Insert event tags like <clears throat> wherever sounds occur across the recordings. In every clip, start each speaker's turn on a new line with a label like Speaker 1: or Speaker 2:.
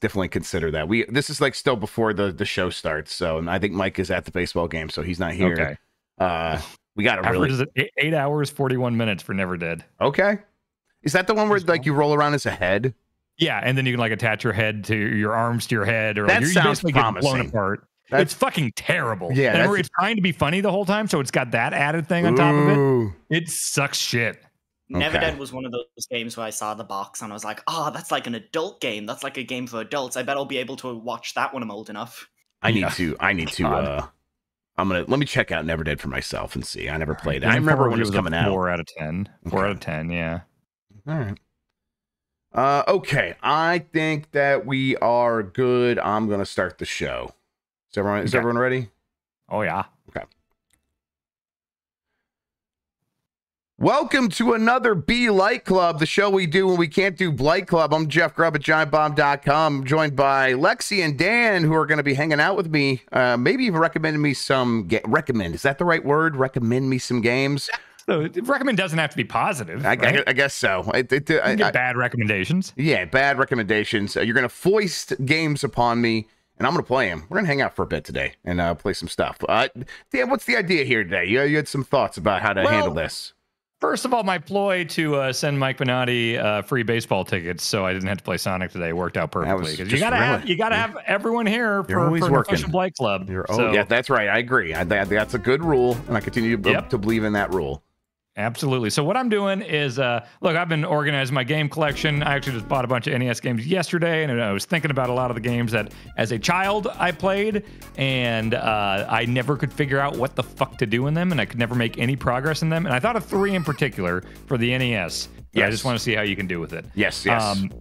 Speaker 1: definitely consider that. We this is like still before the the show starts, so and I think Mike is at the baseball game, so he's not here.
Speaker 2: Okay.
Speaker 1: Uh, we got to
Speaker 2: Average
Speaker 1: really
Speaker 2: is eight, eight hours, 41 minutes for Never Dead.
Speaker 1: okay. Is that the one where like you roll around as a head?
Speaker 2: Yeah, and then you can like attach your head to your arms to your head, or like,
Speaker 1: That
Speaker 2: you're,
Speaker 1: sounds
Speaker 2: basically get blown apart.
Speaker 1: That's-
Speaker 2: it's fucking terrible.
Speaker 1: Yeah,
Speaker 2: and
Speaker 1: that's-
Speaker 2: it's trying to be funny the whole time, so it's got that added thing on top of it. It sucks shit.
Speaker 3: Never
Speaker 1: Okay.
Speaker 3: Dead was one of those games where I saw the box and I was like, oh, that's like an adult game. That's like a game for adults. I bet I'll be able to watch that when I'm old enough.
Speaker 1: I need
Speaker 2: Yeah.
Speaker 1: to. I need <laughs> to. Uh I'm gonna let me check out Never Dead for myself and see. I never played it. I remember when it was coming out.
Speaker 2: Four out of ten. Four
Speaker 1: Okay.
Speaker 2: out of ten. Yeah.
Speaker 1: All right. Uh, okay, I think that we are good. I'm gonna start the show. Is everyone is
Speaker 2: Okay.
Speaker 1: everyone ready?
Speaker 2: Oh yeah.
Speaker 1: Welcome to another Be Light Club, the show we do when we can't do Blight Club. I'm Jeff Grubb at GiantBomb.com. Joined by Lexi and Dan, who are going to be hanging out with me. Uh, maybe even recommending me some. Ga- recommend is that the right word? Recommend me some games.
Speaker 2: So recommend doesn't have to be positive.
Speaker 1: I,
Speaker 2: right?
Speaker 1: I, I guess so. It- it-
Speaker 2: You
Speaker 1: I-
Speaker 2: can get bad recommendations.
Speaker 1: Yeah, bad recommendations. Uh, you're going to foist games upon me, and I'm going to play them. We're going to hang out for a bit today and uh, play some stuff. Uh, Dan, what's the idea here today? You, you had some thoughts about how to
Speaker 2: Well,
Speaker 1: handle this.
Speaker 2: First of all, my ploy to uh, send Mike Minotti uh, free baseball tickets so I didn't have to play Sonic today worked out
Speaker 1: perfectly.
Speaker 2: perfectly. 'Cause you gotta have
Speaker 1: really-
Speaker 2: you gotta have everyone here
Speaker 1: You're
Speaker 2: for,
Speaker 1: always
Speaker 2: for an
Speaker 1: working.
Speaker 2: official Blight Club.
Speaker 1: You're, oh,
Speaker 2: So-
Speaker 1: yeah, that's right. I agree. I, that, that's a good rule, and I continue to,
Speaker 2: Yep.
Speaker 1: to believe in that rule.
Speaker 2: Absolutely. So what I'm doing is, uh, look, I've been organizing my game collection. I actually just bought a bunch of NES games yesterday, and I was thinking about a lot of the games that, as a child, I played, and uh, I never could figure out what the fuck to do in them, and I could never make any progress in them. And I thought of three in particular for the NES. that I just want to see how you can do with it.
Speaker 1: Yes, yes.
Speaker 2: Um,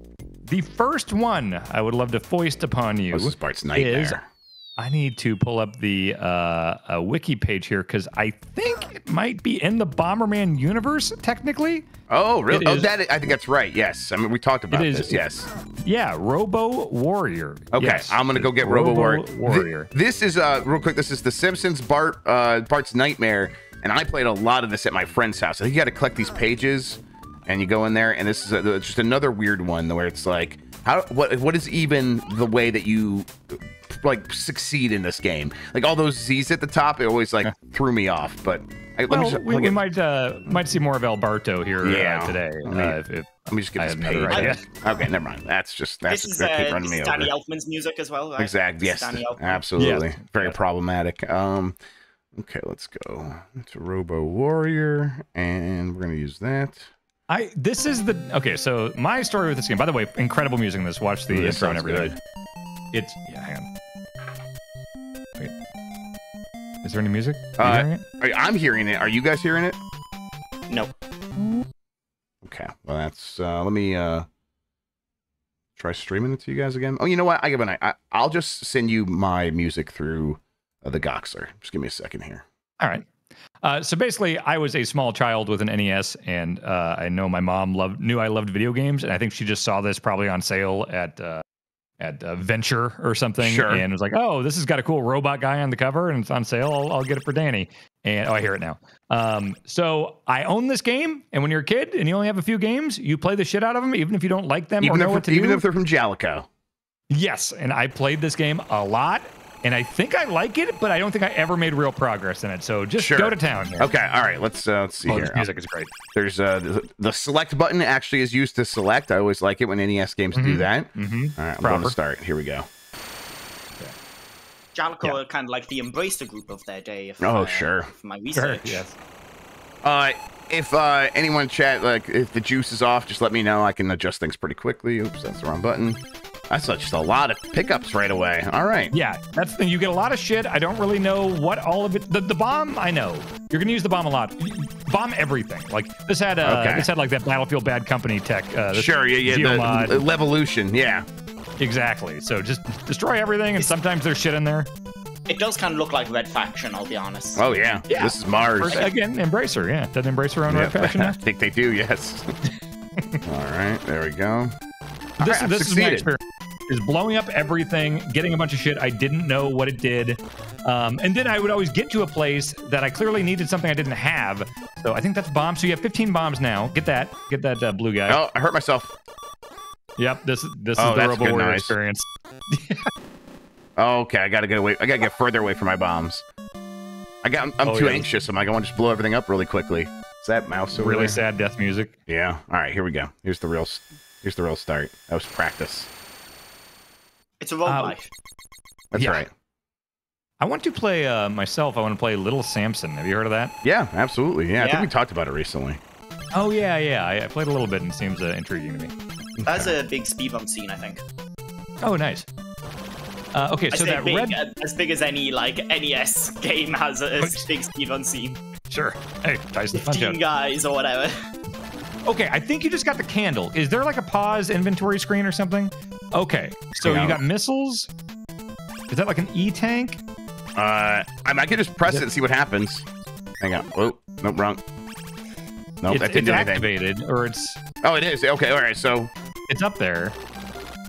Speaker 2: the first one I would love to foist upon you
Speaker 1: Oh, this part's nightmare.
Speaker 2: is I need to pull up the uh, a wiki page here because I think it might be in the Bomberman universe technically.
Speaker 1: oh, really?
Speaker 2: it
Speaker 1: Oh,
Speaker 2: is-
Speaker 1: that I think that's right. Yes. I mean, we talked about
Speaker 2: is-
Speaker 1: this. Yes.
Speaker 2: Yeah, Robo Warrior.
Speaker 1: Okay,
Speaker 2: Yes,
Speaker 1: I'm gonna go get
Speaker 2: Robo
Speaker 1: Robo Warrior.
Speaker 2: Warrior.
Speaker 1: This is uh real quick. This is the Simpsons Bart uh Bart's Nightmare, and I played a lot of this at my friend's house. I think you got to collect these pages, and you go in there, and this is a, just another weird one where it's like, how what what is even the way that you like succeed in this game? Like all those Z's at the top, it always like threw me off. But I, let me
Speaker 2: Well,
Speaker 1: just
Speaker 2: we, we might uh, might see more of Alberto here
Speaker 1: Yeah.
Speaker 2: uh, today.
Speaker 1: I mean,
Speaker 2: uh, if, if,
Speaker 1: let me just get
Speaker 2: I
Speaker 1: this
Speaker 2: have another
Speaker 1: page.
Speaker 2: idea. <laughs>
Speaker 1: Okay, never mind. That's just that's
Speaker 3: this is,
Speaker 1: that keep
Speaker 3: uh,
Speaker 1: running
Speaker 3: this
Speaker 1: me
Speaker 3: is
Speaker 1: over.
Speaker 3: Danny Elfman's music as well, right?
Speaker 1: Exact.
Speaker 3: This
Speaker 1: Yes.
Speaker 3: Danny Elfman.
Speaker 1: Absolutely.
Speaker 2: Yes.
Speaker 1: Very
Speaker 2: Yeah.
Speaker 1: problematic. Um. Okay, let's go to Robo Warrior, and we're gonna use that.
Speaker 2: I this is the okay. So my story with this game. By the way, incredible music in this. Watch the
Speaker 1: Ooh, this
Speaker 2: intro and everything.
Speaker 1: good.
Speaker 2: It's yeah. Hang on. Is there any music? Are
Speaker 1: Uh,
Speaker 2: hearing
Speaker 1: I'm hearing it. Are you guys hearing it?
Speaker 3: No.
Speaker 1: Okay. Well, that's. Uh, let me uh try streaming it to you guys again. Oh, you know what? I give an. I, I'll just send you my music through uh, the GoXLR. Just give me a second here.
Speaker 2: All right. Uh, so basically, I was a small child with an NES, and uh, I know my mom loved knew I loved video games, and I think she just saw this probably on sale at uh, at uh, Venture or something,
Speaker 1: Sure.
Speaker 2: and was like, "Oh, this has got a cool robot guy on the cover, and it's on sale. I'll, I'll get it for Danny." And oh, I hear it now. Um, so I own this game, and when you're a kid and you only have a few games, you play the shit out of them, even if you don't like them
Speaker 1: Even
Speaker 2: or know what to
Speaker 1: even
Speaker 2: do.
Speaker 1: if they're from Jaleco.
Speaker 2: Yes, and I played this game a lot, and I think I like it, but I don't think I ever made real progress in it. So just
Speaker 1: Sure.
Speaker 2: go to town. Here.
Speaker 1: Okay. All right. Let's uh, let's see
Speaker 2: Oh,
Speaker 1: here.
Speaker 2: this music is great.
Speaker 1: There's uh the, the select button actually is used to select. I always like it when NES games do
Speaker 2: Mhm.
Speaker 1: that.
Speaker 2: Mm-hmm.
Speaker 1: All right. I'm going to start. Here we go.
Speaker 3: Jaleco
Speaker 2: Yeah.
Speaker 3: are kind of like the Embracer group of their day. If,
Speaker 1: Oh,
Speaker 3: uh,
Speaker 1: sure.
Speaker 3: if my
Speaker 2: Sure.
Speaker 3: research.
Speaker 2: Yes.
Speaker 1: Uh, if uh, anyone chat like if the juice is off, just let me know. I can adjust things pretty quickly. Oops, that's the wrong button. That's just a lot of pickups right away. All right.
Speaker 2: Yeah, that's the thing. You get a lot of shit. I don't really know what all of it. The, the bomb, I know. You're gonna use the bomb a lot. Bomb everything. Like this had uh,
Speaker 1: Okay.
Speaker 2: this had like that Battlefield Bad Company tech. Uh,
Speaker 1: Sure, yeah, yeah.
Speaker 2: Geomod.
Speaker 1: The, the Levolution, yeah.
Speaker 2: exactly. So just destroy everything, and sometimes there's shit in there.
Speaker 3: It does kind of look like Red Faction, I'll be honest.
Speaker 1: Oh yeah.
Speaker 2: Yeah.
Speaker 1: This is Mars.
Speaker 2: First, again, Embracer. Yeah, doesn't Embracer own
Speaker 1: Yeah,
Speaker 2: Red <laughs> Faction
Speaker 1: I think they do. Yes. <laughs> All right. There we go.
Speaker 2: This,
Speaker 1: right,
Speaker 2: this is my
Speaker 1: succeeded.
Speaker 2: experience. Is blowing up everything, getting a bunch of shit I didn't know what it did, um, and then I would always get to a place that I clearly needed something I didn't have. So I think that's bombs. So you have 15 bombs now. Get that. Get that uh, blue guy.
Speaker 1: Oh, I hurt myself.
Speaker 2: Yep, this this
Speaker 1: Oh,
Speaker 2: is the Robo Warrior
Speaker 1: noise.
Speaker 2: experience.
Speaker 1: Oh, okay, I gotta get away. I gotta get further away from my bombs. I got. I'm, I'm
Speaker 2: Oh,
Speaker 1: too
Speaker 2: yeah.
Speaker 1: anxious. I'm like, I want to just blow everything up really quickly. Is that mouse over
Speaker 2: Really
Speaker 1: there?
Speaker 2: sad death music.
Speaker 1: Yeah. All right, here we go. Here's the real. Here's the real start. That was practice.
Speaker 3: It's a roguelike.
Speaker 1: That's
Speaker 2: Yeah.
Speaker 1: right.
Speaker 2: I want to play uh, myself. I want to play Little Samson. Have you heard of that?
Speaker 1: Yeah, absolutely. Yeah, I think we talked about it recently.
Speaker 2: Oh yeah, yeah. I, I played a little bit and it seems uh, intriguing to me.
Speaker 3: That's a big speedrun scene, I think.
Speaker 2: Oh, nice. Uh, okay,
Speaker 3: I
Speaker 2: so
Speaker 3: say
Speaker 2: that
Speaker 3: big,
Speaker 2: red.
Speaker 3: uh, as big as any like NES <laughs> game has a, a big speedrun scene.
Speaker 2: Sure. Hey, Tyson Punch
Speaker 3: Fifteen
Speaker 2: Out.
Speaker 3: guys or whatever. <laughs>
Speaker 2: Okay, I think you just got the candle. Is there like a pause inventory screen or something? Okay, so
Speaker 1: Yeah.
Speaker 2: you got missiles. Is that like an E tank?
Speaker 1: Uh, I, mean, I could just press it and see what happens. Hang on. Oh, nope, wrong. Nope,
Speaker 2: it's
Speaker 1: that didn't do anything.
Speaker 2: activated, or it's
Speaker 1: Oh, it is. Okay, all right. So,
Speaker 2: it's up there.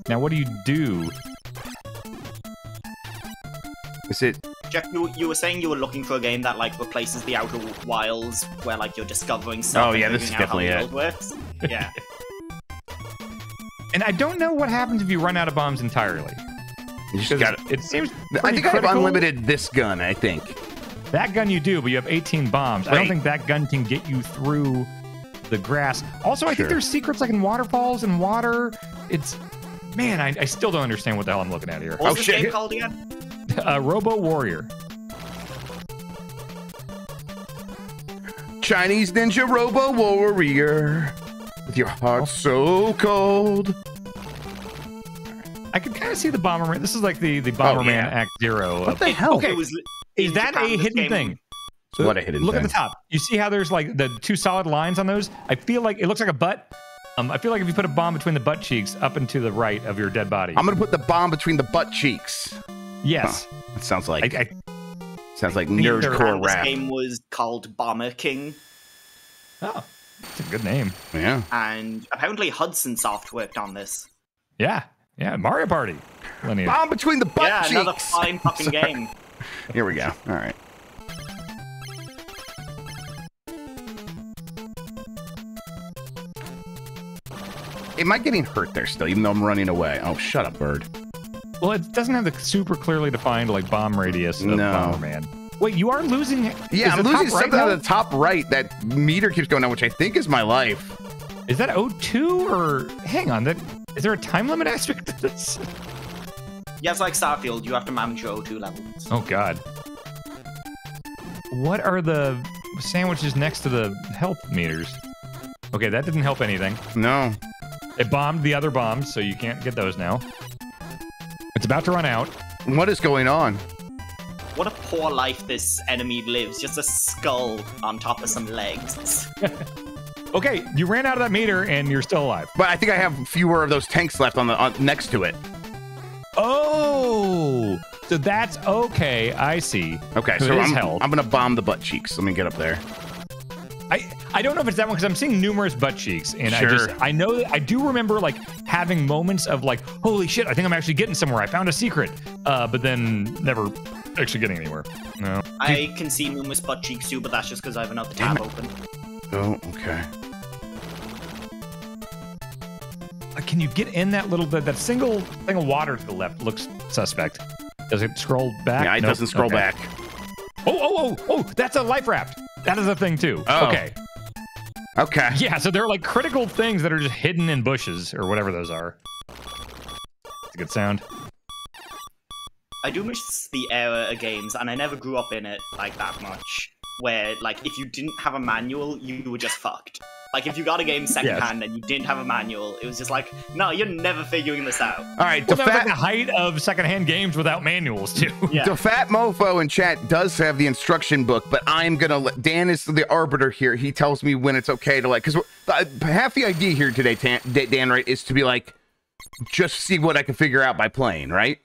Speaker 2: Now, what do you do?
Speaker 1: is it?
Speaker 3: Jack, you, you were saying you were looking for a game that like replaces the Outer Wilds, where like you're discovering stuff.
Speaker 1: Oh,
Speaker 3: and
Speaker 1: yeah, this
Speaker 3: figuring
Speaker 1: is
Speaker 3: out how the
Speaker 1: definitely
Speaker 3: world works. <laughs> Yeah,
Speaker 2: And I don't know what happens if you run out of bombs entirely.
Speaker 1: You just
Speaker 2: 'Cause
Speaker 1: got.
Speaker 2: It seems.
Speaker 1: I
Speaker 2: pretty
Speaker 1: think I have unlimited this gun. I think.
Speaker 2: That gun you do, but you have 18 bombs. I don't think that gun can get you through the grass. Also, I
Speaker 1: Sure.
Speaker 2: think there's secrets like in waterfalls and water. It's man, I, I still don't understand what the hell I'm looking at here.
Speaker 3: what was
Speaker 1: Oh,
Speaker 3: this
Speaker 1: shit.
Speaker 3: game called again? <laughs>
Speaker 2: Uh, Robo Warrior.
Speaker 1: Chinese Ninja Robo Warrior. With your heart so cold.
Speaker 2: I can kind of see the Bomberman. This is like the the Bomberman
Speaker 1: Oh, yeah.
Speaker 2: Act Zero.
Speaker 1: What the hell?
Speaker 2: okay,
Speaker 3: was,
Speaker 2: is that a hidden
Speaker 3: game-
Speaker 2: thing?
Speaker 1: What a hidden
Speaker 2: Look
Speaker 1: thing.
Speaker 2: at the top. You see how there's like the two solid lines on those? I feel like it looks like a butt. Um, I feel like if you put a bomb between the butt cheeks, up and to the right of your dead body.
Speaker 1: I'm gonna put the bomb between the butt cheeks.
Speaker 2: Yes.
Speaker 1: That sounds like
Speaker 2: I, I,
Speaker 1: sounds like
Speaker 2: they're-
Speaker 1: nerdcore
Speaker 3: This game was called Bomber King,
Speaker 2: oh, it's a good name.
Speaker 1: Yeah.
Speaker 3: and apparently Hudson Soft worked on this.
Speaker 2: Yeah. Yeah. Mario Party. Lineage.
Speaker 1: Bomb between the butt
Speaker 3: yeah,
Speaker 1: cheeks.
Speaker 3: another fine <laughs> fucking game.
Speaker 1: Here we go. All right. Am I getting hurt there still, even though I'm running away? Oh, shut up, bird.
Speaker 2: Well, it doesn't have the super clearly defined like bomb radius of
Speaker 1: No.
Speaker 2: Oh, Bomberman. Wait, you are losing.
Speaker 1: Yeah,
Speaker 2: is
Speaker 1: I'm losing
Speaker 2: top right
Speaker 1: something
Speaker 2: now?
Speaker 1: on the top right. That meter keeps going down, which I think is my life.
Speaker 2: Is that O2 or hang on? That is there a time limit <laughs> aspect to this?
Speaker 3: Yeah, it's like Starfield. You have to manage your O2 levels.
Speaker 2: Oh God. What are the sandwiches next to the health meters? Okay, that didn't help anything.
Speaker 1: No.
Speaker 2: It bombed the other bombs, so you can't get those now. It's about to run out.
Speaker 1: What is going on?
Speaker 3: What a poor life this enemy lives. Just a skull on top of some legs. <laughs>
Speaker 2: Okay, you ran out of that meter and you're still alive.
Speaker 1: But I think I have fewer of those tanks left on the on, next to it.
Speaker 2: Oh, so that's okay. I see.
Speaker 1: Okay,
Speaker 2: So
Speaker 1: so I'm,
Speaker 2: health.
Speaker 1: I'm gonna bomb the butt cheeks. Let me get up there.
Speaker 2: I I don't know if it's that one because I'm seeing numerous butt cheeks, and I just I know that I do remember like having moments of like, holy shit, I think I'm actually getting somewhere. I found a secret, uh, but then never actually getting anywhere. No.
Speaker 3: I can see numerous butt cheeks too, but that's just because I have another tab
Speaker 1: Damn
Speaker 3: open.
Speaker 1: Oh, okay.
Speaker 2: Uh, Can you get in that little bit? That single thing of water to the left looks suspect. Does it scroll back?
Speaker 1: Yeah, it
Speaker 2: Nope.
Speaker 1: doesn't scroll
Speaker 2: Okay.
Speaker 1: back.
Speaker 2: Oh, oh, oh, oh! That's a life raft. That is a thing too.
Speaker 1: Oh.
Speaker 2: Okay.
Speaker 1: Okay.
Speaker 2: Yeah, so there are like critical things that are just hidden in bushes or whatever those are. It's a good sound.
Speaker 3: I do miss the era of games, and I never grew up in it like that much. Where like if you didn't have a manual, you were just fucked. Like if you got a game secondhand and you didn't have a manual, it was just like, no, you're never figuring this out.
Speaker 1: All right.
Speaker 2: Well,
Speaker 1: the
Speaker 2: that was
Speaker 1: fat,
Speaker 2: like the height of secondhand games without manuals too. <laughs>
Speaker 3: Yeah.
Speaker 1: the fat mofo in chat does have the instruction book, but I'm gonna let Dan is the arbiter here. He tells me when it's okay to like because uh, half the idea here today, Tan, Dan, right, is to be like just see what I can figure out by playing, right?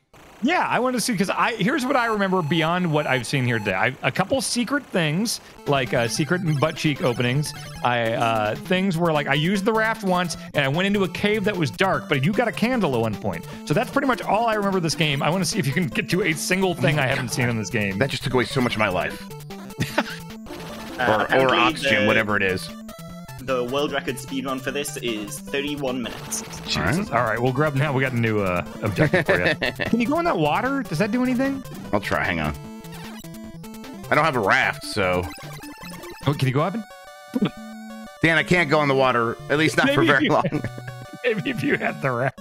Speaker 2: Yeah, I wanted to see because I here's what I remember beyond what I've seen here today. I, a couple secret things like uh, secret butt cheek openings. I uh, things where like I used the raft once and I went into a cave that was dark, but you got a candle at one point. So that's pretty much all I remember this game. I want to see if you can get to a single thing I haven't seen in this game.
Speaker 1: That just took away so much of my life, <laughs>
Speaker 3: Uh,
Speaker 1: or, or oxygen,
Speaker 3: the-
Speaker 1: whatever it is.
Speaker 3: The world record speed run for this is 31 minutes.
Speaker 2: Jesus. All right, we'll grab now we got a new uh, objective for you. <laughs> Can you go in that water? Does that do anything?
Speaker 1: I'll try. Hang on. I don't have a raft, so
Speaker 2: Oh, can you go up? and-
Speaker 1: Dan, I can't go in the water. At least not for very
Speaker 2: you-
Speaker 1: long. <laughs>
Speaker 2: Maybe if you had the raft.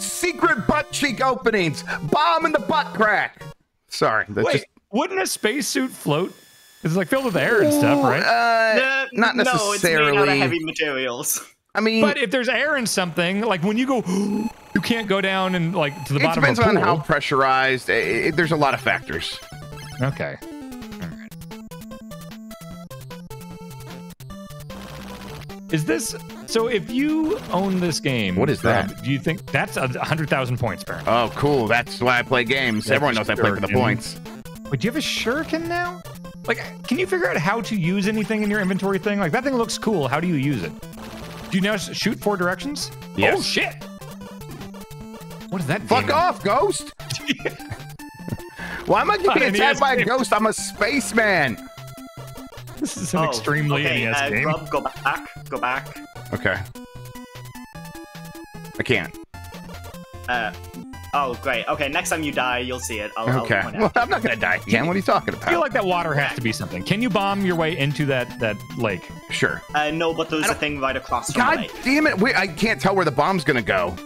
Speaker 1: Secret butt cheek openings. Bomb in the butt crack. Sorry, that's
Speaker 2: Wait,
Speaker 1: just
Speaker 2: wouldn't a spacesuit float? It's like filled with air and stuff, right?
Speaker 1: Uh,
Speaker 3: Uh,
Speaker 1: not
Speaker 3: No, it's made out of heavy materials.
Speaker 1: I mean,
Speaker 2: But if there's air in something, like when you go, <gasps> you can't go down and like to the bottom.
Speaker 1: it
Speaker 2: bottom
Speaker 1: depends
Speaker 2: of a
Speaker 1: on
Speaker 2: pool.
Speaker 1: how pressurized. It, it- there's a lot of factors.
Speaker 2: Okay. Is this so? If you own this game,
Speaker 1: What is
Speaker 2: Rob,
Speaker 1: that?
Speaker 2: Do you think that's a hundred thousand points, Baron?
Speaker 1: Oh, cool. That's why I play games.
Speaker 2: That's
Speaker 1: Everyone knows I play for the points.
Speaker 2: Wait, do you have a shuriken now? Like, can you figure out how to use anything in your inventory thing? Like that thing looks cool. How do you use it? Do you now shoot four directions?
Speaker 1: Yes.
Speaker 2: Oh shit! What is that?
Speaker 1: Fuck
Speaker 2: demon?
Speaker 1: off, ghost. <laughs> Why am I getting attacked
Speaker 2: ES
Speaker 1: by a ghost? I'm a spaceman.
Speaker 2: This is an
Speaker 3: Oh,
Speaker 2: extremely
Speaker 3: okay,
Speaker 2: NES
Speaker 3: uh,
Speaker 2: game.
Speaker 3: Grub, go back, go back.
Speaker 1: Okay. I can't.
Speaker 3: Uh, oh, great. Okay, next time you die, you'll see it. I'll,
Speaker 1: Okay.
Speaker 3: I'll point
Speaker 1: Well,
Speaker 3: out.
Speaker 1: I'm not gonna die again. What are you talking about?
Speaker 2: I feel like that water has to be something. Can you bomb your way into that that lake?
Speaker 1: Sure.
Speaker 3: Uh, no, but there's a thing right across from the
Speaker 1: God
Speaker 3: lake.
Speaker 1: damn it! Wait, I can't tell where the bomb's gonna go.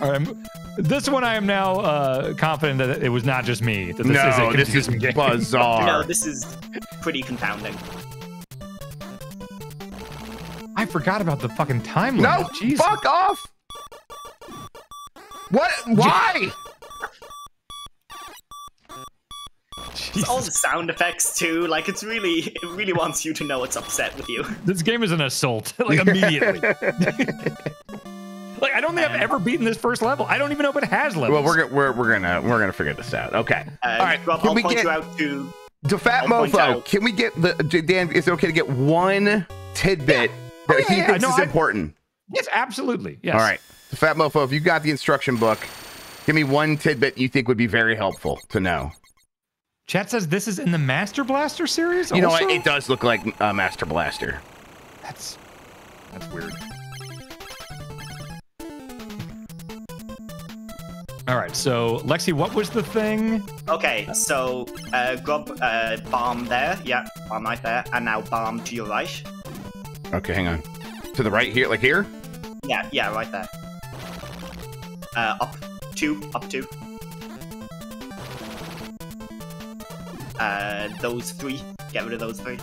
Speaker 2: All right, I'm- this one I am now uh, confident that it was not just me. That this is a
Speaker 1: no, this is bizarre. <laughs>
Speaker 3: No, this is pretty confounding.
Speaker 2: I forgot about the fucking time limit.
Speaker 1: No,
Speaker 2: limit. Jeez.
Speaker 1: fuck off! What? <laughs> Why?
Speaker 2: Jesus.
Speaker 3: All the sound effects too. Like it's really, it really wants you to know it's upset with you. <laughs>
Speaker 2: This game is an assault, <laughs> like immediately. like I don't think I've ever beaten this first level. I don't even know if it has levels.
Speaker 1: Well, we're, go- we're we're gonna we're gonna figure this out. Okay.
Speaker 3: Uh,
Speaker 1: All right.
Speaker 3: Grub,
Speaker 1: Can
Speaker 3: I'll
Speaker 1: we
Speaker 3: point
Speaker 1: get
Speaker 3: you out to.
Speaker 1: to Fat
Speaker 3: I'll
Speaker 1: Mofo? Can we get the Dan? Is it okay to get one tidbit that
Speaker 2: Oh, yeah,
Speaker 1: he
Speaker 2: yeah,
Speaker 1: thinks
Speaker 2: no,
Speaker 1: is
Speaker 2: I-
Speaker 1: important?
Speaker 2: yes, absolutely. Yes.
Speaker 1: All right. To Fat Mofo, if you got the instruction book, give me one tidbit you think would be very helpful to know.
Speaker 2: Chat says this is in the Master Blaster series.
Speaker 1: You know what? It does look like uh, Master Blaster.
Speaker 2: That's that's weird. All right, so Lexi, what was the thing?
Speaker 3: Okay, so uh, Grub, uh, bomb there. Yeah, bomb right there, and now bomb to your right.
Speaker 1: Okay, hang on. To the right here, like here.
Speaker 3: Yeah, yeah, right there. Uh, up two, up two. Uh, those three. Get rid of those three.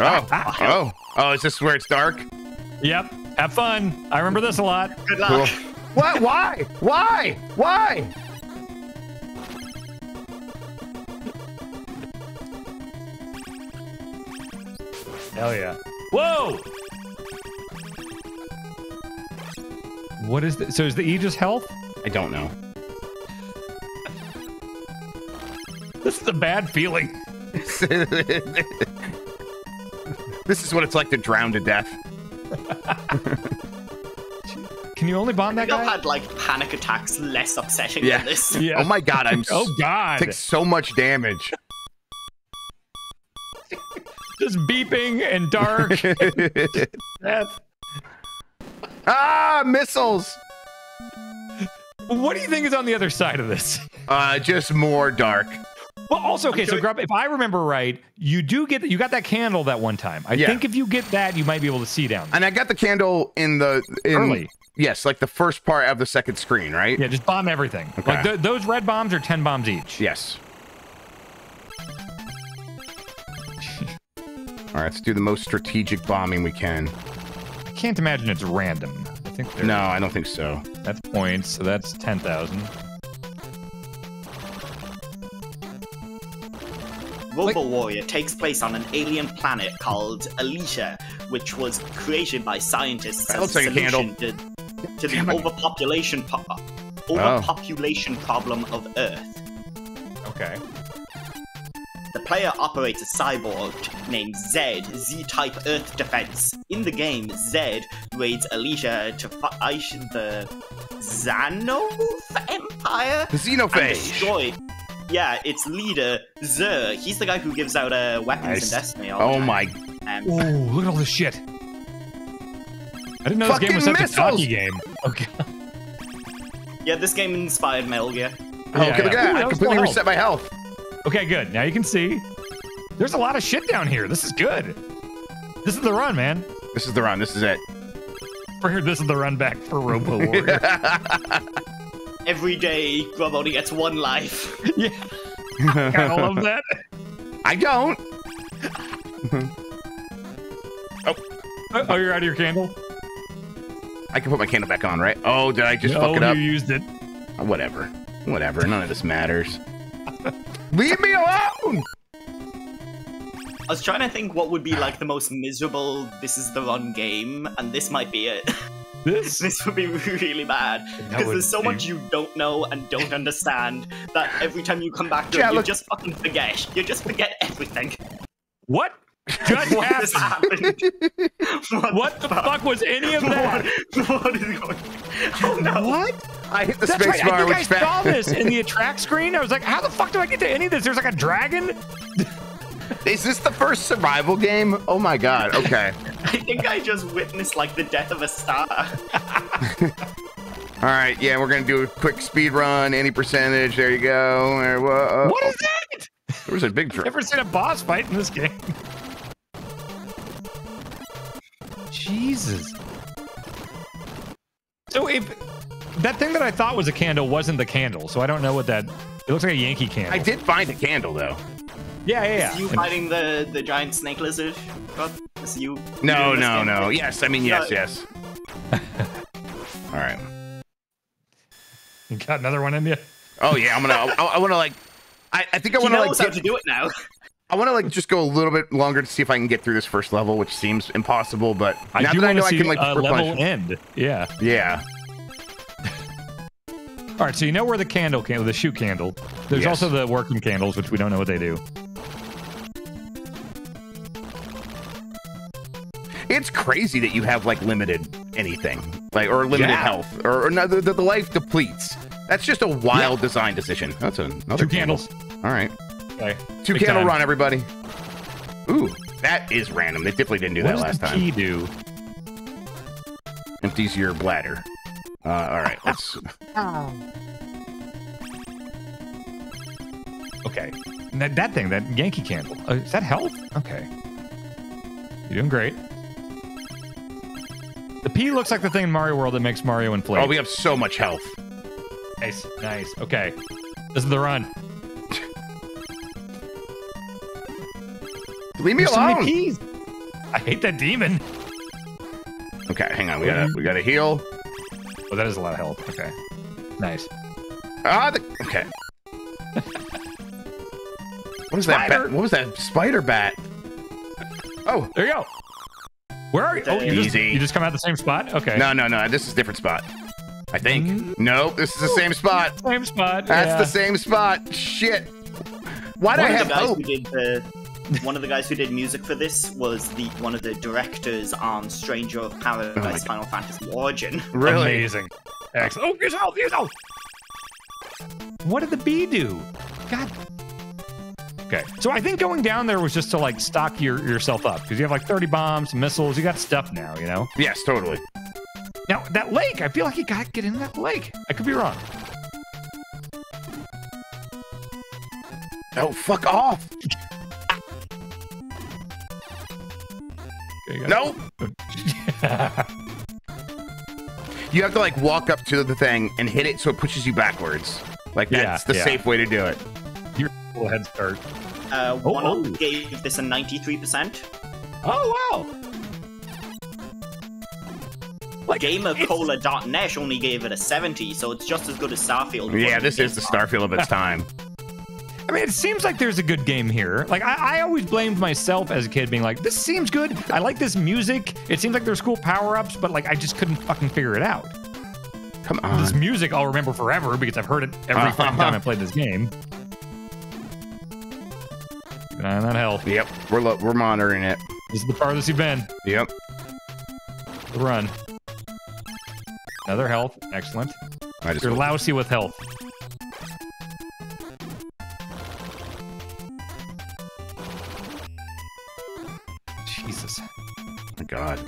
Speaker 1: Oh,
Speaker 2: Ah,
Speaker 1: oh, oh! Is this where it's dark?
Speaker 2: Yep. Have fun. I remember this a lot.
Speaker 3: Good
Speaker 1: Cool. <laughs> What? Why? Why? Why?
Speaker 2: Hell yeah. Whoa! What is the, so is the E just health?
Speaker 1: I don't know.
Speaker 2: This is a bad feeling.
Speaker 1: this is what it's like to drown to death.
Speaker 2: Can you only bomb that
Speaker 3: I've had like panic attacks less upsetting
Speaker 1: Yeah.
Speaker 3: than this.
Speaker 2: Yeah.
Speaker 1: Oh my god, I'm <laughs>
Speaker 2: Oh god.
Speaker 1: take so much damage.
Speaker 2: Just beeping and dark. <laughs> Death.
Speaker 1: ah, missiles.
Speaker 2: What do you think is on the other side of this?
Speaker 1: Uh, just more dark.
Speaker 2: Well, also, okay, so Grub, if I remember right, you do get you got that candle that one time. I
Speaker 1: Yeah.
Speaker 2: think if you get that, you might be able to see down.
Speaker 1: And I got the candle in the in,
Speaker 2: Early.
Speaker 1: Yes, like the first part of the second screen, right?
Speaker 2: Yeah, just bomb everything.
Speaker 1: Okay.
Speaker 2: Like th- those red bombs are ten bombs each.
Speaker 1: Yes. All right, let's do the most strategic bombing we can.
Speaker 2: I can't imagine it's random. I think
Speaker 1: No, I don't think so.
Speaker 2: that's points, so that's ten thousand.
Speaker 3: Robo Warrior takes place on an alien planet called Alicia, which was created by scientists
Speaker 1: That
Speaker 3: as
Speaker 1: looks
Speaker 3: a
Speaker 1: like a candle.
Speaker 3: solution to, to the
Speaker 1: Damn it.
Speaker 3: overpopulation
Speaker 1: Oh.
Speaker 3: overpopulation problem of Earth.
Speaker 2: Okay.
Speaker 3: The player operates a cyborg named Zed, Z-type Earth Defense. In the game, Zed raids Alicia to fight the Xantho Empire
Speaker 1: The
Speaker 3: and
Speaker 1: xenophage.
Speaker 3: destroy Yeah, it's leader Xur. He's the guy who gives out uh, weapons
Speaker 2: Nice.
Speaker 3: in Destiny. all
Speaker 1: Oh
Speaker 3: time.
Speaker 1: my!
Speaker 3: Um,
Speaker 2: Ooh, look at all this shit. I didn't know this game was such
Speaker 1: Fucking
Speaker 2: a cocky game. Okay.
Speaker 3: yeah, this game inspired Metal Gear.
Speaker 1: Oh,
Speaker 2: Yeah,
Speaker 1: okay, look at that!
Speaker 2: Ooh,
Speaker 1: I
Speaker 2: that was
Speaker 1: completely
Speaker 2: full
Speaker 1: reset my health.
Speaker 2: Okay, good. Now you can see. There's a lot of shit down here. This is good. This is the run, man.
Speaker 1: This is the run. This is it.
Speaker 2: For here, this is the run back for Robo Warrior. <laughs>
Speaker 3: Every day, Grub only gets one life. <laughs>
Speaker 2: yeah. I Kind of love that.
Speaker 1: I don't.
Speaker 2: Oh, oh, you're out of your candle?
Speaker 1: I can put my candle back on, right? Oh, did I just
Speaker 2: oh,
Speaker 1: fuck it up?
Speaker 2: you used it.
Speaker 1: Whatever. Whatever. None of this matters. <laughs> Leave me alone.
Speaker 3: I was trying to think what would be like the most miserable this is the run game, and this might be it. <laughs>
Speaker 2: This?
Speaker 3: this would be really bad. Because there's so
Speaker 2: be-
Speaker 3: much you don't know and don't understand that every time you come back to
Speaker 1: Yeah,
Speaker 3: it, you
Speaker 1: look-
Speaker 3: just fucking forget. You just forget everything.
Speaker 2: What? <laughs> Just
Speaker 3: what
Speaker 2: happened?
Speaker 3: happened?
Speaker 2: What the fuck was any of that?
Speaker 3: What, <laughs> what is going Oh no.
Speaker 2: What?
Speaker 1: I hit the
Speaker 2: That's
Speaker 1: space
Speaker 2: right. I
Speaker 1: bar,
Speaker 2: think I
Speaker 1: which
Speaker 2: saw <laughs> this in the attract screen. I was like, how the fuck do I get to any of this? There's like a dragon.
Speaker 1: Is this the first survival game? Oh my god. Okay. <laughs>
Speaker 3: I think I just witnessed like the death of a star. <laughs>
Speaker 1: All right. Yeah, we're gonna do a quick speed run. Any percentage. There you go. There, whoa, uh,
Speaker 2: What is that?
Speaker 1: There was a big drop.
Speaker 2: Never seen a boss fight in this game. Jesus. So if that thing that I thought was a candle wasn't the candle, so I don't know what that. It looks like a Yankee candle.
Speaker 1: I did find a candle though.
Speaker 2: Yeah, yeah, yeah.
Speaker 3: Is you
Speaker 2: And-
Speaker 3: fighting the the giant snake lizard? Rob? Is you?
Speaker 1: No,
Speaker 3: you doing this
Speaker 1: no,
Speaker 3: game?
Speaker 1: no. Yes, I mean yes,
Speaker 3: No.
Speaker 1: yes. All right.
Speaker 2: You got another one in you.
Speaker 1: Oh yeah, I'm gonna. I, I want to like. I, I think I want to
Speaker 3: knows
Speaker 1: like.
Speaker 3: how
Speaker 1: Get,
Speaker 3: to do it now.
Speaker 1: I want to like just go a little bit longer to see if I can get through this first level, which seems impossible. But
Speaker 2: I
Speaker 1: now
Speaker 2: do
Speaker 1: that I know
Speaker 2: to
Speaker 1: I can like
Speaker 2: a level
Speaker 1: replenish-
Speaker 2: end. Yeah.
Speaker 1: Yeah.
Speaker 2: All right. So you know where the candle the shoot candle. There's
Speaker 1: Yes.
Speaker 2: also the working candles, which we don't know what they do.
Speaker 1: It's crazy that you have like limited anything, like or limited
Speaker 2: Yeah.
Speaker 1: health, or, or no, the, the life depletes. That's just a wild design decision. That's another
Speaker 2: Two
Speaker 1: candle.
Speaker 2: candles.
Speaker 1: All right,
Speaker 2: Okay.
Speaker 1: two
Speaker 2: Big
Speaker 1: candle
Speaker 2: time.
Speaker 1: run, everybody. Ooh, that is random. They definitely didn't do
Speaker 2: What
Speaker 1: that last
Speaker 2: the
Speaker 1: time.
Speaker 2: key do?
Speaker 1: Empties your bladder. Uh, all right, let's. <laughs>
Speaker 2: Okay. And That, that thing, that Yankee candle. Uh, is that health? Okay. You're doing great. The P looks like the thing in Mario World that makes Mario inflate.
Speaker 1: Oh, we have so much health.
Speaker 2: nice, nice. Okay. This is the run.
Speaker 1: Leave me
Speaker 2: There's so
Speaker 1: alone.
Speaker 2: many P's. I hate that demon.
Speaker 1: Okay, hang on. We gotta we gotta heal.
Speaker 2: Oh, that is a lot of health. Okay. Nice.
Speaker 1: Ah, the, okay. What is that? Bat? What was that spider bat? Oh
Speaker 2: There you go. Where are you? Oh, you just,
Speaker 1: Easy.
Speaker 2: you just come out the same spot? Okay.
Speaker 1: no, no, no! This is a different spot. I think.
Speaker 2: Mm.
Speaker 1: Nope, this is the same spot.
Speaker 2: Same spot.
Speaker 1: That's
Speaker 2: yeah.
Speaker 1: the same spot. Shit. Why do I have
Speaker 3: the guys
Speaker 1: hope?
Speaker 3: who did the one of the guys who did music for this was the one of the directors on Stranger of Paradise
Speaker 1: Oh my
Speaker 3: Final Fantasy Origin.
Speaker 1: Really?
Speaker 2: Amazing. Excellent. Oh, use health, use health. What did the bee do? God. Okay, so I think going down there was just to like stock your yourself up because you have like 30 bombs, missiles. You got stuff now, you know.
Speaker 1: Yes, totally.
Speaker 2: Now that lake, I feel like you gotta get in that lake. I could be wrong.
Speaker 1: Oh, fuck off! No, <laughs> you have to like walk up to the thing and hit it so it pushes you backwards. Like
Speaker 2: Yeah,
Speaker 1: that's the
Speaker 2: yeah.
Speaker 1: safe way to do it.
Speaker 2: You're a little head start.
Speaker 3: Uh,
Speaker 2: Oh,
Speaker 3: one
Speaker 2: oh.
Speaker 3: gave this a 93%.
Speaker 2: Oh wow! Like
Speaker 3: GamerCola.net only gave it a 70, so it's just as good as Starfield.
Speaker 1: Yeah, this is the Starfield of its time.
Speaker 2: I mean, it seems like there's a good game here. Like, I, I always blamed myself as a kid, being like, this seems good. I like this music. It seems like there's cool power ups, but like, I just couldn't fucking figure it out.
Speaker 1: Come on.
Speaker 2: This music I'll remember forever because I've heard it every
Speaker 1: uh-huh.
Speaker 2: fucking time I played this game. Eye that health.
Speaker 1: Yep, we're lo- we're monitoring it.
Speaker 2: This is the farthest you've been.
Speaker 1: Yep.
Speaker 2: Run. Another health. Excellent.
Speaker 1: I just
Speaker 2: You're lousy with health. god.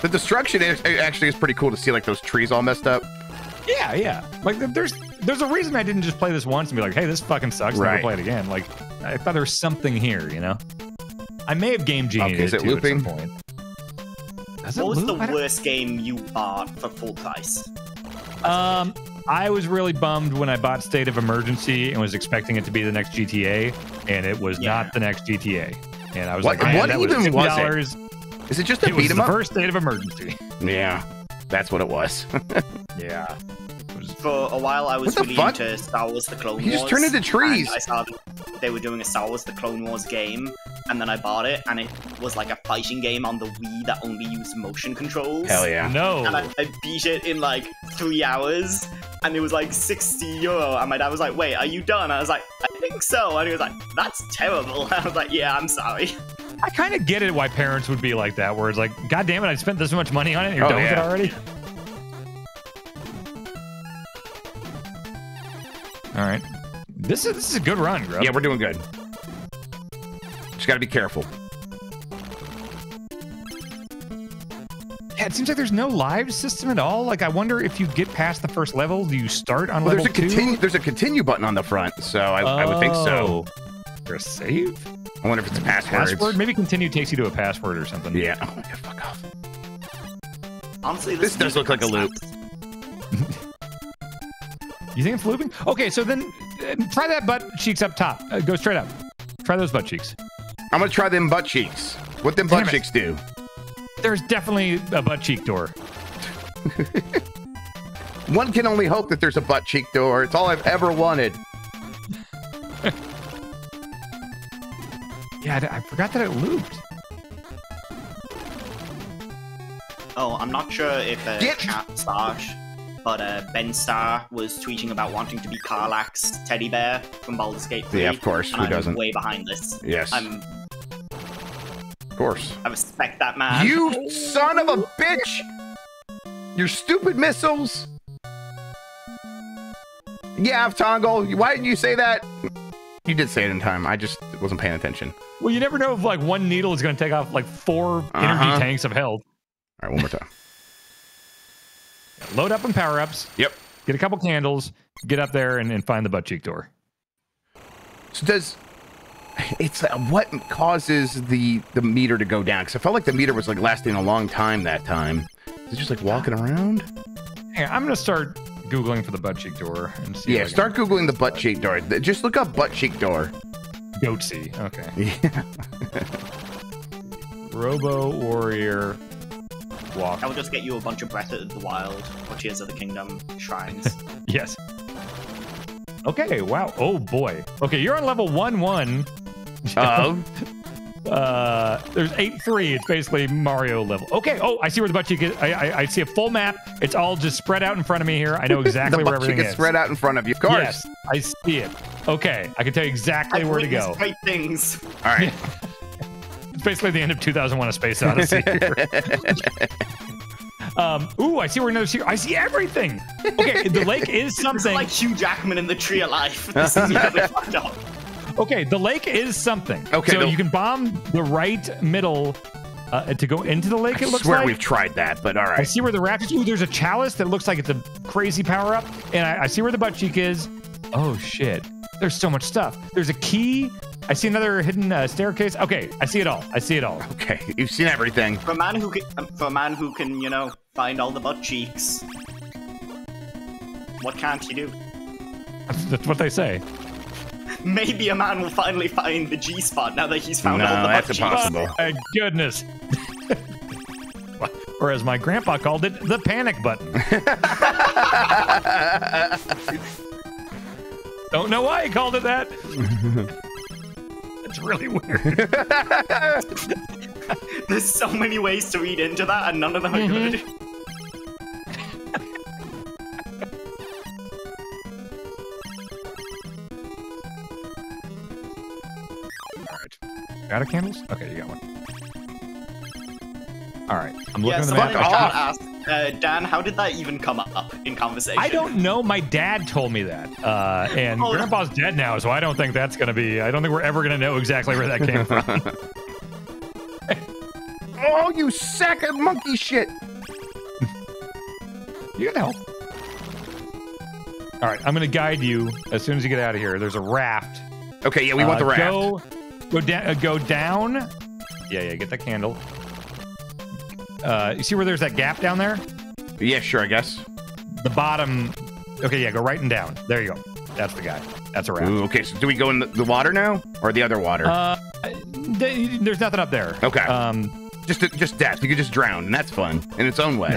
Speaker 1: The destruction is, actually is pretty cool to see like those trees all messed up.
Speaker 2: Yeah, yeah. Like there's there's a reason I didn't just play this once and be like, hey, this fucking sucks.
Speaker 1: Right.
Speaker 2: Never play it again. Like I thought there was something here, you know. I may have game oh, genie
Speaker 1: okay, is it, looping?
Speaker 2: point. Does
Speaker 3: what was
Speaker 2: loop? the
Speaker 3: worst game you bought for full price?
Speaker 2: Um, I was really bummed when I bought State of Emergency and was expecting it to be the next GTA, and it was
Speaker 3: Yeah.
Speaker 2: not the next GTA. And I was
Speaker 1: What-
Speaker 2: like, man,
Speaker 1: what
Speaker 2: that
Speaker 1: even
Speaker 2: was
Speaker 1: was it?
Speaker 2: $50.
Speaker 1: Is it just a
Speaker 2: It was
Speaker 1: beat 'em
Speaker 2: the
Speaker 1: up?
Speaker 2: first State of Emergency.
Speaker 1: Yeah, that's what it was. <laughs>
Speaker 2: Yeah. It was-
Speaker 3: For a while, I was really
Speaker 1: fuck?
Speaker 3: into Star Wars: The Clone
Speaker 1: He
Speaker 3: Wars.
Speaker 1: just turned into trees.
Speaker 3: I saw they were doing a Star Wars: The Clone Wars game, and then I bought it, and it was like a fighting game on the Wii that only used motion controls.
Speaker 1: Hell yeah.
Speaker 2: No.
Speaker 3: And I, I beat it in like three hours, and it was like 60 euro. And my dad was like, "Wait, are you done?" I was like, "I think so." And he was like, "That's terrible." <laughs> I was like, "Yeah, I'm sorry."
Speaker 2: I kind of get it why parents would be like that, where it's like, God damn it, I spent this much money on it and you're
Speaker 1: Oh,
Speaker 2: done with it already. All right. This is this is a good run, Grub.
Speaker 1: Yeah, we're doing good. Just got to be careful.
Speaker 2: Yeah, it seems like there's no live system at all. Like, I wonder if you get past the first level, do you start on
Speaker 1: Well,
Speaker 2: level
Speaker 1: there's a
Speaker 2: two?
Speaker 1: continue. There's a continue button on the front, so I, I would think so.
Speaker 2: Oh. For a save?
Speaker 1: I wonder if it's a
Speaker 2: Password? Maybe continue takes you to a password or something.
Speaker 1: Yeah. Oh, yeah. Fuck off.
Speaker 3: Honestly,
Speaker 1: This does look like a loop. <laughs>
Speaker 2: You think it's looping? Okay, so then uh, try that butt cheeks up top. Uh, go straight up. Try those butt cheeks.
Speaker 1: I'm gonna try them butt cheeks. What them
Speaker 2: Damn
Speaker 1: butt
Speaker 2: it.
Speaker 1: cheeks do?
Speaker 2: There's definitely a butt cheek door. <laughs>
Speaker 1: One can only hope that there's a butt cheek door. It's all I've ever wanted. <laughs>
Speaker 2: Yeah, I, I forgot that it looped.
Speaker 3: Oh, I'm not sure if uh,
Speaker 1: Get-
Speaker 3: chat Sarge, but uh, Ben Starr was tweeting about wanting to be Karlach's teddy bear from Baldur's Gate 3.
Speaker 1: Yeah, of course.
Speaker 3: and
Speaker 1: Who
Speaker 3: I'm
Speaker 1: doesn't?
Speaker 3: way behind this.
Speaker 1: Yes.
Speaker 3: I'm,
Speaker 1: Of course.
Speaker 3: I respect that man.
Speaker 1: You son of a bitch! Your stupid missiles! Yeah, Tongle, why didn't you say that? You did say it in time. I just wasn't paying attention.
Speaker 2: Well, you never know if like one needle is going to take off like four
Speaker 1: Uh-huh.
Speaker 2: energy tanks of health.
Speaker 1: All right, one more time.
Speaker 2: Load up on power ups.
Speaker 1: Yep.
Speaker 2: Get a couple candles. Get up there and, and find the butt cheek door.
Speaker 1: So does it's uh, what causes the the meter to go down? Because I felt like the meter was like lasting a long time that time. Is it just like walking around?
Speaker 2: Hey, I'm going to start googling for the butt cheek door and see.
Speaker 1: Yeah, start googling the butt cheek door. Just look up butt cheek door.
Speaker 2: can- goatse. Okay. <laughs>
Speaker 1: Yeah.
Speaker 2: Robo warrior walk.
Speaker 3: I will just get you a bunch of Breath of the Wild or Tears of the Kingdom shrines. <laughs>
Speaker 2: Yes. Okay. Wow. Oh boy. Okay, you're on level one one. <laughs>
Speaker 1: Of
Speaker 2: Uh, there's eight three. It's basically Mario level. Okay. Oh, I see where the butt cheek is. I, I, I see a full map. It's all just spread out in front of me here. I know <laughs> exactly where
Speaker 1: butt cheek
Speaker 2: everything
Speaker 1: is
Speaker 2: is.
Speaker 1: spread out in front of you. Of course.
Speaker 2: Yes, I see it. Okay, I can tell you exactly
Speaker 3: I've
Speaker 2: where to
Speaker 3: witnessed
Speaker 2: go.
Speaker 3: Great things.
Speaker 1: All right.
Speaker 2: It's basically the end of 2001: A Space Odyssey. <laughs> um, ooh, I see where another secret. I see everything. Okay, the lake is <laughs>
Speaker 3: It's
Speaker 2: something.
Speaker 3: like Hugh Jackman in the Tree of Life. <laughs> This is really fucked up.
Speaker 2: Okay, the lake is something.
Speaker 1: Okay,
Speaker 2: so
Speaker 1: the-
Speaker 2: you can bomb the right middle uh, to go into the lake.
Speaker 1: I
Speaker 2: It looks
Speaker 1: swear
Speaker 2: like.
Speaker 1: we've tried that, but all right.
Speaker 2: I see where the raft is. Ooh, there's a chalice that looks like it's a crazy power up, and I, I see where the butt cheek is. Oh shit! There's so much stuff. There's a key. I see another hidden uh, staircase. Okay, I see it all. I see it all.
Speaker 1: Okay, you've seen everything.
Speaker 3: For a man who can, um, for a man who can, you know, find all the butt cheeks, what can't he do?
Speaker 2: That's what they say.
Speaker 3: Maybe a man will finally find the G spot now that he's found
Speaker 1: No,
Speaker 3: all the
Speaker 1: that's
Speaker 3: butt cheeks.
Speaker 1: impossible.
Speaker 2: Oh, my goodness. <laughs> or as my grandpa called it, the panic button. <laughs> Don't know why he called it that. <laughs> It's really weird. <laughs>
Speaker 3: There's so many ways to read into that, and none of them are
Speaker 2: Mhm.
Speaker 3: good.
Speaker 2: Got a candles? Okay, you got one. All right, I'm looking
Speaker 3: Yeah,
Speaker 2: at the
Speaker 3: someone
Speaker 2: map.
Speaker 3: in the
Speaker 1: off.
Speaker 3: Chat asked, uh, Dan, how did that even come up in conversation?
Speaker 2: I don't know. My dad told me that, uh, and
Speaker 3: Oh.
Speaker 2: Grandpa's dead now, so I don't think that's gonna be. I don't think we're ever gonna know exactly where that came from. <laughs>
Speaker 1: Oh, you sack of monkey shit!
Speaker 2: You can help. All right, I'm going to guide you as soon as you get out of here. There's a raft.
Speaker 1: Okay, yeah, we want the
Speaker 2: Uh,
Speaker 1: raft.
Speaker 2: Go, go down. Uh, go down. Yeah, yeah. Get that candle. Uh, you see where there's that gap down there?
Speaker 1: Yeah, sure, I guess.
Speaker 2: The bottom. Okay, yeah. Go right and down. There you go. That's the guy. That's a raft.
Speaker 1: Ooh, okay, so do we go in the, the water now, or the other water?
Speaker 2: Uh, th- there's nothing up there.
Speaker 1: Okay.
Speaker 2: Um,
Speaker 1: just just death. You could just drown, and that's fun in its own way.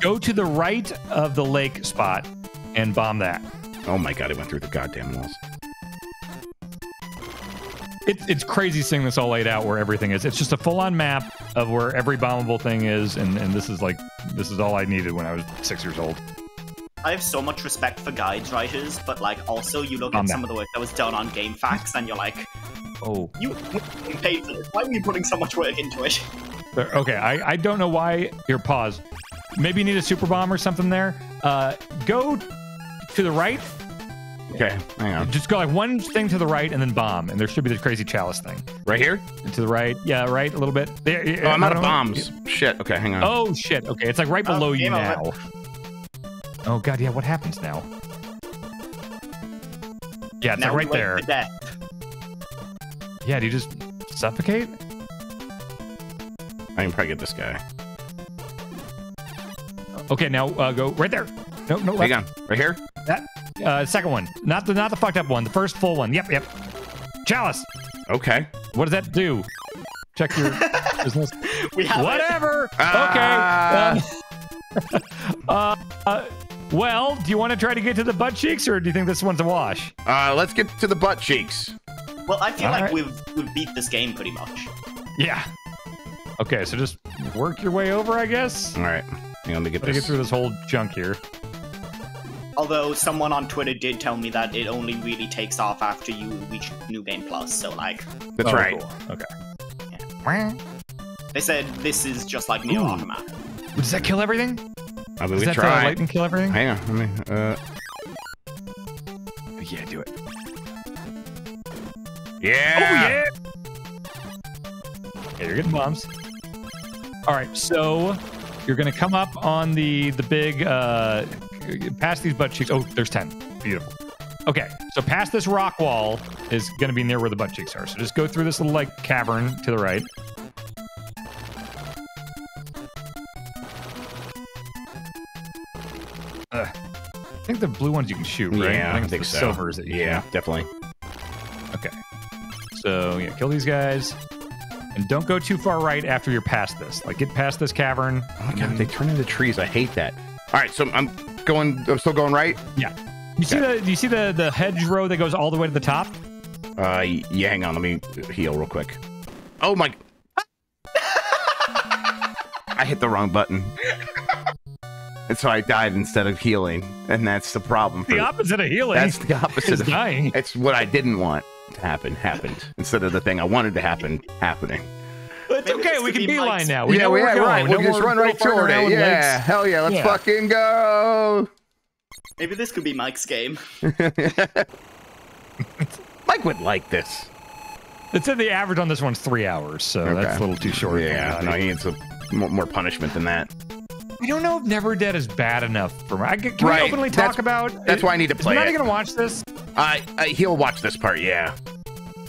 Speaker 2: go to the right of the lake spot and bomb that.
Speaker 1: Oh my god, it went through the goddamn walls.
Speaker 2: It's it's crazy seeing this all laid out where everything is. It's just a full on map of where every bombable thing is, and and this is like this is all I needed when I was six years old.
Speaker 3: I have so much respect for guides writers, but like also you look
Speaker 2: Calm
Speaker 3: at some of the work that was done on GameFAQs and you're like,
Speaker 2: Oh,
Speaker 3: you you paid for this. Why were you putting so much work into it?
Speaker 2: okay. I I don't know why. Here, pause. Maybe you need a super bomb or something there. Uh, go to the right.
Speaker 1: Okay, hang on.
Speaker 2: Just go like one thing to the right and then bomb, and there should be the crazy chalice thing.
Speaker 1: Right here?
Speaker 2: And to the right, yeah, right, a little bit. There.
Speaker 1: Oh, I'm out of
Speaker 2: don't know.
Speaker 1: bombs. Shit. Okay, hang on.
Speaker 2: Oh shit. Okay, it's like right
Speaker 3: Oh,
Speaker 2: below you
Speaker 3: game over.
Speaker 2: now. Oh god, yeah. What happens now? Yeah, it's
Speaker 3: now
Speaker 2: like right there.
Speaker 3: wait for death.
Speaker 2: Yeah, do you just suffocate?
Speaker 1: I can probably get this guy.
Speaker 2: Okay, now uh, go right there. No, no,
Speaker 1: Hang
Speaker 2: left.
Speaker 1: on. Right here?
Speaker 2: That uh, second one, not the not the fucked up one. The first full one. Yep, yep. Chalice.
Speaker 1: Okay.
Speaker 2: What does that do? Check your <laughs> business.
Speaker 3: We have.
Speaker 2: Whatever.
Speaker 1: Ah.
Speaker 2: Okay. <laughs> Uh, uh, uh, well, do you want to try to get to the butt cheeks, or do you think this one's a wash?
Speaker 1: Uh, let's get to the butt cheeks.
Speaker 3: Well, I feel
Speaker 2: All
Speaker 3: like
Speaker 2: right.
Speaker 3: we've we've beat this game pretty much.
Speaker 2: Yeah. Okay, so just work your way over, I guess.
Speaker 1: All right. Hang on, let me get
Speaker 2: Gotta get through this whole junk here.
Speaker 3: Although someone on Twitter did tell me that it only really takes off after you reach New Game Plus. So like
Speaker 1: That's
Speaker 2: Oh,
Speaker 1: right.
Speaker 2: cool. Okay.
Speaker 3: they said, this is just like NieR
Speaker 2: Ooh.
Speaker 3: Automata.
Speaker 2: Does that kill everything?
Speaker 1: I mean,
Speaker 2: Does
Speaker 1: we
Speaker 2: that
Speaker 1: try.
Speaker 2: lightning kill everything?
Speaker 1: Hang on. Let me. Uh,
Speaker 2: Yeah, do it.
Speaker 1: yeah.
Speaker 2: Oh yeah. Yeah, you're getting bombs. All right, so you're gonna come up on the the big uh past these butt cheeks. Oh, there's ten. Beautiful. Okay, so past this rock wall is gonna be near where the butt cheeks are. So just go through this little like cavern to the right. Ugh. I think the blue ones you can shoot, right?
Speaker 1: Yeah, I think
Speaker 2: the
Speaker 1: so.
Speaker 2: Silvers
Speaker 1: Yeah,
Speaker 2: can.
Speaker 1: definitely.
Speaker 2: Okay. So yeah, kill these guys, and don't go too far right after you're past this. Like get past this cavern.
Speaker 1: Oh god, they turn into trees. I hate that. All right, so I'm going. I'm still going right.
Speaker 2: Yeah. You see the you see the the hedgerow that goes all the way to the top?
Speaker 1: Uh, yeah. Hang on. Let me heal real quick. Oh my. <laughs> I hit the wrong button. And so I died instead of healing, and that's the problem.
Speaker 2: The opposite of healing.
Speaker 1: That's the opposite of
Speaker 2: dying.
Speaker 1: It's what I didn't want to happen happened instead of the thing I wanted to happen happening.
Speaker 2: It's
Speaker 3: Maybe
Speaker 2: okay.
Speaker 3: this
Speaker 2: We can
Speaker 3: be
Speaker 2: beeline
Speaker 3: Mike's-
Speaker 2: now. We know where we're going.
Speaker 1: We'll
Speaker 2: No
Speaker 1: just run right
Speaker 2: farting
Speaker 1: toward it. Yeah,
Speaker 2: legs.
Speaker 1: hell yeah, let's
Speaker 2: Yeah.
Speaker 1: fucking go.
Speaker 3: Maybe this could be Mike's game. <laughs>
Speaker 1: Mike would like this.
Speaker 2: It said the average on this one's three hours, so
Speaker 1: Okay.
Speaker 2: that's a little too short. for
Speaker 1: Yeah, no, he needs a, more, more punishment than that.
Speaker 2: I don't know if Never Dead is bad enough for me. Can can
Speaker 1: Right,
Speaker 2: we openly
Speaker 1: that's-
Speaker 2: talk about?
Speaker 1: that's why I need to
Speaker 2: Is
Speaker 1: play
Speaker 2: Maddie
Speaker 1: it.
Speaker 2: gonna watch this?
Speaker 1: Uh, uh, he'll watch this part, yeah.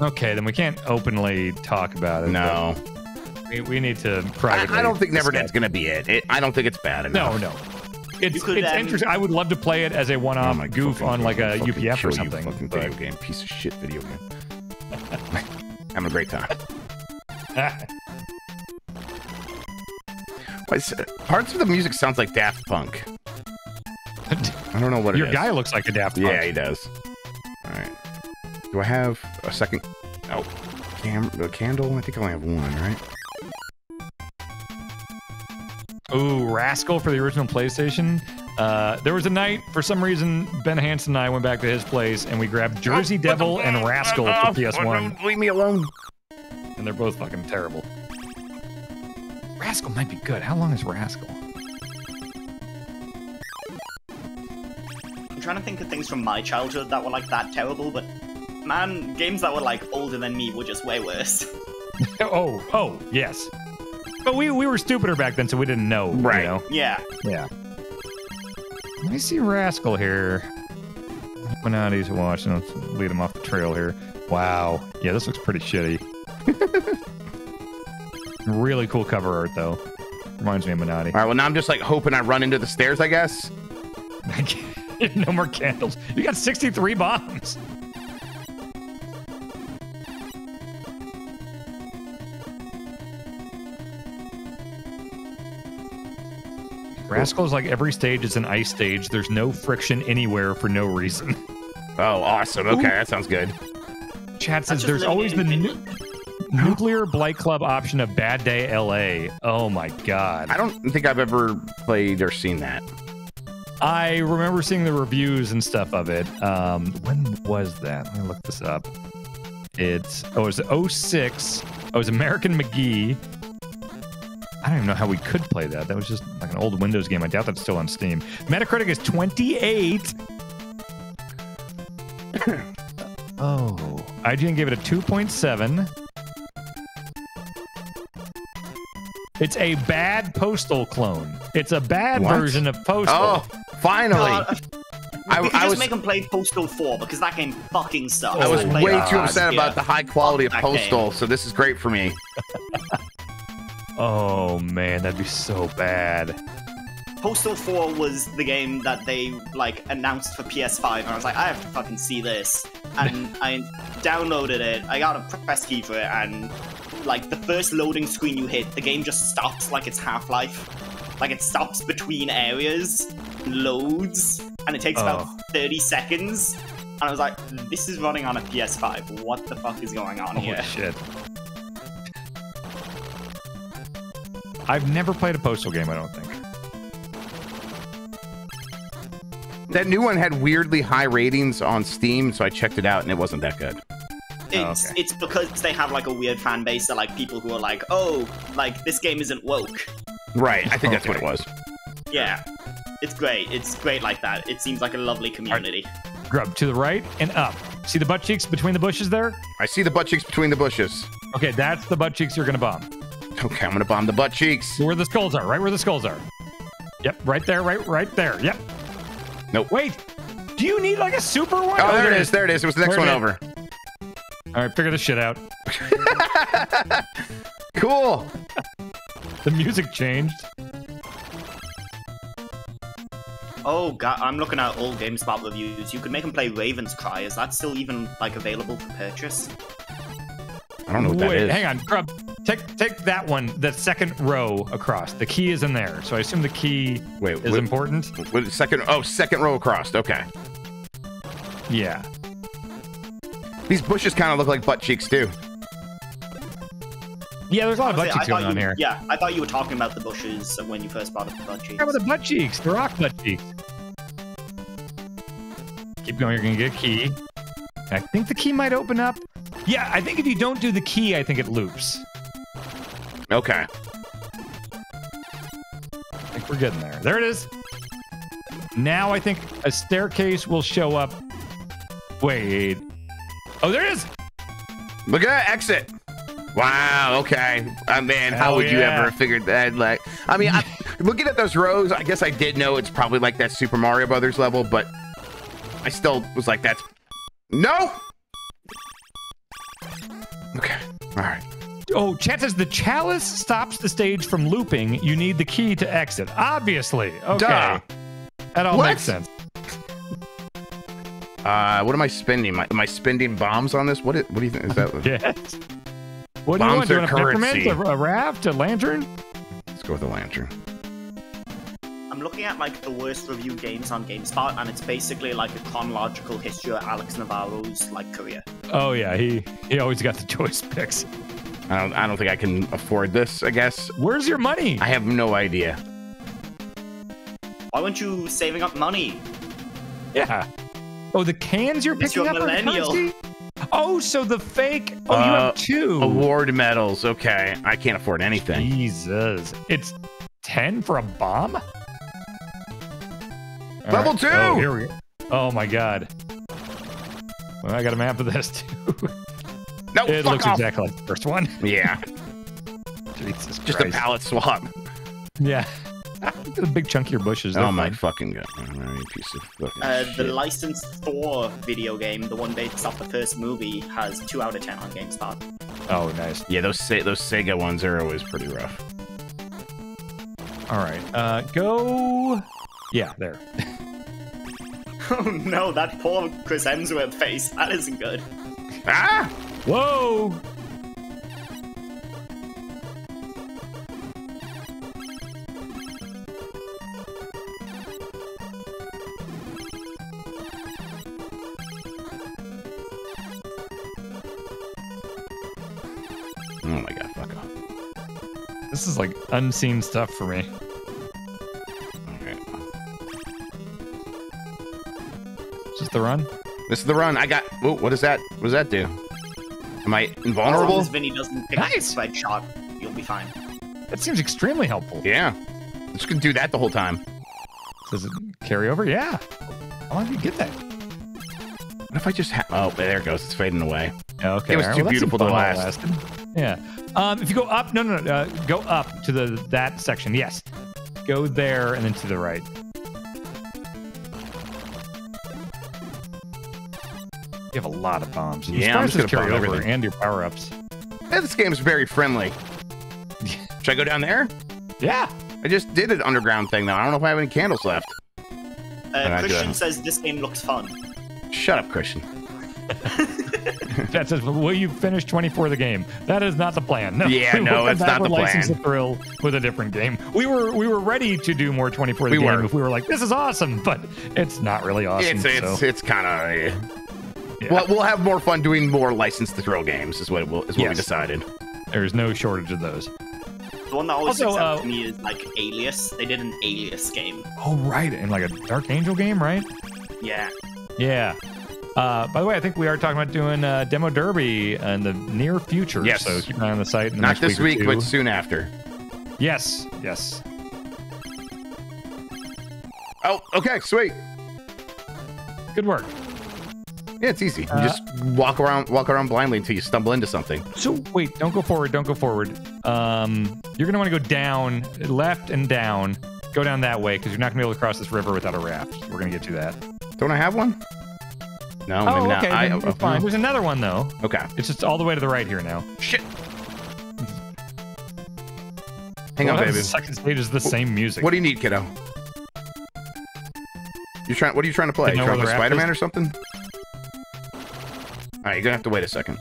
Speaker 2: Okay, then we can't openly talk about it.
Speaker 1: No,
Speaker 2: but We, we need to
Speaker 1: I,
Speaker 2: privately.
Speaker 1: I don't think Never
Speaker 2: discuss
Speaker 1: Dead's gonna be it. it. I don't think it's bad
Speaker 2: No,
Speaker 1: enough.
Speaker 2: no. It's, it's
Speaker 3: um,
Speaker 2: interesting. I would love to play it as a
Speaker 1: Oh
Speaker 2: one-off
Speaker 1: my
Speaker 2: goof
Speaker 1: fucking
Speaker 2: on like a
Speaker 1: fucking
Speaker 2: UPF or something.
Speaker 1: fucking
Speaker 2: but-
Speaker 1: video game, piece of shit video game. <laughs> Having a great time. <laughs> Parts of the music sounds like Daft Punk. I don't know what it
Speaker 2: Your guy looks like a Daft Punk.
Speaker 1: Yeah, he does. All right. Do I have a second? Oh, cam a candle. I think I only have one. Right.
Speaker 2: Ooh, Rascal for the original PlayStation. Uh, there was a night, for some reason, Ben Hanson and I went back to his place and we grabbed Jersey Devil and Rascal for PS1,
Speaker 1: Leave me alone.
Speaker 2: and they're both fucking terrible. Rascal might be good. How long is Rascal?
Speaker 3: I'm trying to think of things from my childhood that were like that terrible, but man, games that were like older than me were just way worse. <laughs>
Speaker 2: oh, oh, yes. But we we were stupider back then, so we didn't know.
Speaker 1: Right.
Speaker 2: You know?
Speaker 3: Yeah.
Speaker 2: Yeah. Let me see Rascal here. Minotti's watching. Let's lead him off the trail here. Wow. Yeah, this looks pretty shitty. <laughs> really cool cover art, though. Reminds me of Manati.
Speaker 1: All right. Well, now I'm just like hoping I run into the stairs. I guess. <laughs>
Speaker 2: no more candles. You got 63 bombs. Rascal's like every stage is an ice stage. There's no friction anywhere for no reason. <laughs>
Speaker 1: Oh, awesome. Okay, that sounds good.
Speaker 2: Chat says
Speaker 3: just
Speaker 2: there's always the
Speaker 3: in
Speaker 2: nu- nuclear blight club option of Bad Day LA. Oh my god.
Speaker 1: I don't think I've ever played or seen that.
Speaker 2: I remember seeing the reviews and stuff of it. Um, when was that? Let me look this up. It's oh, it was 06. Oh, it was American McGee. I don't even know how we could play that. That was just like an old Windows game. I doubt that's still on Steam. Metacritic is 28. <coughs> oh, IGN gave it a 2.7. It's a bad postal clone. It's a bad
Speaker 1: What?
Speaker 2: version of postal.
Speaker 1: Oh, finally.
Speaker 3: God.
Speaker 1: I,
Speaker 3: we could
Speaker 1: I
Speaker 3: just
Speaker 1: was
Speaker 3: make them play Postal 4 because that game fucking sucks.
Speaker 1: I was way too upset
Speaker 3: year.
Speaker 1: about the high quality of
Speaker 3: Fuck that game.
Speaker 1: Postal, so this is great for me. <laughs>
Speaker 2: Oh man, that'd be so bad.
Speaker 3: Postal 4 was the game that they like announced for PS5, and I was like, I have to fucking see this. And <laughs> I downloaded it. I got a press key for it, and like the first loading screen you hit, the game just stops like it's Half Life. Like it stops between areas, loads, and it takes
Speaker 2: Oh.
Speaker 3: about 30 seconds. And I was like, this is running on a PS5. What the fuck is going on
Speaker 2: Holy
Speaker 3: here?
Speaker 2: shit. I've never played a postal game, I don't think.
Speaker 1: That new one had weirdly high ratings on Steam, so I checked it out and it wasn't that good.
Speaker 3: It's oh,
Speaker 2: okay.
Speaker 3: it's because they have like a weird fan base of like people who are like, oh, like this game isn't woke.
Speaker 1: Right, I think that's what it was.
Speaker 3: Yeah. It's great. It's great like that. It seems like a lovely community.
Speaker 2: Grub to the right and up. See the butt cheeks between the bushes there?
Speaker 1: I see the butt cheeks between the bushes.
Speaker 2: Okay, that's the butt cheeks you're gonna bomb.
Speaker 1: Okay, I'm gonna bomb the butt cheeks.
Speaker 2: Where the skulls are, right where the skulls are. Yep, right there, right, right there. Yep.
Speaker 1: Nope.
Speaker 2: Wait. Do you need like a super one?
Speaker 1: Oh, there it is. There it is. It was the next
Speaker 2: There
Speaker 1: one over.
Speaker 2: All right, figure this shit out. <laughs>
Speaker 1: Cool.
Speaker 2: The music changed.
Speaker 3: Oh god, I'm looking at old GameSpot reviews. You could make them play Raven's Cry. Is that still even like available for purchase?
Speaker 1: I don't know what
Speaker 2: Wait,
Speaker 1: is.
Speaker 2: hang on, Grub. Take take that one, the second row across. The key is in there, so I assume the key
Speaker 1: Wait,
Speaker 2: is
Speaker 1: what-
Speaker 2: important.
Speaker 1: What, second? Oh, second row across. Okay.
Speaker 2: Yeah.
Speaker 1: These bushes kind of look like butt cheeks too.
Speaker 2: Yeah, there's a lot of butt
Speaker 3: Honestly, I
Speaker 2: cheeks
Speaker 3: thought
Speaker 2: going on
Speaker 3: you-
Speaker 2: here.
Speaker 3: Yeah, I thought you were talking about the bushes when you first brought up the butt cheeks.
Speaker 2: Yeah, with the butt cheeks, the rock butt cheeks. Keep going. You're gonna get a key. I think the key might open up. Yeah, I think if you don't do the key, I think it loops.
Speaker 1: Okay.
Speaker 2: I think we're getting there. There it is. Now I think a staircase will show up. Wait. Oh, there it is.
Speaker 1: Look at that exit. Wow. Okay. Uh, man, how
Speaker 2: Hell
Speaker 1: would you ever have figured that? Like, I mean, I, <laughs> looking at those rows, I guess I did know it's probably like that Super Mario Brothers level, but I still was like, that's no. Okay. All right.
Speaker 2: Oh, chat says the chalice stops the stage from looping. You need the key to exit. Obviously. Okay.
Speaker 1: Duh.
Speaker 2: That all
Speaker 1: What?
Speaker 2: makes sense.
Speaker 1: Uh, what am I spending? Am I spending bombs on this? What? Is, what do you think? Is that? <laughs>
Speaker 2: Yes. What do you want?
Speaker 1: Bombs
Speaker 2: Do you want a
Speaker 1: currency.
Speaker 2: a raft, a lantern?
Speaker 1: Let's go with a lantern.
Speaker 3: I'm looking at like the worst reviewed games on GameSpot, and it's basically like a chronological history of Alex Navarro's like career.
Speaker 2: Oh yeah, he he always got the <laughs> choice picks.
Speaker 1: I don't. I don't think I can afford this. I guess.
Speaker 2: Where's your money?
Speaker 1: I have no idea.
Speaker 3: Why weren't you saving up money?
Speaker 2: Yeah. Oh, the cans you're picking
Speaker 3: you're
Speaker 2: up
Speaker 3: a
Speaker 2: are
Speaker 3: millennial.
Speaker 2: currency? Oh, so the fake. Oh, you
Speaker 1: Uh,
Speaker 2: have two.
Speaker 1: Award medals. Okay. I can't afford anything.
Speaker 2: Jesus, it's ten for a bomb. All
Speaker 1: Level two!
Speaker 2: Oh, here we go. Oh my god. Well, I got a map of this <laughs> too.
Speaker 1: No.
Speaker 2: it
Speaker 1: fuck
Speaker 2: looks
Speaker 1: off.
Speaker 2: exactly like the first one. <laughs>
Speaker 1: Yeah.
Speaker 2: Jesus
Speaker 1: Just a
Speaker 2: Christ.
Speaker 1: palette swap.
Speaker 2: Yeah. Look <laughs> at the big chunkier bushes.
Speaker 1: Oh my
Speaker 2: fun.
Speaker 1: fucking god! You piece of fucking
Speaker 3: Uh, the
Speaker 1: shit.
Speaker 3: licensed Thor video game, the one based off the first movie, has two out of ten on GameSpot.
Speaker 2: Oh, nice.
Speaker 1: Yeah, those Se- those Sega ones are always pretty rough.
Speaker 2: All right. Uh, go. Yeah, <laughs> there.
Speaker 3: Oh no, that poor Chris Hemsworth face. That isn't good.
Speaker 1: Ah!
Speaker 2: Whoa.
Speaker 1: Oh my god! Fuck off.
Speaker 2: This is like unseen stuff for me. The run?
Speaker 1: This is the run. I got. Whoa, what does that? What does that do? Am I
Speaker 3: As long
Speaker 1: invulnerable?
Speaker 3: as Vinny doesn't pick
Speaker 2: Nice.
Speaker 3: a spread shot, you'll be fine.
Speaker 2: That seems extremely helpful.
Speaker 1: Yeah. Just gonna do that the whole time.
Speaker 2: Does it carry over? Yeah. How long did you get that?
Speaker 1: What if I just? Ha- oh, there it goes. It's fading away.
Speaker 2: Okay.
Speaker 1: It was
Speaker 2: all right,
Speaker 1: too
Speaker 2: well,
Speaker 1: beautiful to
Speaker 2: fun
Speaker 1: last.
Speaker 2: Yeah. Um, if you go up, no, no, no, uh, go up to the that section. Yes. Go there and then to the right. You have a lot of bombs. I'm
Speaker 1: Yeah, I'm just gonna
Speaker 2: carry
Speaker 1: bomb
Speaker 2: over
Speaker 1: everything.
Speaker 2: and your power ups.
Speaker 1: Yeah, this game's very friendly. <laughs> Should I go down there?
Speaker 2: Yeah.
Speaker 1: I just did an underground thing though. I don't know if I have any candles left.
Speaker 3: Uh,
Speaker 1: Alright,
Speaker 3: Christian
Speaker 1: good.
Speaker 3: says this game looks fun.
Speaker 1: Shut up, Christian. <laughs>
Speaker 2: That says, "Will you finish 24 the game?" That is not the plan. No.
Speaker 1: Yeah, <laughs> no,
Speaker 2: went
Speaker 1: it's not
Speaker 2: with
Speaker 1: the
Speaker 2: License
Speaker 1: plan.
Speaker 2: to Thrill with a different game. We were we were ready to do more 24 the
Speaker 1: We
Speaker 2: game
Speaker 1: were.
Speaker 2: if we were like, "This is awesome," but it's not really awesome.
Speaker 1: It's it's
Speaker 2: so,
Speaker 1: it's kind of.
Speaker 2: yeah.
Speaker 1: Well, we'll have more fun doing more License to Thrill games. Is what it will, is what we decided.
Speaker 2: there's no shortage of those.
Speaker 3: The one that always
Speaker 2: Also,
Speaker 3: sticks out
Speaker 2: uh,
Speaker 3: to me is like Alias. They did an Alias game.
Speaker 2: Oh right, and like a Dark Angel game, right?
Speaker 3: Yeah.
Speaker 2: Yeah. Uh, by the way, I think we are talking about doing uh, demo derby in the near future.
Speaker 1: Yes.
Speaker 2: So keep an eye on the site. In the
Speaker 1: Not
Speaker 2: next
Speaker 1: this
Speaker 2: week,
Speaker 1: week, but soon after.
Speaker 2: yes, yes.
Speaker 1: Oh, okay, sweet.
Speaker 2: Good work.
Speaker 1: Yeah, it's easy. You
Speaker 2: Uh,
Speaker 1: just walk around, walk around blindly until you stumble into something.
Speaker 2: So wait, don't go forward. Don't go forward. Um, you're gonna want to go down, left and down. Go down that way because you're not gonna be able to cross this river without a raft. We're gonna get to that.
Speaker 1: Don't I have one? No,
Speaker 2: Oh,
Speaker 1: maybe not.
Speaker 2: okay,
Speaker 1: I,
Speaker 2: then
Speaker 1: oh,
Speaker 2: it's fine. There's another one though.
Speaker 1: Okay.
Speaker 2: It's just all the way to the right here now.
Speaker 1: Shit. <laughs> Hang
Speaker 2: Well,
Speaker 1: on, baby.
Speaker 2: The second stage is the same music.
Speaker 1: What do you need, kiddo? You're trying? What are you trying to play?
Speaker 2: To know
Speaker 1: Trying to play Spider-Man or something? All right, you're gonna have to wait a second.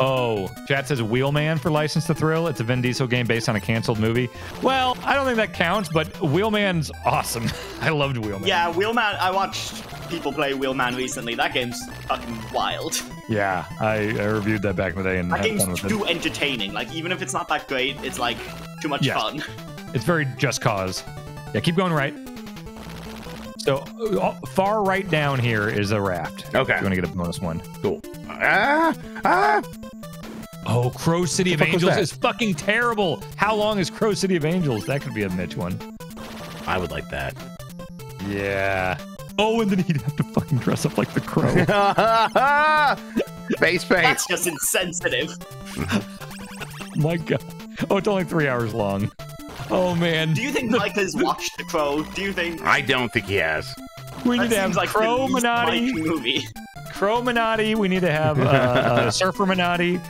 Speaker 2: Oh, chat says Wheelman for License to Thrill. It's a Vin Diesel game based on a canceled movie. Well, I don't think that counts, but Wheelman's awesome. <laughs> I loved Wheelman.
Speaker 3: Yeah, Wheelman. I watched people play Wheelman recently. That game's fucking wild.
Speaker 2: Yeah, I, I reviewed that back in the day and
Speaker 3: That game's
Speaker 2: with it.
Speaker 3: too entertaining. Like even if it's not that great, it's like too much
Speaker 2: Yes.
Speaker 3: fun.
Speaker 2: It's very just cause. Yeah, keep going right. So uh, far right down here is a raft.
Speaker 1: Okay.
Speaker 2: You want to get a bonus one?
Speaker 1: Cool. Ah, ah.
Speaker 2: Oh, Crow City of
Speaker 1: The fuck was
Speaker 2: Angels is fucking terrible. How long is Crow City of Angels? That could be a Mitch one.
Speaker 1: I would like that.
Speaker 2: Yeah. Oh, and then he'd have to fucking dress up like the crow. <laughs>
Speaker 1: Face paint.
Speaker 3: That's just insensitive. <laughs>
Speaker 2: My God. Oh, it's only three hours long. <laughs> Oh man.
Speaker 3: Do you think Mike has <laughs> watched The Crow? Do you think
Speaker 1: I don't think he has.
Speaker 2: we
Speaker 3: that
Speaker 2: need to have
Speaker 3: seems like
Speaker 2: Crow Minotti?
Speaker 3: Movie?
Speaker 2: Crow Minotti. We need to have uh, uh, <laughs> Surfer Minotti.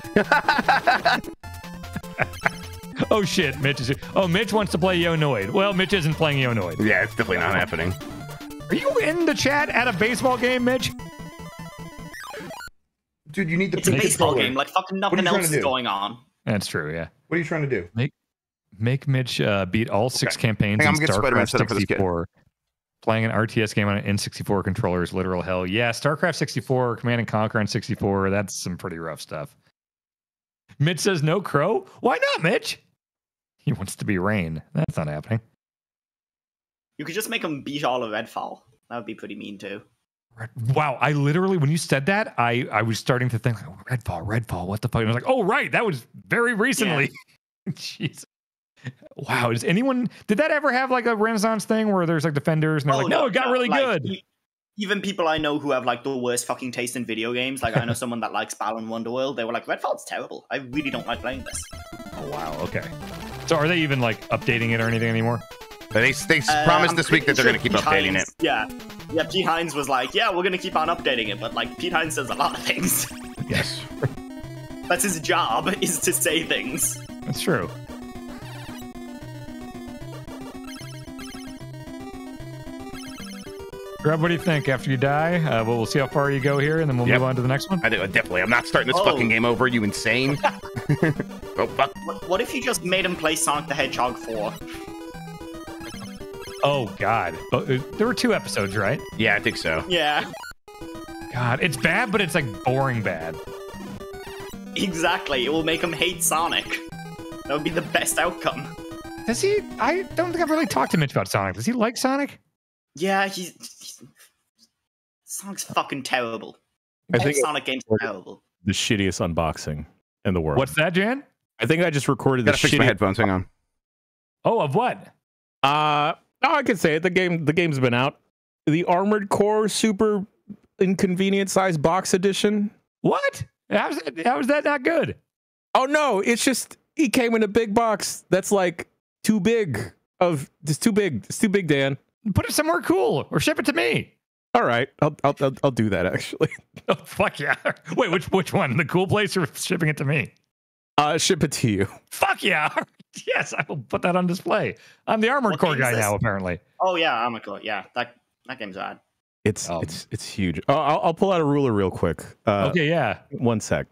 Speaker 2: oh shit, Mitch is. Oh, Mitch wants to play Yo Noid. Well, Mitch isn't playing Yo Noid.
Speaker 1: Yeah, it's definitely not happening.
Speaker 2: Are you in the chat at a baseball game, Mitch?
Speaker 1: Dude, you need the
Speaker 3: It's a baseball game. Like fucking nothing else is
Speaker 1: do?
Speaker 3: going on.
Speaker 2: That's true. Yeah.
Speaker 1: What are you trying to do?
Speaker 2: Make Mitch uh, beat all six
Speaker 1: Okay.
Speaker 2: campaigns
Speaker 1: Hang on,
Speaker 2: in
Speaker 1: I'm gonna get Spider-Man
Speaker 2: StarCraft
Speaker 1: set up for this kid.
Speaker 2: 64. Playing an RTS game on an N64 controller is literal hell. Yeah, StarCraft 64, Command and Conquer on 64. That's some pretty rough stuff. Mitch says no crow. Why not, Mitch? He wants to be Rain. That's not happening.
Speaker 3: You could just make him beat all of Redfall. That would be pretty mean too.
Speaker 2: Red- Wow, I literally when you said that, I I was starting to think like, oh, Redfall, Redfall, what the fuck? And I was like, oh right, that was very recently. <laughs> Jeez. Wow, does anyone did that ever have like a Renaissance thing where there's like defenders and they're
Speaker 3: Oh,
Speaker 2: like, no, it got really
Speaker 3: like,
Speaker 2: good.
Speaker 3: even people I know who have like the worst fucking taste in video games, like I know <laughs> someone that likes Balan Wonderworld, they were like, Redfall's terrible. I really don't like playing this.
Speaker 2: Oh wow. Okay. So are they even like updating it or anything anymore?
Speaker 1: But they they
Speaker 3: Uh,
Speaker 1: promised
Speaker 3: I'm
Speaker 1: this week that they're
Speaker 3: pretty
Speaker 1: going to keep
Speaker 3: Pete
Speaker 1: updating
Speaker 3: Hines-
Speaker 1: it.
Speaker 3: Yeah, yeah. Pete Hines was like, "Yeah, we're gonna keep on updating it," but like Pete Hines says a lot of things.
Speaker 1: Yes. <laughs>
Speaker 3: That's his job is to say things.
Speaker 2: That's true. Grub, what do you think after you die? Uh, well, we'll see how far you go here, and then we'll
Speaker 1: Yep.
Speaker 2: move on to the next one.
Speaker 1: I do definitely. I'm not starting this
Speaker 3: Oh.
Speaker 1: fucking game over. You insane? <laughs> oh fuck.
Speaker 3: What, what if you just made him play Sonic the Hedgehog 4?
Speaker 2: Oh God, But, uh, there were two episodes, right?
Speaker 1: Yeah, I think so.
Speaker 3: Yeah,
Speaker 2: God, it's bad, but it's like boring bad.
Speaker 3: exactly. It will make him hate Sonic. That would be the best outcome.
Speaker 2: Does he? I don't think I've really talked to Mitch about Sonic. Does he like Sonic?
Speaker 3: Yeah, he's, he's Sonic's fucking terrible.
Speaker 4: I
Speaker 3: All
Speaker 4: think
Speaker 3: Sonic games are terrible.
Speaker 4: the shittiest unboxing in the world.
Speaker 2: What's that, Jan?
Speaker 4: I think I just recorded the
Speaker 1: Gotta fix my
Speaker 4: shitty.
Speaker 1: headphones. Hang on.
Speaker 2: Oh, of what?
Speaker 4: Uh, no, I could say it. The game, the game's been out. The Armored Core Super Inconvenient Size Box Edition.
Speaker 2: What? How's that? How is that not good?
Speaker 4: Oh no, it's just he came in a big box that's like too big. Of it's too big. It's too big, Dan.
Speaker 2: Put it somewhere cool or ship it to me.
Speaker 4: All right, I'll I'll I'll, I'll do that actually. <laughs>
Speaker 2: Oh fuck yeah! <laughs> Wait, which which one? The cool place or shipping it to me?
Speaker 4: Uh, ship it to you.
Speaker 2: Fuck yeah! <laughs> yes, I will put that on display. I'm the armored
Speaker 3: What
Speaker 2: core guy now, apparently.
Speaker 3: Oh yeah, I'm a cool. Yeah, that that game's odd.
Speaker 4: It's
Speaker 2: Um,
Speaker 4: it's it's huge. Oh, I'll, I'll pull out a ruler real quick. Uh,
Speaker 2: okay, yeah.
Speaker 4: One sec.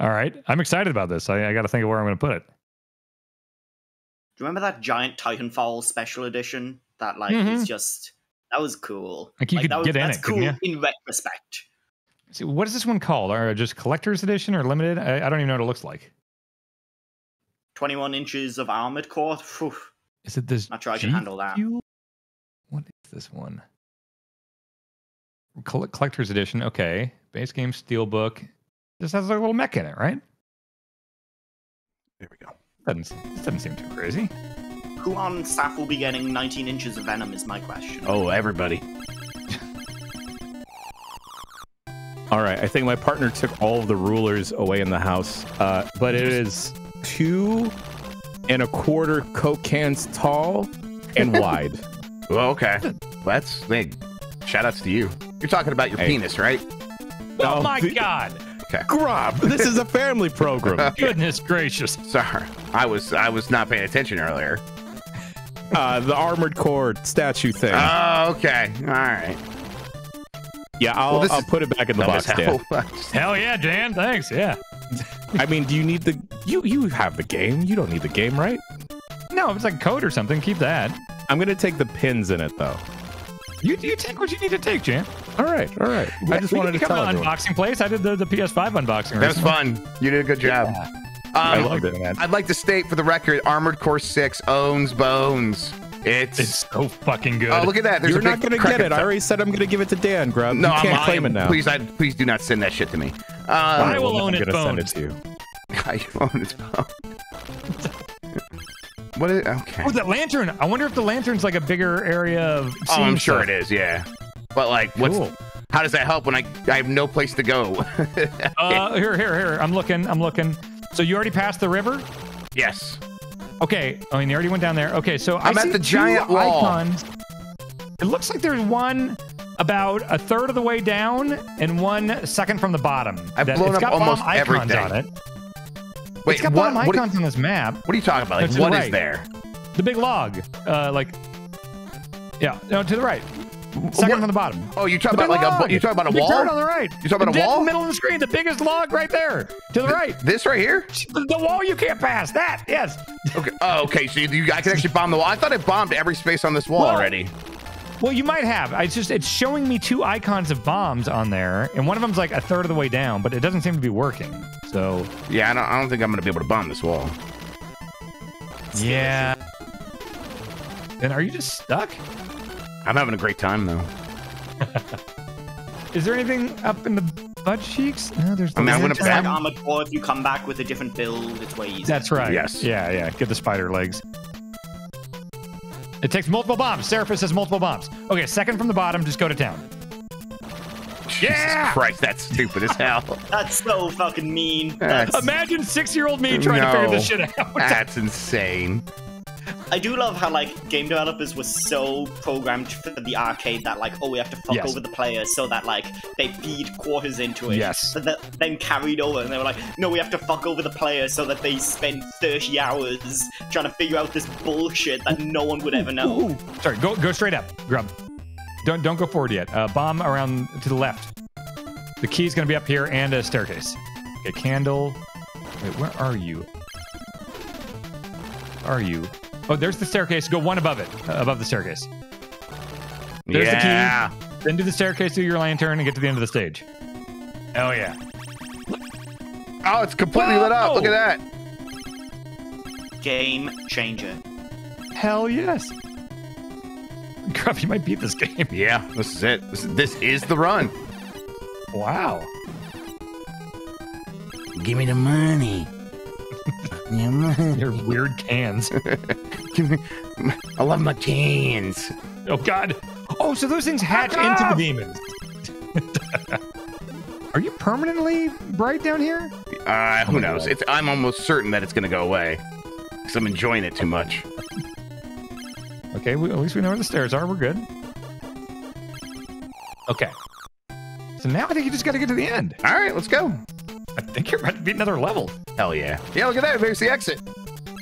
Speaker 2: All right, I'm excited about this. I, I got to think of where I'm going to put it.
Speaker 3: Do you remember that giant Titanfall special edition? That like
Speaker 2: Mhm.
Speaker 3: is just that was cool.
Speaker 2: Like, you could
Speaker 3: that was,
Speaker 2: get in
Speaker 3: that's
Speaker 2: it,
Speaker 3: cool
Speaker 2: couldn't
Speaker 3: in retrospect.
Speaker 2: See, what is this one called? Or just collector's edition or limited? I, I don't even know what it looks like.
Speaker 3: 21 inches of armored core. Phew.
Speaker 2: Is it this?
Speaker 3: Not sure I can
Speaker 2: G
Speaker 3: handle that.
Speaker 2: Fuel? What is this one? Coll- collector's edition. Okay, base game steelbook. This has a little mech in it, right?
Speaker 1: There we go.
Speaker 2: Doesn't this doesn't seem too crazy?
Speaker 3: Who on staff will be getting 19 inches of venom is my question.
Speaker 1: Oh, everybody.
Speaker 4: All right, I think my partner took all of the rulers away in the house, uh, but it is two and a quarter Coke cans tall and <laughs> wide.
Speaker 1: Well, okay. Well, that's big. Shout outs to you. You're talking about your
Speaker 4: Hey.
Speaker 1: penis, right?
Speaker 2: Oh
Speaker 4: No,
Speaker 2: my
Speaker 4: the-
Speaker 2: god!
Speaker 4: Grub, this is a family program. <laughs>
Speaker 2: Goodness gracious!
Speaker 1: Sorry, I was I was not paying attention earlier.
Speaker 4: Uh, the armored core statue thing.
Speaker 1: Oh, okay. All right.
Speaker 4: yeah, I'll,
Speaker 1: well,
Speaker 4: I'll put it back in the box. Dan. <laughs>
Speaker 1: hell.
Speaker 2: Hell yeah, Jan! Thanks. Yeah.
Speaker 4: I mean, do you need the you you have the game? You don't need the game, right?
Speaker 2: No, if it's like code or something, keep that.
Speaker 4: I'm gonna take the pins in it though.
Speaker 2: You you take what you need to take, Jan.
Speaker 4: All right, all right. I just
Speaker 2: We
Speaker 4: wanted to
Speaker 2: become
Speaker 4: tell
Speaker 2: an
Speaker 4: everyone.
Speaker 2: unboxing place. I did the, the PS5 unboxing.
Speaker 1: That was fun. You did a good job.
Speaker 4: I
Speaker 1: Um,
Speaker 4: loved it, man.
Speaker 1: I'd like to state for the record, Armored Core Six owns Bones. It's,
Speaker 2: It's so fucking good.
Speaker 1: oh look at that. There's
Speaker 4: You're not gonna get it.
Speaker 1: the
Speaker 4: I already said I'm gonna give it to Dan, Grub.
Speaker 1: No,
Speaker 4: you
Speaker 1: I'm,
Speaker 4: can't
Speaker 1: I
Speaker 4: claim
Speaker 1: am-
Speaker 4: it now.
Speaker 1: Please, I, please do not send that shit to me.
Speaker 2: I
Speaker 1: Um,
Speaker 2: will
Speaker 4: I'm
Speaker 2: own it,
Speaker 4: gonna send it
Speaker 2: Bones.
Speaker 4: to you. <laughs>
Speaker 1: I own its Bones. what is okay?
Speaker 2: Oh, that lantern! I wonder if the lantern's like a bigger area of.
Speaker 1: Oh, I'm
Speaker 2: seeing
Speaker 1: sure it is. Yeah, but like, what's
Speaker 2: Cool.
Speaker 1: how does that help when I I have no place to go? <laughs>
Speaker 2: Uh, here, here, here. I'm looking. I'm looking. So you already passed the river?
Speaker 1: yes.
Speaker 2: Okay. I mean, you already went down there. Okay. So
Speaker 1: I'm
Speaker 2: I
Speaker 1: at the giant wall.
Speaker 2: icons. It looks like there's one about a third of the way down and one second from the bottom.
Speaker 1: I've
Speaker 2: That-
Speaker 1: blown
Speaker 2: it's
Speaker 1: up
Speaker 2: got bomb
Speaker 1: almost
Speaker 2: icons
Speaker 1: everything.
Speaker 2: on it.
Speaker 1: Wait,
Speaker 2: it's got
Speaker 1: what?
Speaker 2: icons on this map.
Speaker 1: what are you talking about?
Speaker 2: No,
Speaker 1: Like,
Speaker 2: the
Speaker 1: what is
Speaker 2: right.
Speaker 1: there?
Speaker 2: The big log. Uh, like. Yeah. No, to the right. Second
Speaker 1: What-
Speaker 2: from the bottom.
Speaker 1: Oh, you talking
Speaker 2: The
Speaker 1: about like a
Speaker 2: log.
Speaker 1: you talking about a wall?
Speaker 2: turn on the right.
Speaker 1: You talking about a
Speaker 2: Dead
Speaker 1: wall?
Speaker 2: middle of the screen. The biggest log right there. To the right.
Speaker 1: This right here?
Speaker 2: The, the wall you can't pass. That. Yes.
Speaker 1: Okay. Oh, okay. So you, you I can actually bomb the wall. I thought it bombed every space on this wall
Speaker 2: Well-
Speaker 1: already.
Speaker 2: Well, you might have. It's just it's showing me two icons of bombs on there, and one of them's like a third of the way down, but it doesn't seem to be working. So
Speaker 1: Yeah, I don't, I don't think I'm gonna be able to bomb this wall.
Speaker 2: yeah. Then are you just stuck?
Speaker 1: I'm having a great time though. <laughs>
Speaker 2: Is there anything up in the butt cheeks? No, there's. The
Speaker 1: I mean, I'm gonna
Speaker 3: Just like
Speaker 1: bet-
Speaker 3: armored core, if you come back with a different build, it's way easier.
Speaker 2: That's right.
Speaker 1: Yes.
Speaker 2: Yeah, yeah. Get the spider legs. It takes multiple bombs. Seraphis has multiple bombs. Okay, second from the bottom. Just go to town. Yeah!
Speaker 1: Christ, that's stupid as hell. <laughs>
Speaker 3: That's so fucking mean.
Speaker 1: That's-
Speaker 3: That's,
Speaker 2: Imagine six-year-old me trying to figure this shit out.
Speaker 1: That's insane.
Speaker 3: I do love how like game developers were so programmed for the arcade that like oh we have to fuck
Speaker 2: Yes.
Speaker 3: over the players so that like they feed quarters into it.
Speaker 2: Yes.
Speaker 3: But that then carried over and they were like no we have to fuck over the players so that they spend 30 hours trying to figure out this bullshit that no one would ever know.
Speaker 2: Ooh, sorry, go go straight up. Grub. Don't don't go forward yet. Uh, bomb around to the left. The key is gonna be up here and a staircase. A candle. Wait, where are you? Are you? Oh, there's the staircase. Go one above it, uh, above the staircase. There's the key.
Speaker 1: yeah.
Speaker 2: Then do the staircase do your lantern and get to the end of the stage. Oh yeah.
Speaker 1: Oh, it's completely lit up. Look at that.
Speaker 3: Game changer.
Speaker 2: Hell yes. <laughs> Grub, you might beat this game.
Speaker 1: Yeah, this is it. This, this is the run.
Speaker 2: Wow.
Speaker 1: Give me the money.
Speaker 2: Your weird cans. <laughs>
Speaker 1: I love my cans.
Speaker 2: Oh God! Oh, so those things hatch into
Speaker 1: off!
Speaker 2: the demons. <laughs> Are you permanently bright down here?
Speaker 1: Uh, who knows? It's, I'm almost certain that it's going to go away because I'm enjoying it too much.
Speaker 2: Okay, we, at least we know where the stairs are. We're good. Okay. So now I think you just got to get to the end.
Speaker 1: All right, let's go.
Speaker 2: I think you're about to beat another level.
Speaker 1: Hell yeah. Yeah, look at that. There's the exit.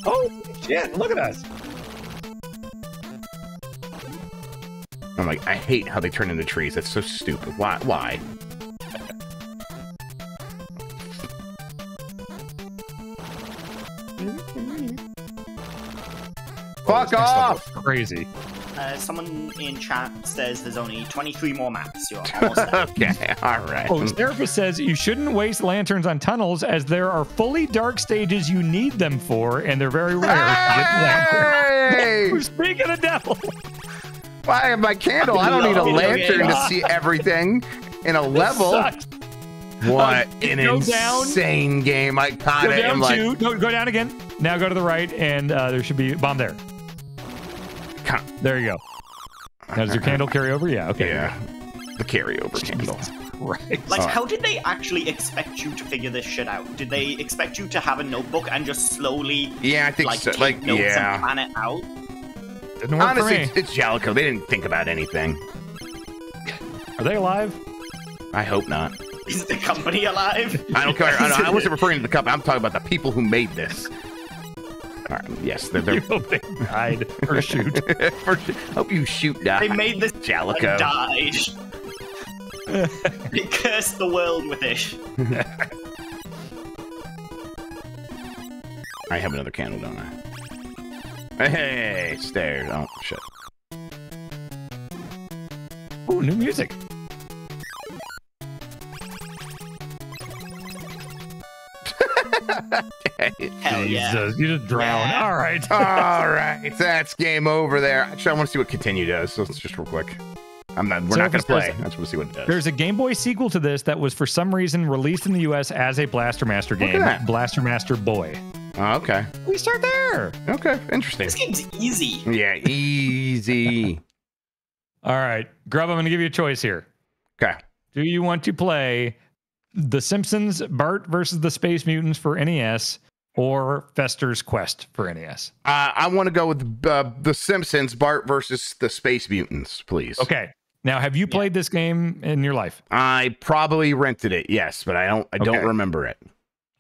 Speaker 2: Oh shit! Look at us.
Speaker 1: I'm like, I hate how they turn into trees. That's so stupid. Why? Why? Oh, Fuck
Speaker 2: This
Speaker 1: off!
Speaker 2: Crazy.
Speaker 3: Uh, someone in chat says there's only 23 more maps. You're <laughs> almost there.
Speaker 1: okay, all right.
Speaker 2: Oh, therapist says you shouldn't waste lanterns on tunnels as there are fully dark stages you need them for, and they're very rare.
Speaker 1: Hey!
Speaker 2: Who's speaking of devil?
Speaker 1: Why have my candle? I don't need a <laughs> lantern to see everything in a level. What
Speaker 2: Uh,
Speaker 1: an
Speaker 2: go down.
Speaker 1: insane game! I
Speaker 2: Go
Speaker 1: kind of
Speaker 2: down
Speaker 1: am like.
Speaker 2: No, go down again. Now go to the right, and uh, there should be a bomb there.
Speaker 1: Ca-
Speaker 2: There you go. Now does your <laughs> candle carry over? Yeah. Okay.
Speaker 1: yeah, the carryover candle.
Speaker 2: Right.
Speaker 3: Like,
Speaker 1: Uh,
Speaker 3: how did they actually expect you to figure this shit out? Did they expect you to have a notebook and just slowly,
Speaker 1: Yeah, I think
Speaker 3: like,
Speaker 1: so.
Speaker 3: take
Speaker 1: Like,
Speaker 3: notes and
Speaker 1: yeah.
Speaker 3: plan it out?
Speaker 2: Didn't work
Speaker 1: Honestly,
Speaker 2: for
Speaker 1: it's,
Speaker 2: me.
Speaker 1: it's Jaleco. They didn't think about anything.
Speaker 2: Are they alive?
Speaker 1: I hope not.
Speaker 3: Is the company alive?
Speaker 1: I don't care. I, I wasn't <laughs> referring to the company. I'm talking about the people who made this. Right, yes, they're. <laughs>
Speaker 2: You
Speaker 1: they're
Speaker 2: hope they died or shoot. <laughs>
Speaker 1: First, hope you shoot die.
Speaker 3: They made this Jaleco. <laughs> died. they cursed the world with it.
Speaker 1: I have another candle, don't I? Hey, stairs. Oh shit.
Speaker 2: Ooh, new music.
Speaker 3: Hell yeah.
Speaker 2: Jesus, you just drown.
Speaker 3: Yeah.
Speaker 2: All right. <laughs>
Speaker 1: All right, that's game over there. Actually, I want to see what continue does. So let's just real quick. I'm not. We're
Speaker 2: So
Speaker 1: not going to play.
Speaker 2: says-
Speaker 1: I just want to see what it does.
Speaker 2: There's a Game Boy sequel to this that was for some reason released in the US as a Blaster Master game. Blaster Master Boy.
Speaker 1: Oh, okay.
Speaker 2: We start there.
Speaker 1: Okay. Interesting.
Speaker 3: This game's easy.
Speaker 1: Yeah. Easy. <laughs>
Speaker 2: All right, Grub, I'm going to give you a choice here.
Speaker 1: Okay.
Speaker 2: Do you want to play The Simpsons Bart versus the Space Mutants for NES or Fester's Quest for NES?
Speaker 1: Uh, I want to go with uh, the Simpsons, Bart versus the Space Mutants, please.
Speaker 2: Okay. Now, have you played this game in your life?
Speaker 1: I probably rented it, yes, but I don't. I don't remember it.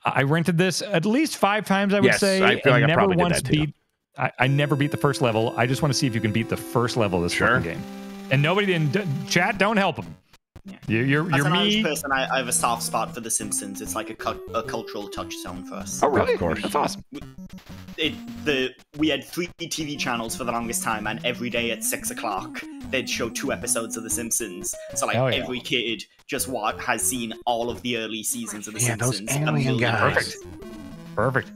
Speaker 2: I rented this at least five times, I would
Speaker 1: Yes,
Speaker 2: say.
Speaker 1: I feel like
Speaker 2: and
Speaker 1: I
Speaker 2: never
Speaker 1: probably did
Speaker 2: once
Speaker 1: that too.
Speaker 2: beat. I, I never beat the first level. I just want to see if you can beat the first level of this
Speaker 1: Sure.
Speaker 2: game. And nobody in chat, don't help them.
Speaker 3: Yeah.
Speaker 2: You're you're,
Speaker 3: As
Speaker 2: you're
Speaker 3: an
Speaker 2: me.
Speaker 3: Irish person, I, I have a soft spot for The Simpsons. It's like a, cu- a cultural touchstone for us.
Speaker 2: Oh, really?
Speaker 1: Of course.
Speaker 2: That's awesome.
Speaker 3: It, the we had three TV channels for the longest time, and every day at six o'clock they'd show two episodes of The Simpsons. So like
Speaker 2: Oh, yeah.
Speaker 3: every kid just what has seen all of the early seasons of The
Speaker 1: Yeah, those
Speaker 3: Simpsons. a
Speaker 1: alien guys.
Speaker 3: times.
Speaker 2: Perfect.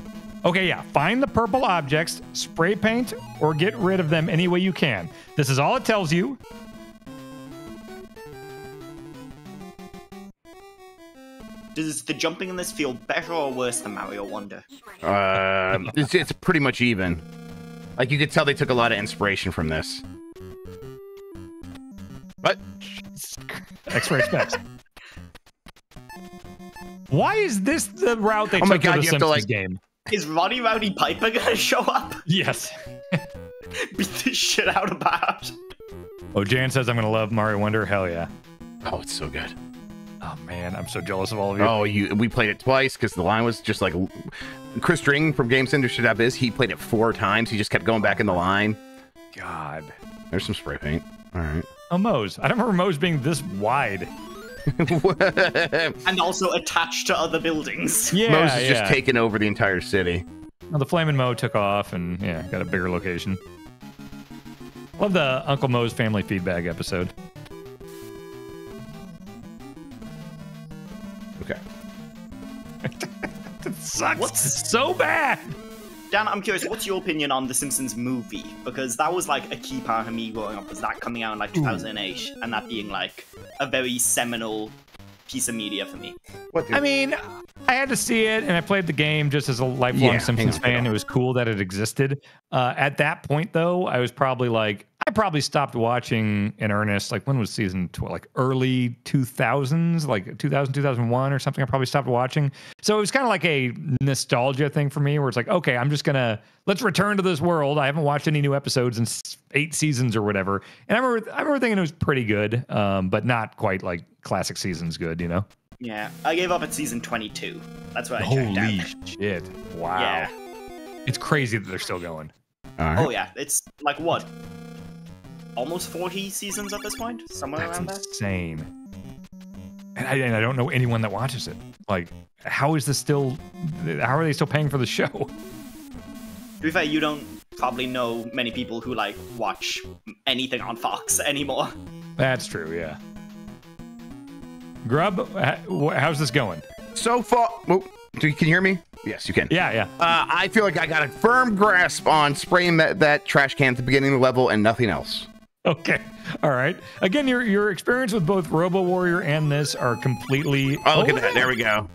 Speaker 2: Okay, yeah. Find the purple objects, spray paint, or get rid of them any way you can. This is all it tells you.
Speaker 3: Does the jumping in this feel better or worse than Mario Wonder?
Speaker 1: Uh, <laughs> it's, it's pretty much even. Like you could tell they took a lot of inspiration from this. But
Speaker 2: X-ray specs. Why is this the route they
Speaker 1: Oh my
Speaker 2: took
Speaker 1: God,
Speaker 2: for the
Speaker 1: you have to,
Speaker 2: Simpsons
Speaker 1: like-
Speaker 2: game?
Speaker 3: Is Roddy Rowdy Piper gonna show up? <laughs>
Speaker 2: Yes. <laughs>
Speaker 3: Beat the shit out of Bart.
Speaker 2: Oh, Jan says I'm gonna love Mario Wonder. Hell yeah.
Speaker 1: Oh, it's so good.
Speaker 2: Oh man, I'm so jealous of all of you.
Speaker 1: Oh, you we played it twice because the line was just like Chris String from Game Center should have this. He played it four times. He just kept going back in the line.
Speaker 2: God.
Speaker 1: There's some spray paint. All right.
Speaker 2: Oh, Moe's. I don't remember Moe's being this wide. <laughs>
Speaker 3: And also attached to other buildings. <laughs>
Speaker 2: Yeah,
Speaker 1: Moe's is
Speaker 2: yeah.
Speaker 1: just taking over the entire city.
Speaker 2: Well, the Flamin' Moe took off and yeah, got a bigger location. Love the Uncle Moe's family feedbag episode. <laughs> It sucks
Speaker 3: What's-
Speaker 2: so bad.
Speaker 3: Dan, I'm curious, what's your opinion on the Simpsons movie? Because that was like a key part of me growing up, was that coming out in like 2008, and that being like a very seminal piece of media for me.
Speaker 1: What?
Speaker 2: I mean, I had to see it, and I played the game just as a lifelong
Speaker 1: Yeah,
Speaker 2: Simpsons fan. It was cool that it existed. Uh, at that point, though, I was probably like, I probably stopped watching in earnest. Like, when was season 12? Like early 2000s, like 2000, 2001 or something. I probably stopped watching. So it was kind of like a nostalgia thing for me where it's like, okay, I'm just going to, let's return to this world. I haven't watched any new episodes in eight seasons or whatever. And I remember, I remember thinking it was pretty good, um, but not quite like classic seasons good, you know?
Speaker 3: Yeah, I gave up at season 22. That's what I checked
Speaker 2: Holy
Speaker 3: out.
Speaker 2: shit. Wow.
Speaker 3: Yeah.
Speaker 2: It's crazy that they're still going.
Speaker 1: All right.
Speaker 3: Oh yeah, it's like what? Almost 40 seasons at this point? Somewhere
Speaker 2: That's
Speaker 3: around there?
Speaker 2: insane. And I, and I don't know anyone that watches it. Like, how is this still, how are they still paying for the show? <laughs>
Speaker 3: To be fair, you don't probably know many people who like watch anything on Fox <laughs> anymore.
Speaker 2: That's true, yeah. Grub, how's this going?
Speaker 1: So far, oh, do you, can you hear me? Yes, you can.
Speaker 2: Yeah, yeah.
Speaker 1: Uh, I feel like I got a firm grasp on spraying that, that trash can at the beginning of the level and nothing else. <laughs>
Speaker 2: Okay. All right. Again, your your experience with both Robo Warrior and this are completely
Speaker 1: Oh, look at that. There we go.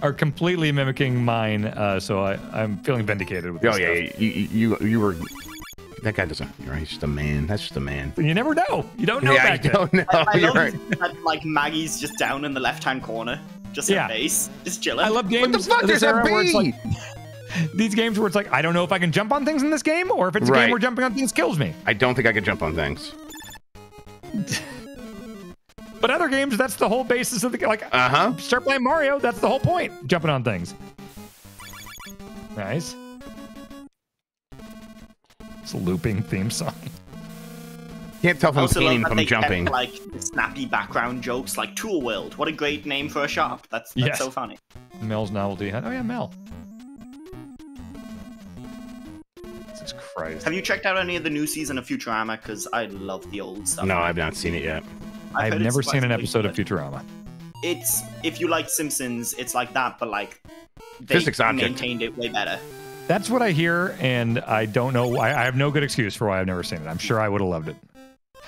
Speaker 2: are completely mimicking mine. Uh, so I, I'm feeling vindicated with this
Speaker 1: Oh, yeah.
Speaker 2: stuff.
Speaker 1: You, you, you, you were. That guy doesn't. You're right. He's just a man. That's just a man.
Speaker 2: You never know. You don't know
Speaker 1: yeah, I
Speaker 2: back then.
Speaker 1: don't know.
Speaker 3: I, I <laughs> love
Speaker 1: right.
Speaker 3: that like Maggie's just down in the left-hand corner, just
Speaker 2: Yeah.
Speaker 3: her face, just chilling.
Speaker 2: I love games.
Speaker 1: What the fuck?
Speaker 2: this
Speaker 1: There's a
Speaker 2: era where it's
Speaker 1: bee.
Speaker 2: Like these games where it's like I don't know if I can jump on things in this game or if it's a
Speaker 1: Right.
Speaker 2: game where jumping on things kills me.
Speaker 1: I don't think I could jump on things. <laughs>
Speaker 2: But other games, that's the whole basis of the like.
Speaker 1: Uh huh.
Speaker 2: Start playing Mario. That's the whole point. Jumping on things. Nice. It's a looping theme song.
Speaker 1: Can't tell if
Speaker 3: I
Speaker 1: I'm
Speaker 3: also
Speaker 1: painting from
Speaker 3: they
Speaker 1: jumping.
Speaker 3: kept like snappy background jokes, like Tool World. What a great name for a shop. That's that's
Speaker 2: Yes.
Speaker 3: so funny.
Speaker 2: Mel's novelty. Oh yeah, Mel. Jesus Christ.
Speaker 3: Have you checked out any of the new season of Futurama? Because I love the old stuff.
Speaker 1: No, I've not seen it yet.
Speaker 3: I've
Speaker 2: I've never seen an
Speaker 3: surprisingly
Speaker 2: episode of. Futurama.
Speaker 3: It's if you like Simpsons, it's like that, but like they
Speaker 1: Physics object.
Speaker 3: maintained it way better.
Speaker 2: That's what I hear, and I don't know. I, I have no good excuse for why I've never seen it. I'm sure I would have loved it.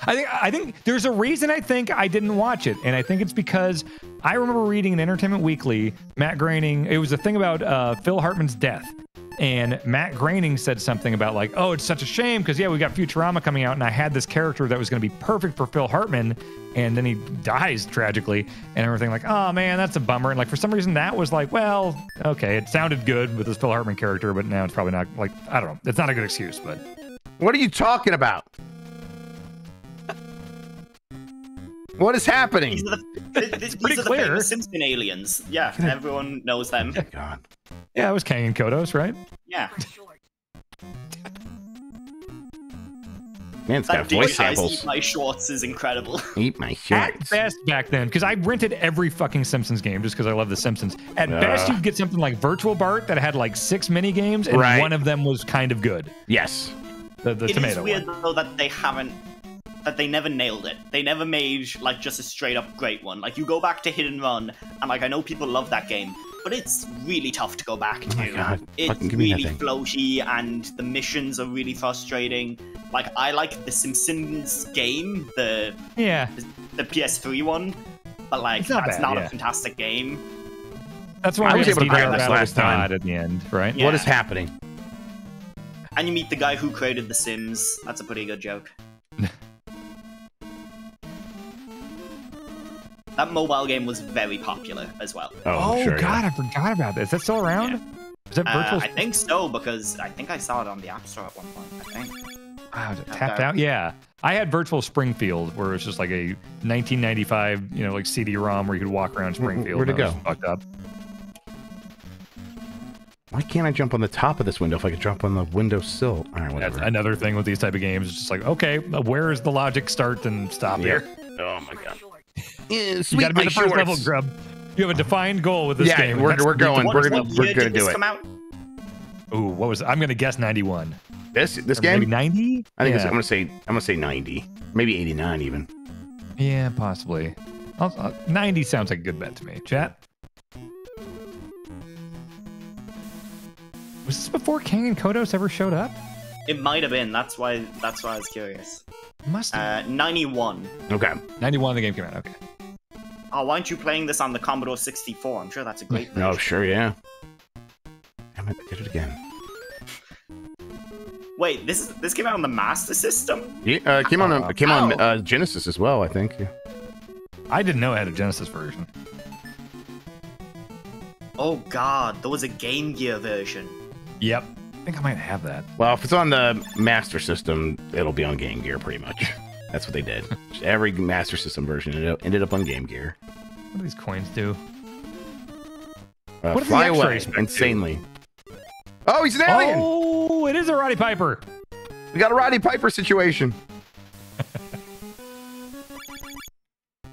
Speaker 2: I think I think there's a reason I think I didn't watch it, and I think it's because I remember reading in Entertainment Weekly, Matt Groening. It was a thing about uh, Phil Hartman's death, and Matt Groening said something about like, "Oh, it's such a shame because yeah, we got Futurama coming out, and I had this character that was going to be perfect for Phil Hartman, and then he dies tragically, and everything like, oh man, that's a bummer." And like for some reason, that was like, well, okay, it sounded good with this Phil Hartman character, but now it's probably not like I don't know. It's not a good excuse, but
Speaker 1: What are you talking about? What is happening?
Speaker 3: These are the, <laughs> th- th- these are the
Speaker 2: clear.
Speaker 3: famous Simpson aliens. Yeah, everyone knows them.
Speaker 1: God.
Speaker 2: yeah, it was Kang and Kodos, right?
Speaker 3: Yeah,
Speaker 1: Man, it's
Speaker 3: that
Speaker 1: got voice
Speaker 3: digitized
Speaker 1: samples.
Speaker 3: Eat My Shorts is incredible. <laughs>
Speaker 1: Eat my shorts.
Speaker 2: At
Speaker 1: shorts.
Speaker 2: best back then, because I rented every fucking Simpsons game just because I love the Simpsons. At best, you'd get something like Virtual Bart that had like six mini games, and
Speaker 1: Right.
Speaker 2: one of them was kind of good.
Speaker 1: Yes.
Speaker 2: The, the
Speaker 3: It is
Speaker 2: tomato
Speaker 3: weird
Speaker 2: one.
Speaker 3: though that they haven't that they never nailed it. They never made like just a straight up great one. Like you go back to Hit and Run, and like I know people love that game, but it's really tough to go back to.
Speaker 1: Oh my God.
Speaker 3: It's
Speaker 1: Fucking give me that
Speaker 3: really
Speaker 1: thing.
Speaker 3: floaty, and the missions are really frustrating. Like I like the Simpsons game, the
Speaker 2: Yeah,
Speaker 3: the PS3 one, but like
Speaker 2: It's not
Speaker 3: that's
Speaker 2: bad,
Speaker 3: not
Speaker 2: yeah.
Speaker 3: a fantastic game.
Speaker 2: that's why
Speaker 1: I
Speaker 2: we
Speaker 1: was able to grab
Speaker 2: DDR
Speaker 1: this last time.
Speaker 2: God at the end, right?
Speaker 3: Yeah.
Speaker 1: What is happening?
Speaker 3: And you meet the guy who created The Sims. That's a pretty good joke. <laughs> That mobile game was very popular as well.
Speaker 1: Oh,
Speaker 2: Oh,
Speaker 1: sure.
Speaker 2: God, I forgot about this. Is that still around? Is that
Speaker 3: Uh,
Speaker 2: virtual?
Speaker 3: I think so because I think I saw it on the App Store at one point. I think.
Speaker 2: Wow, is it
Speaker 3: Tapped
Speaker 2: tapped
Speaker 3: out.
Speaker 2: out? Yeah. I had Virtual Springfield, where it was just like a 1995, you know, like CD-ROM where you could walk around Springfield.
Speaker 1: where'd it
Speaker 2: and that was
Speaker 1: go?
Speaker 2: Fucked up.
Speaker 1: Why can't I jump on the top of this window if I could jump on the window sill? All right,
Speaker 2: That's
Speaker 1: whatever.
Speaker 2: another thing with these type of games. It's just like, okay, where is the logic start and stop
Speaker 1: Yeah.
Speaker 2: here?
Speaker 1: Oh my god. Yeah,
Speaker 2: You got to be
Speaker 1: my
Speaker 2: the first level, grub. You have a defined goal with this
Speaker 1: Yeah,
Speaker 2: game.
Speaker 1: we're-
Speaker 2: That's
Speaker 1: we're
Speaker 2: the-
Speaker 1: going.
Speaker 3: What,
Speaker 1: We're gonna-
Speaker 3: what
Speaker 1: we're gonna do it.
Speaker 3: come out?
Speaker 2: Ooh, what was? I'm gonna guess 91.
Speaker 1: This this
Speaker 2: Or Maybe
Speaker 1: game?
Speaker 2: 90.
Speaker 1: I think
Speaker 2: yeah.
Speaker 1: it's, I'm gonna say I'm gonna say 90, maybe 89 even.
Speaker 2: Yeah, possibly. I'll, I'll- 90 sounds like a good bet to me. Chat. Was this before Kang and Kodos ever showed up?
Speaker 3: It might have been. That's why. That's why I was curious.
Speaker 2: Must have.
Speaker 3: Uh, 91.
Speaker 1: Okay.
Speaker 2: 91 the game came out. Okay.
Speaker 3: Oh, why aren't you playing this on the Commodore 64? I'm sure that's a great.
Speaker 1: Oh
Speaker 3: version.
Speaker 1: sure, yeah. Damn it, I did it again.
Speaker 3: Wait, this is this came out on the Master System.
Speaker 1: Yeah, uh, came on
Speaker 2: Oh,
Speaker 1: came on
Speaker 3: wow.
Speaker 1: uh, Genesis as well, I think. Yeah.
Speaker 2: I didn't know it had a Genesis version.
Speaker 3: Oh God, there was a Game Gear version.
Speaker 2: Yep. I think I might have that.
Speaker 1: Well, if it's on the Master System, it'll be on Game Gear pretty much. <laughs> That's what they did. Every Master System version ended up, ended up on Game Gear.
Speaker 2: What do these coins do?
Speaker 1: Uh,
Speaker 2: What
Speaker 1: fly away
Speaker 2: X-rays do?
Speaker 1: insanely. Oh, he's an alien!
Speaker 2: Oh, it is a Roddy Piper.
Speaker 1: We got a Roddy Piper situation.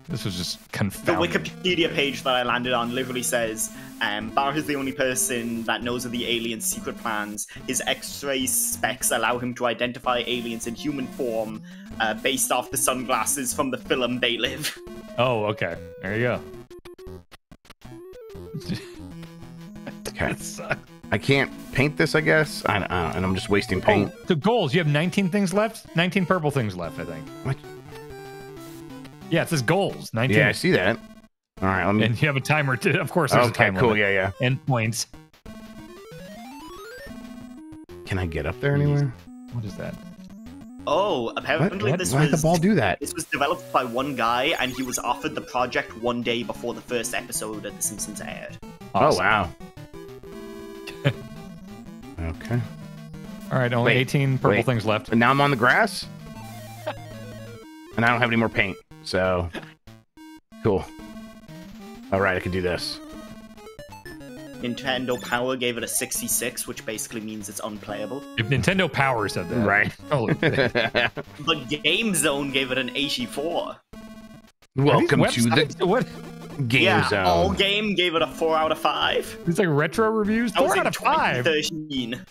Speaker 2: This was just
Speaker 3: The. Wikipedia page that I landed on literally says, um, Bart is the only person that knows of the alien's secret plans. His X-ray specs allow him to identify aliens in human form uh, based off the sunglasses from the film they live.
Speaker 2: Oh, okay. There you go. <laughs>
Speaker 1: Okay.
Speaker 2: That sucks.
Speaker 1: I can't paint this, I guess. I, I, and I'm just wasting paint.
Speaker 2: Oh, so goals. You have 19 things left. 19 purple things left, I think.
Speaker 1: What?
Speaker 2: Yeah, it says goals. 19.
Speaker 1: Yeah, I see that. All right, let me.
Speaker 2: And you have a timer. To, of course, there's a
Speaker 1: Okay,
Speaker 2: time
Speaker 1: cool.
Speaker 2: limit.
Speaker 1: Yeah, yeah.
Speaker 2: And points.
Speaker 1: Can I get up there anywhere?
Speaker 2: What is that?
Speaker 3: Oh, apparently
Speaker 1: What?
Speaker 3: this
Speaker 1: Why did
Speaker 3: was
Speaker 1: the ball do <laughs> that?
Speaker 3: this was developed by one guy, and he was offered the project one day before the first episode of The Simpsons aired.
Speaker 1: Oh wow. <laughs> okay.
Speaker 2: All right, only
Speaker 1: Wait,
Speaker 2: 18 purple
Speaker 1: wait.
Speaker 2: things left.
Speaker 1: And now I'm on the grass, <laughs> and I don't have any more paint. So cool. All right, I can do this.
Speaker 3: Nintendo Power gave it a 66, which basically means it's unplayable.
Speaker 2: If Nintendo Power said that.
Speaker 1: Right. <laughs>
Speaker 2: Holy shit. <laughs>
Speaker 3: But Game Zone gave it an 84.
Speaker 1: Welcome to the
Speaker 2: What?
Speaker 1: game
Speaker 3: yeah,
Speaker 1: zone.
Speaker 3: All Game gave it a 4 out of 5.
Speaker 2: It's like retro reviews.
Speaker 3: That was
Speaker 2: Four
Speaker 3: in
Speaker 2: out of five.
Speaker 3: 2013.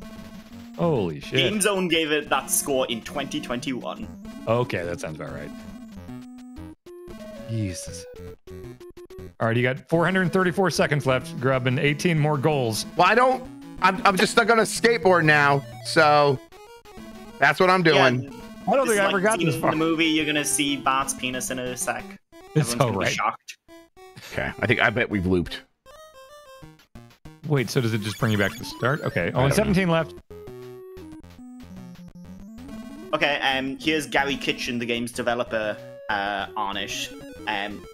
Speaker 2: Holy shit.
Speaker 3: Game Zone gave it that score in 2021.
Speaker 2: Okay, that sounds about right. Jesus. All right, you got 434 seconds left, Grub, and 18 more goals.
Speaker 1: Well, I don't. I'm, I'm just stuck on a skateboard now, so that's what I'm doing.
Speaker 2: I don't think
Speaker 3: is
Speaker 2: I ever
Speaker 3: like
Speaker 2: got
Speaker 3: scene
Speaker 2: this
Speaker 3: in the movie. You're gonna see Bart's penis in a sec.
Speaker 2: It's
Speaker 3: Everyone's
Speaker 2: all right.
Speaker 3: shocked.
Speaker 1: Okay, I think I bet we've looped.
Speaker 2: Wait, so does it just bring you back to the start? Okay,
Speaker 1: don't
Speaker 2: only
Speaker 1: know.
Speaker 2: 17 left.
Speaker 3: Okay, um, here's Gary Kitchen, the game's developer, uh, Arnish. Um,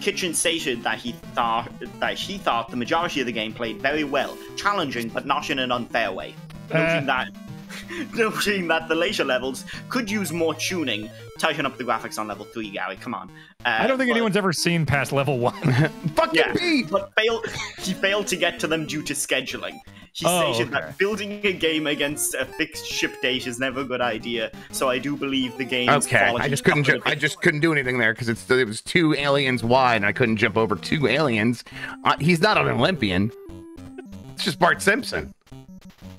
Speaker 3: Kitchen stated that he thought that he thought the majority of the game played very well, challenging but not in an unfair way. Noting
Speaker 2: Uh.
Speaker 3: that <laughs> noting that the later levels could use more tuning, tighten up the graphics on level three, Gary. Come on. Uh,
Speaker 2: I don't think
Speaker 3: but-
Speaker 2: anyone's ever seen past level one. <laughs>
Speaker 1: Fucking
Speaker 3: Yeah, but failed. <laughs> He failed to get to them due to scheduling. He
Speaker 2: Oh,
Speaker 3: stated
Speaker 2: okay.
Speaker 3: that building a game against a fixed ship date is never a good idea. So I do believe the game's
Speaker 1: Okay, I just couldn't.
Speaker 3: suffered
Speaker 1: Ju-
Speaker 3: a
Speaker 1: I
Speaker 3: bit.
Speaker 1: just couldn't do anything there because it's it was two aliens wide, and I couldn't jump over two aliens. Uh, he's not an Olympian. It's just Bart Simpson.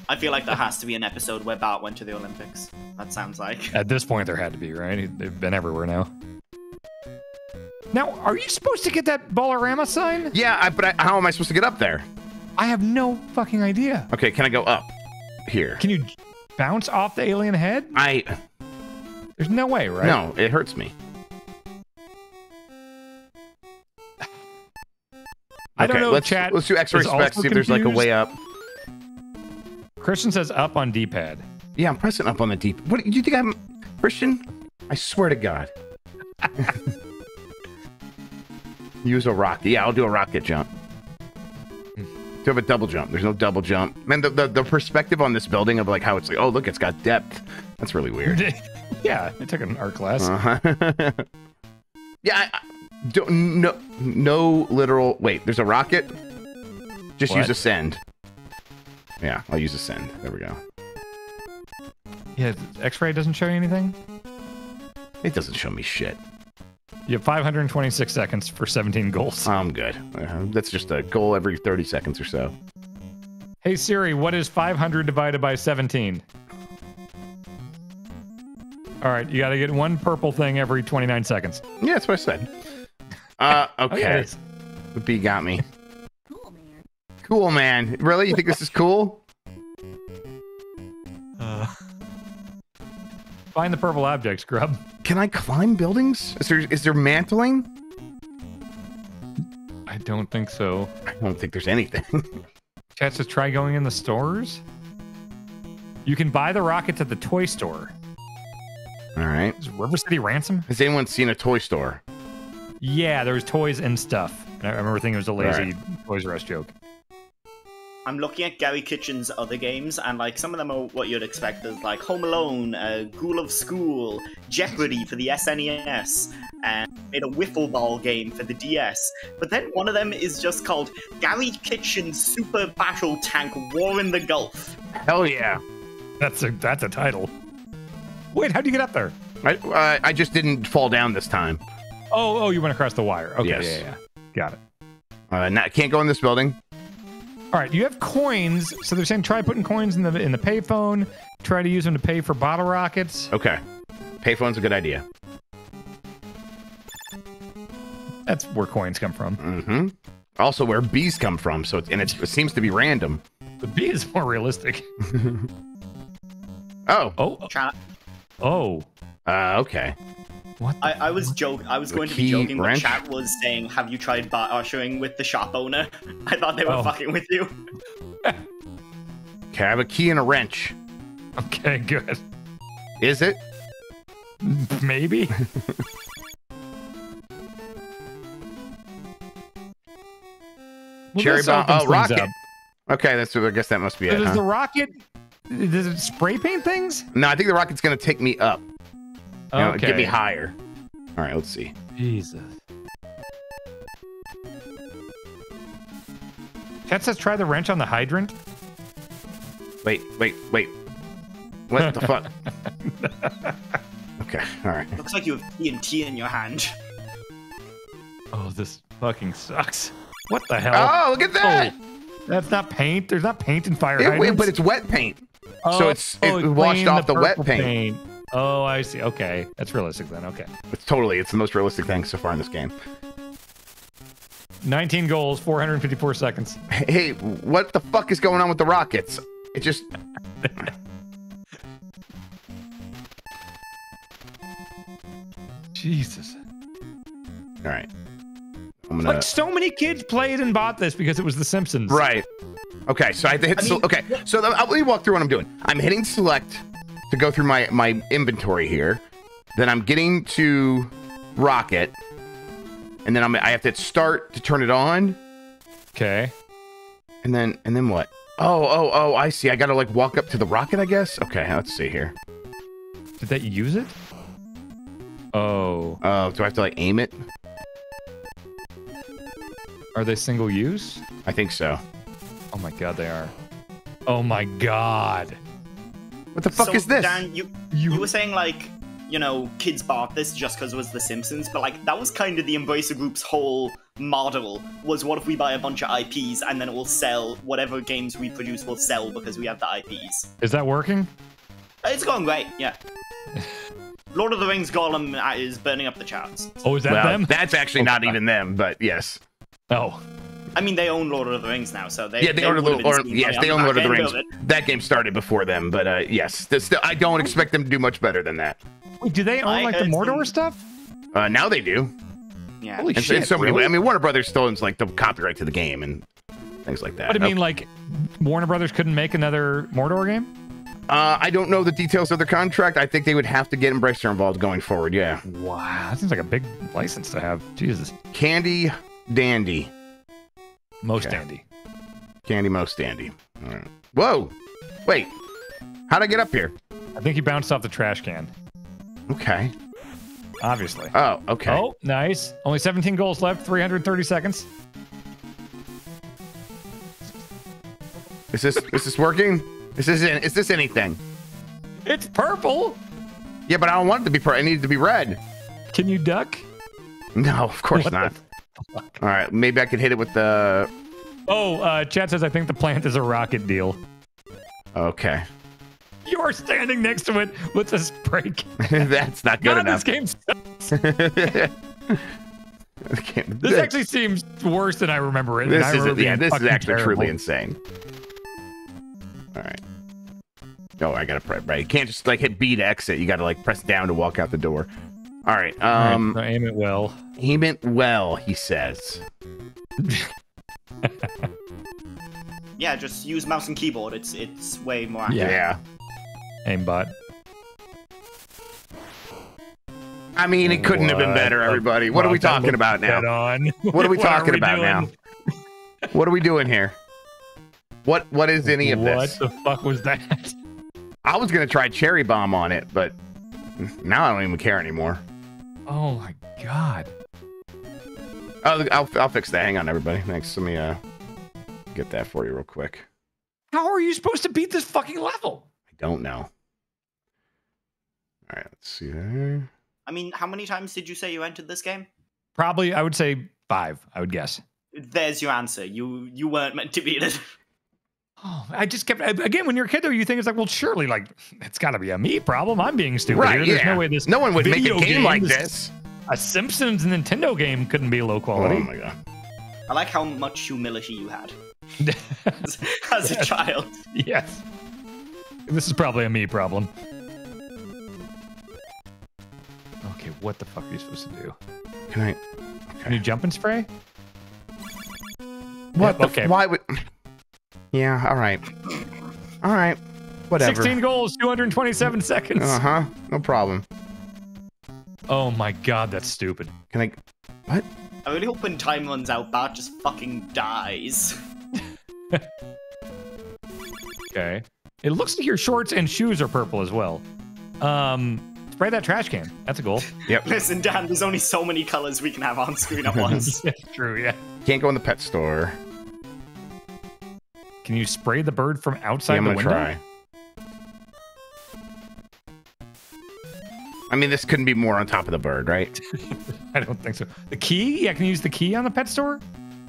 Speaker 3: I feel like there has to be an episode where Bart went to the Olympics. That sounds like.
Speaker 2: At this point, there had to be, right? They've been everywhere now. Now, are you supposed to get that Ballerama sign?
Speaker 1: Yeah, I, but I, how am I supposed to get up there?
Speaker 2: I have no fucking idea.
Speaker 1: Okay, can I go up here?
Speaker 2: Can you bounce off the alien head?
Speaker 1: I
Speaker 2: There's no way, right?
Speaker 1: no, it hurts me.
Speaker 2: I don't
Speaker 1: Okay,
Speaker 2: know.
Speaker 1: Let's
Speaker 2: chat.
Speaker 1: let's do X-ray specs. See if there's like a way up.
Speaker 2: Christian says up on D-pad.
Speaker 1: Yeah, I'm pressing up on the deep. What do you think I'm Christian? I swear to God. <laughs> Use a rocket. Yeah, I'll do a rocket jump. You have a double jump? There's no double jump. Man, the, the, the perspective on this building of like how it's like, oh look, it's got depth. That's really weird. <laughs>
Speaker 2: yeah, I took an art class.
Speaker 1: Uh-huh. <laughs> yeah, I, I don't no no literal. Wait, there's a rocket. Just
Speaker 2: What?
Speaker 1: use ascend. Yeah, I'll use ascend. There we go.
Speaker 2: Yeah, X-ray doesn't show you anything.
Speaker 1: It doesn't show me shit.
Speaker 2: You have 526 seconds for 17 goals.
Speaker 1: I'm good. Uh, that's just a goal every 30 seconds or so.
Speaker 2: Hey Siri, what is 500 divided by 17? All right, you got to get one purple thing every 29 seconds.
Speaker 1: Yeah, that's what I said. Uh, <laughs>
Speaker 2: Oh,
Speaker 1: okay.
Speaker 2: it is.
Speaker 1: the bee got me. Cool, man. Really? You think this is cool? <laughs>
Speaker 2: Find the purple object, scrub.
Speaker 1: Can I climb buildings? Is there is there mantling?
Speaker 2: I don't think so.
Speaker 1: I don't think there's anything. <laughs>
Speaker 2: Chat says try going in the stores. You can buy the rockets at the toy store.
Speaker 1: All right.
Speaker 2: Is River City Ransom?
Speaker 1: Has anyone seen a toy store?
Speaker 2: Yeah, there was toys and stuff. And I remember thinking it was a lazy
Speaker 1: Right.
Speaker 2: Toys R Us joke.
Speaker 3: I'm looking at Gary Kitchen's other games, and like some of them are what you'd expect. There's like Home Alone, uh, Ghoul of School, Jeopardy for the SNES, and made a wiffle ball game for the DS. But then one of them is just called Gary Kitchen's Super Battle Tank War in the Gulf.
Speaker 1: Hell yeah.
Speaker 2: That's a that's a title. Wait, how'd you get up there?
Speaker 1: I uh, I just didn't fall down this time.
Speaker 2: Oh, oh, you went across the wire. Okay,
Speaker 1: Yes.
Speaker 2: yeah, yeah, got it.
Speaker 1: Uh, not, can't go in this building.
Speaker 2: All right, you have coins, so they're saying try putting coins in the in the payphone. Try to use them to pay for bottle rockets.
Speaker 1: Okay. Payphone's a good idea.
Speaker 2: That's where coins come from.
Speaker 1: Mm-hmm. Also, where bees come from. So it's, and it's, it seems to be random.
Speaker 2: The bee is more realistic. <laughs>
Speaker 1: Oh.
Speaker 2: Oh,
Speaker 3: Chat.
Speaker 2: oh,
Speaker 1: Uh, okay.
Speaker 2: What?
Speaker 3: I, I was joking. I was
Speaker 1: The
Speaker 3: going to be joking,
Speaker 1: wrench?
Speaker 3: but chat was saying, "Have you tried bar ushering uh, with the shop owner?" <laughs> I thought they were
Speaker 2: Oh.
Speaker 3: fucking with you.
Speaker 1: Okay, I have a key and a wrench.
Speaker 2: okay, good.
Speaker 1: Is it?
Speaker 2: Maybe. <laughs> Well,
Speaker 1: Cherry
Speaker 2: this
Speaker 1: bomb.
Speaker 2: opens
Speaker 1: Oh,
Speaker 2: things
Speaker 1: rocket.
Speaker 2: up.
Speaker 1: Okay, that's. I guess that must be
Speaker 2: So
Speaker 1: it.
Speaker 2: does
Speaker 1: huh?
Speaker 2: the rocket? Does it spray paint things?
Speaker 1: No, I think the rocket's gonna take me up. You know,
Speaker 2: okay.
Speaker 1: get me higher. All right, let's see.
Speaker 2: Jesus. Cat says try the wrench on the hydrant.
Speaker 1: Wait, wait, wait. What the fuck? <laughs> Okay, all right.
Speaker 3: Looks like you have TNT in your hand.
Speaker 2: Oh, this fucking sucks. What the hell?
Speaker 1: Oh, look at that!
Speaker 2: Oh, that's not paint. There's not paint in fire
Speaker 1: It-
Speaker 2: hydrants.
Speaker 1: but it's wet paint.
Speaker 2: Oh,
Speaker 1: so it's- it oh,
Speaker 2: it's
Speaker 1: washed off the wet
Speaker 2: purple
Speaker 1: paint.
Speaker 2: Oh, I see. Okay, that's realistic then. Okay,
Speaker 1: It's totally. It's the most realistic thing so far in this game.
Speaker 2: 19 goals, 454 seconds.
Speaker 1: Hey, what the fuck is going on with the rockets? It just.
Speaker 2: Jesus.
Speaker 1: All right. I'm gonna.
Speaker 2: Like so many kids played and bought this because it was The Simpsons.
Speaker 1: Right. Okay, so I have to hit.
Speaker 3: I
Speaker 1: se-
Speaker 3: mean-
Speaker 1: okay, so the- let me walk through what I'm doing. I'm hitting select to go through my my inventory here. Then I'm getting to rocket, and then I'm I have to hit start to turn it on,
Speaker 2: Okay.
Speaker 1: and then and then what? Oh oh oh! I see. I gotta like walk up to the rocket. I guess. Okay, let's see here.
Speaker 2: Did that use it? Oh,
Speaker 1: Oh, do I have to like aim it?
Speaker 2: are they single use?
Speaker 1: I think so.
Speaker 2: Oh my god, they are. Oh my god.
Speaker 1: What the fuck
Speaker 3: so,
Speaker 1: is this?
Speaker 3: Dan, you, you were saying like, you know, kids bought this just because it was The Simpsons, but like that was kind of the Embracer Group's whole model. Was what if we buy a bunch of IPs and then it will sell whatever games we produce will sell because we have the IPs.
Speaker 2: Is that working?
Speaker 3: It's going great, yeah. <laughs> Lord of the Rings Gollum uh, is burning up the charts.
Speaker 2: Oh, is that
Speaker 1: well,
Speaker 2: them?
Speaker 1: that's actually
Speaker 2: Oh,
Speaker 1: not
Speaker 2: God.
Speaker 1: even them, but yes.
Speaker 2: oh.
Speaker 3: I mean, they own Lord of the Rings now, so they
Speaker 1: Yeah, they, own Lord,
Speaker 3: been
Speaker 1: or,
Speaker 3: seeing
Speaker 1: yes, they own Lord of the Rings.
Speaker 3: end.
Speaker 1: That game started before them, but uh, yes, still, I don't expect them to do much better than that.
Speaker 2: Wait, do they own
Speaker 3: I
Speaker 2: like the Mordor
Speaker 3: some-
Speaker 2: stuff?
Speaker 1: Uh, now they do.
Speaker 3: Yeah.
Speaker 2: Holy
Speaker 1: And
Speaker 2: shit.
Speaker 1: in so many
Speaker 2: really?
Speaker 1: ways. I mean, Warner Brothers still owns like the copyright to the game and things like that.
Speaker 2: But I mean, like, Warner Brothers couldn't make another Mordor game?
Speaker 1: uh, I don't know the details of their contract. I think they would have to get Embracer involved going forward. Yeah,
Speaker 2: Wow, that seems like a big license to have. Jesus.
Speaker 1: Candy dandy.
Speaker 2: Most
Speaker 1: Okay.
Speaker 2: dandy.
Speaker 1: Candy most dandy. Right. Whoa! Wait. How'd I get up here?
Speaker 2: I think he bounced off the trash can.
Speaker 1: Okay.
Speaker 2: Obviously.
Speaker 1: Oh, okay.
Speaker 2: Oh, nice. Only 17 goals left. 330 seconds.
Speaker 1: Is this is this working? Is this is this anything?
Speaker 2: It's purple.
Speaker 1: Yeah, but I don't want it to be. purple. I need it to be red.
Speaker 2: Can you duck?
Speaker 1: No, of course
Speaker 2: What
Speaker 1: not. All right, maybe I could hit it with the.
Speaker 2: Oh, uh, Chad says I think the plant is a rocket deal.
Speaker 1: Okay,
Speaker 2: You're standing next to it with a spray can. <laughs>
Speaker 1: that's not good
Speaker 2: God, this
Speaker 1: enough.
Speaker 2: game. sucks. <laughs>
Speaker 1: Okay,
Speaker 2: This actually seems worse than I remember it.
Speaker 1: This is yeah, this is actually
Speaker 2: terrible.
Speaker 1: truly insane. All right. Oh, I gotta press right. You can't just like hit B to exit. You gotta like press down to walk out the door. All right.
Speaker 2: All right,
Speaker 1: Um,
Speaker 2: so aim it well.
Speaker 1: he meant well. He says. <laughs>
Speaker 3: Yeah, just use mouse and keyboard. It's it's way more accurate.
Speaker 1: Yeah.
Speaker 2: Aimbot.
Speaker 1: I mean, it couldn't have been better, everybody. What are we talking about now?
Speaker 2: on. <laughs>
Speaker 1: What are we talking about
Speaker 2: doing?
Speaker 1: now? What are we doing here? What What is any of
Speaker 2: what
Speaker 1: this?
Speaker 2: What the fuck was that? <laughs>
Speaker 1: I was gonna try cherry bomb on it, but now I don't even care anymore.
Speaker 2: Oh my god.
Speaker 1: Oh, I'll I'll fix that. Hang on, everybody. Thanks. Let me uh get that for you real quick.
Speaker 2: How are you supposed to beat this fucking level?
Speaker 1: I don't know. All right, let's see there.
Speaker 3: I mean, how many times did you say you entered this game?
Speaker 2: Probably, I would say five. I would guess.
Speaker 3: There's your answer. You you weren't meant to beat it.
Speaker 2: Oh, I just kept again. When you're a kid, though, you think it's like, well, surely, like it's got to be a me problem. I'm being stupid
Speaker 1: Right?
Speaker 2: here. There's
Speaker 1: yeah.
Speaker 2: no way this
Speaker 1: no one would make a
Speaker 2: video
Speaker 1: game like this.
Speaker 2: a Simpsons Nintendo game couldn't be low quality.
Speaker 1: Oh my god.
Speaker 3: I like how much humility you had as, <laughs> <laughs> as a child.
Speaker 2: yes, this is probably a me problem. Okay, what the fuck are you supposed to do?
Speaker 1: Can I?
Speaker 2: Can you jump and spray?
Speaker 1: What?
Speaker 2: Yep,
Speaker 1: the,
Speaker 2: okay.
Speaker 1: Why would? Yeah. All right. All right. Whatever.
Speaker 2: 16 goals, 227 seconds.
Speaker 1: Uh huh. No problem.
Speaker 2: Oh my god, that's stupid.
Speaker 1: Can I? What?
Speaker 3: I really hope when time runs out, Bart just fucking dies. <laughs>
Speaker 2: Okay. It looks like your shorts and shoes are purple as well. Um, spray that trash can. That's a goal. <laughs>
Speaker 1: Yep.
Speaker 3: Listen, Dan, there's only so many colors we can have on screen at <laughs> once.
Speaker 2: True, yeah.
Speaker 1: Can't go in the pet store.
Speaker 2: Can you spray the bird from outside
Speaker 1: Yeah, I'm
Speaker 2: the
Speaker 1: gonna
Speaker 2: window?
Speaker 1: try. I mean, this couldn't be more on top of the bird, right? <laughs>
Speaker 2: I don't think so. The key? Yeah, can you use the key on the pet store?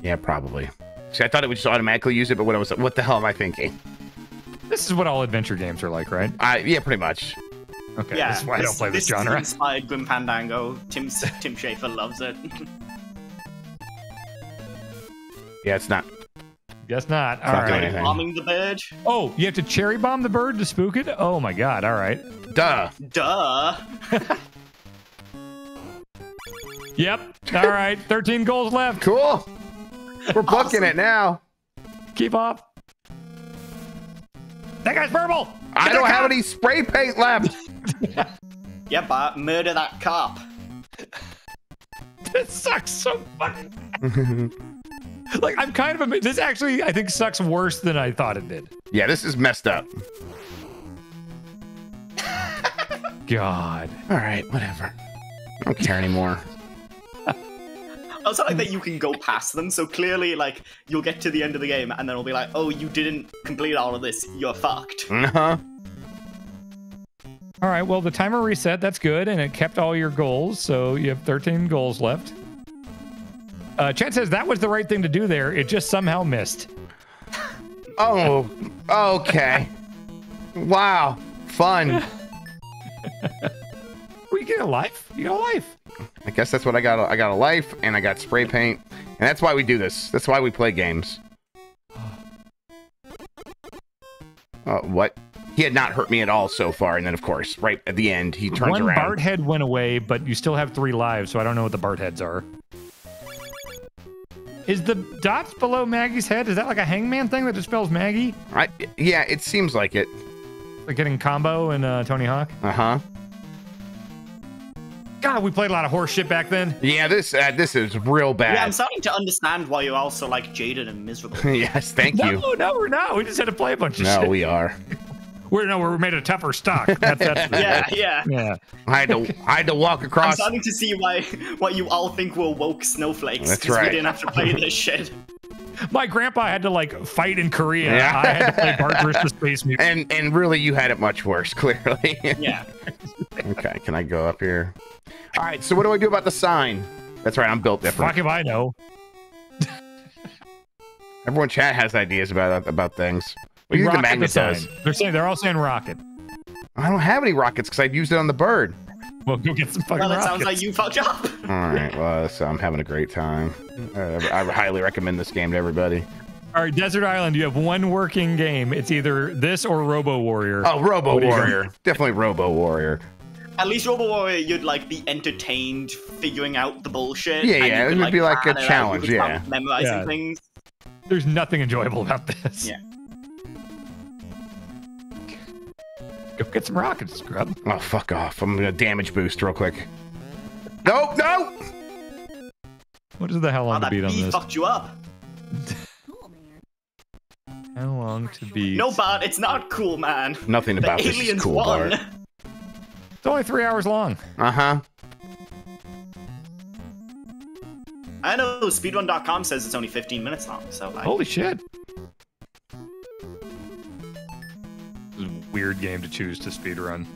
Speaker 1: Yeah, probably. See, I thought it would just automatically use it, but what I was, what the hell am I thinking?
Speaker 2: This is what all adventure games are like, right?
Speaker 1: I yeah, pretty much.
Speaker 2: Okay,
Speaker 3: yeah,
Speaker 2: this is why I don't play this,
Speaker 3: is
Speaker 2: genre. <laughs>
Speaker 3: inspired Grim Fandango. Tim Tim Schafer loves it. <laughs>
Speaker 1: Yeah, it's not.
Speaker 2: Guess not. All
Speaker 1: not
Speaker 2: right.
Speaker 3: Bombing the bird?
Speaker 2: Oh, you have to cherry bomb the bird to spook it? Oh my god, all right.
Speaker 1: Duh.
Speaker 3: Duh. <laughs>
Speaker 2: Yep. All right. 13 goals left.
Speaker 1: Cool. We're booking
Speaker 3: Awesome.
Speaker 1: it now.
Speaker 2: Keep off. That guy's purple.
Speaker 1: I don't
Speaker 2: that
Speaker 1: have any spray paint left. <laughs>
Speaker 3: Yeah, Bart, murder that cop.
Speaker 2: This sucks so fucking. <laughs> <laughs> like I'm kind of amazed. This actually, I think, sucks worse than I thought it did.
Speaker 1: yeah, this is messed up. <laughs>
Speaker 2: God.
Speaker 1: All right, whatever. I don't care anymore.
Speaker 3: I <laughs> also like that you can go past them, so clearly, like, you'll get to the end of the game, and then it'll be like, oh, you didn't complete all of this, you're fucked.
Speaker 1: Uh-huh.
Speaker 2: All right. Well, the timer reset. That's good, and it kept all your goals. So you have 13 goals left. Uh, Chad says that was the right thing to do there. It just somehow missed.
Speaker 1: Oh, okay. Wow. Fun. <laughs>
Speaker 2: We get a life. You got a life.
Speaker 1: I guess that's what I got. I got a life and I got spray paint. And that's why we do this. That's why we play games. Oh, what? He had not hurt me at all so far. And then, of course, right at the end, he turns
Speaker 2: One
Speaker 1: around.
Speaker 2: Bart head went away, but you still have three lives, so I don't know what the Bart heads are. Is the dots below Maggie's head? Is that like a hangman thing that just spells Maggie?
Speaker 1: I, yeah, it seems like it.
Speaker 2: Like getting combo and uh, Tony Hawk?
Speaker 1: Uh huh.
Speaker 2: God, we played a lot of horse shit back then.
Speaker 1: Yeah, this uh, this is real bad.
Speaker 3: Yeah, I'm starting to understand why you're also like jaded and miserable. <laughs>
Speaker 1: yes, thank you.
Speaker 2: No, no, we're not. We just had to play a bunch of
Speaker 1: No,
Speaker 2: shit.
Speaker 1: we are. <laughs>
Speaker 2: We're no, we're made of tougher stock. That's, that's <laughs>
Speaker 3: yeah, yeah.
Speaker 2: yeah.
Speaker 1: I had to I had to walk across.
Speaker 3: I'm starting to see why why you all think we're woke snowflakes.
Speaker 1: That's
Speaker 3: 'cause
Speaker 1: right.
Speaker 3: We didn't have to play this shit.
Speaker 2: My grandpa had to like fight in Korea.
Speaker 1: Yeah.
Speaker 2: I had to play Bart versus <laughs> Space Mutant.
Speaker 1: And and really, you had it much worse. <laughs> Clearly.
Speaker 3: Yeah.
Speaker 1: okay, can I go up here? All right. So what do I do about the sign? That's right. I'm built different.
Speaker 2: Fuck if I know.
Speaker 1: Everyone chat has ideas about about things. What do you think the
Speaker 2: Rocket
Speaker 1: magnet
Speaker 2: They're saying they're all saying rocket.
Speaker 1: I don't have any rockets because I've used it on the bird.
Speaker 2: Well, go get some fucking
Speaker 3: Well, that
Speaker 2: rockets.
Speaker 3: sounds like you fucked up. <laughs>
Speaker 1: All right. Well, so I'm having a great time. Uh, I highly recommend this game to everybody.
Speaker 2: All right, Desert Island. You have one working game. It's either this or Robo Warrior.
Speaker 1: Oh, Robo
Speaker 2: What do you
Speaker 1: Warrior. Definitely Robo Warrior.
Speaker 3: At least Robo Warrior, you'd like be entertained figuring out the bullshit.
Speaker 1: Yeah, yeah, it
Speaker 3: could,
Speaker 1: would be like a
Speaker 3: plan it out
Speaker 1: challenge, yeah.
Speaker 3: Memorizing
Speaker 2: Yeah.
Speaker 3: things.
Speaker 2: There's nothing enjoyable about this.
Speaker 3: Yeah.
Speaker 2: Go get some rockets, scrub.
Speaker 1: Oh, fuck off. I'm gonna damage boost real quick. Nope, no.
Speaker 2: What is the hell
Speaker 3: Oh,
Speaker 2: on to
Speaker 3: that
Speaker 2: beat on
Speaker 3: bee
Speaker 2: this?
Speaker 3: fucked you up.
Speaker 2: How long to beat?
Speaker 3: No, Bart, it's not cool, man.
Speaker 1: Nothing
Speaker 3: The
Speaker 1: about this is cool,
Speaker 3: won.
Speaker 1: Bart.
Speaker 2: It's only three hours long.
Speaker 1: Uh huh.
Speaker 3: I know speedrun.com says it's only 15 minutes long, so like,
Speaker 2: Holy shit. Weird game to choose to speedrun.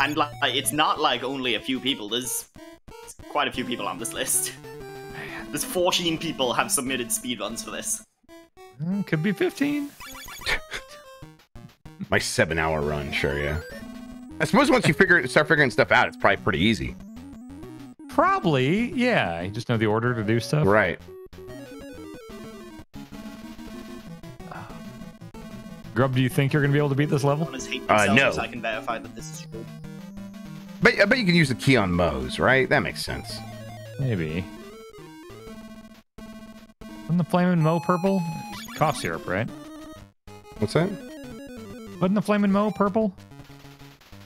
Speaker 3: and like it's not like only a few people. There's quite a few people on this list. There's 14 people have submitted speedruns for this.
Speaker 2: Mm, Could be 15. <laughs>
Speaker 1: My seven-hour run, sure, yeah. I suppose once you figure start figuring stuff out, it's probably pretty easy.
Speaker 2: Probably, yeah. You just know the order to do stuff.
Speaker 1: Right.
Speaker 2: Grub, do you think you're going to be able to beat this level?
Speaker 3: Honest hate
Speaker 1: Uh,
Speaker 3: themselves,
Speaker 1: no.
Speaker 3: I can verify that this is true.
Speaker 1: But I bet you can use the key on Moe's, right? That makes sense.
Speaker 2: Maybe. Wasn't the Flamin' Moe purple? It's cough syrup, right?
Speaker 1: What's that?
Speaker 2: Wasn't the Flamin' Moe purple?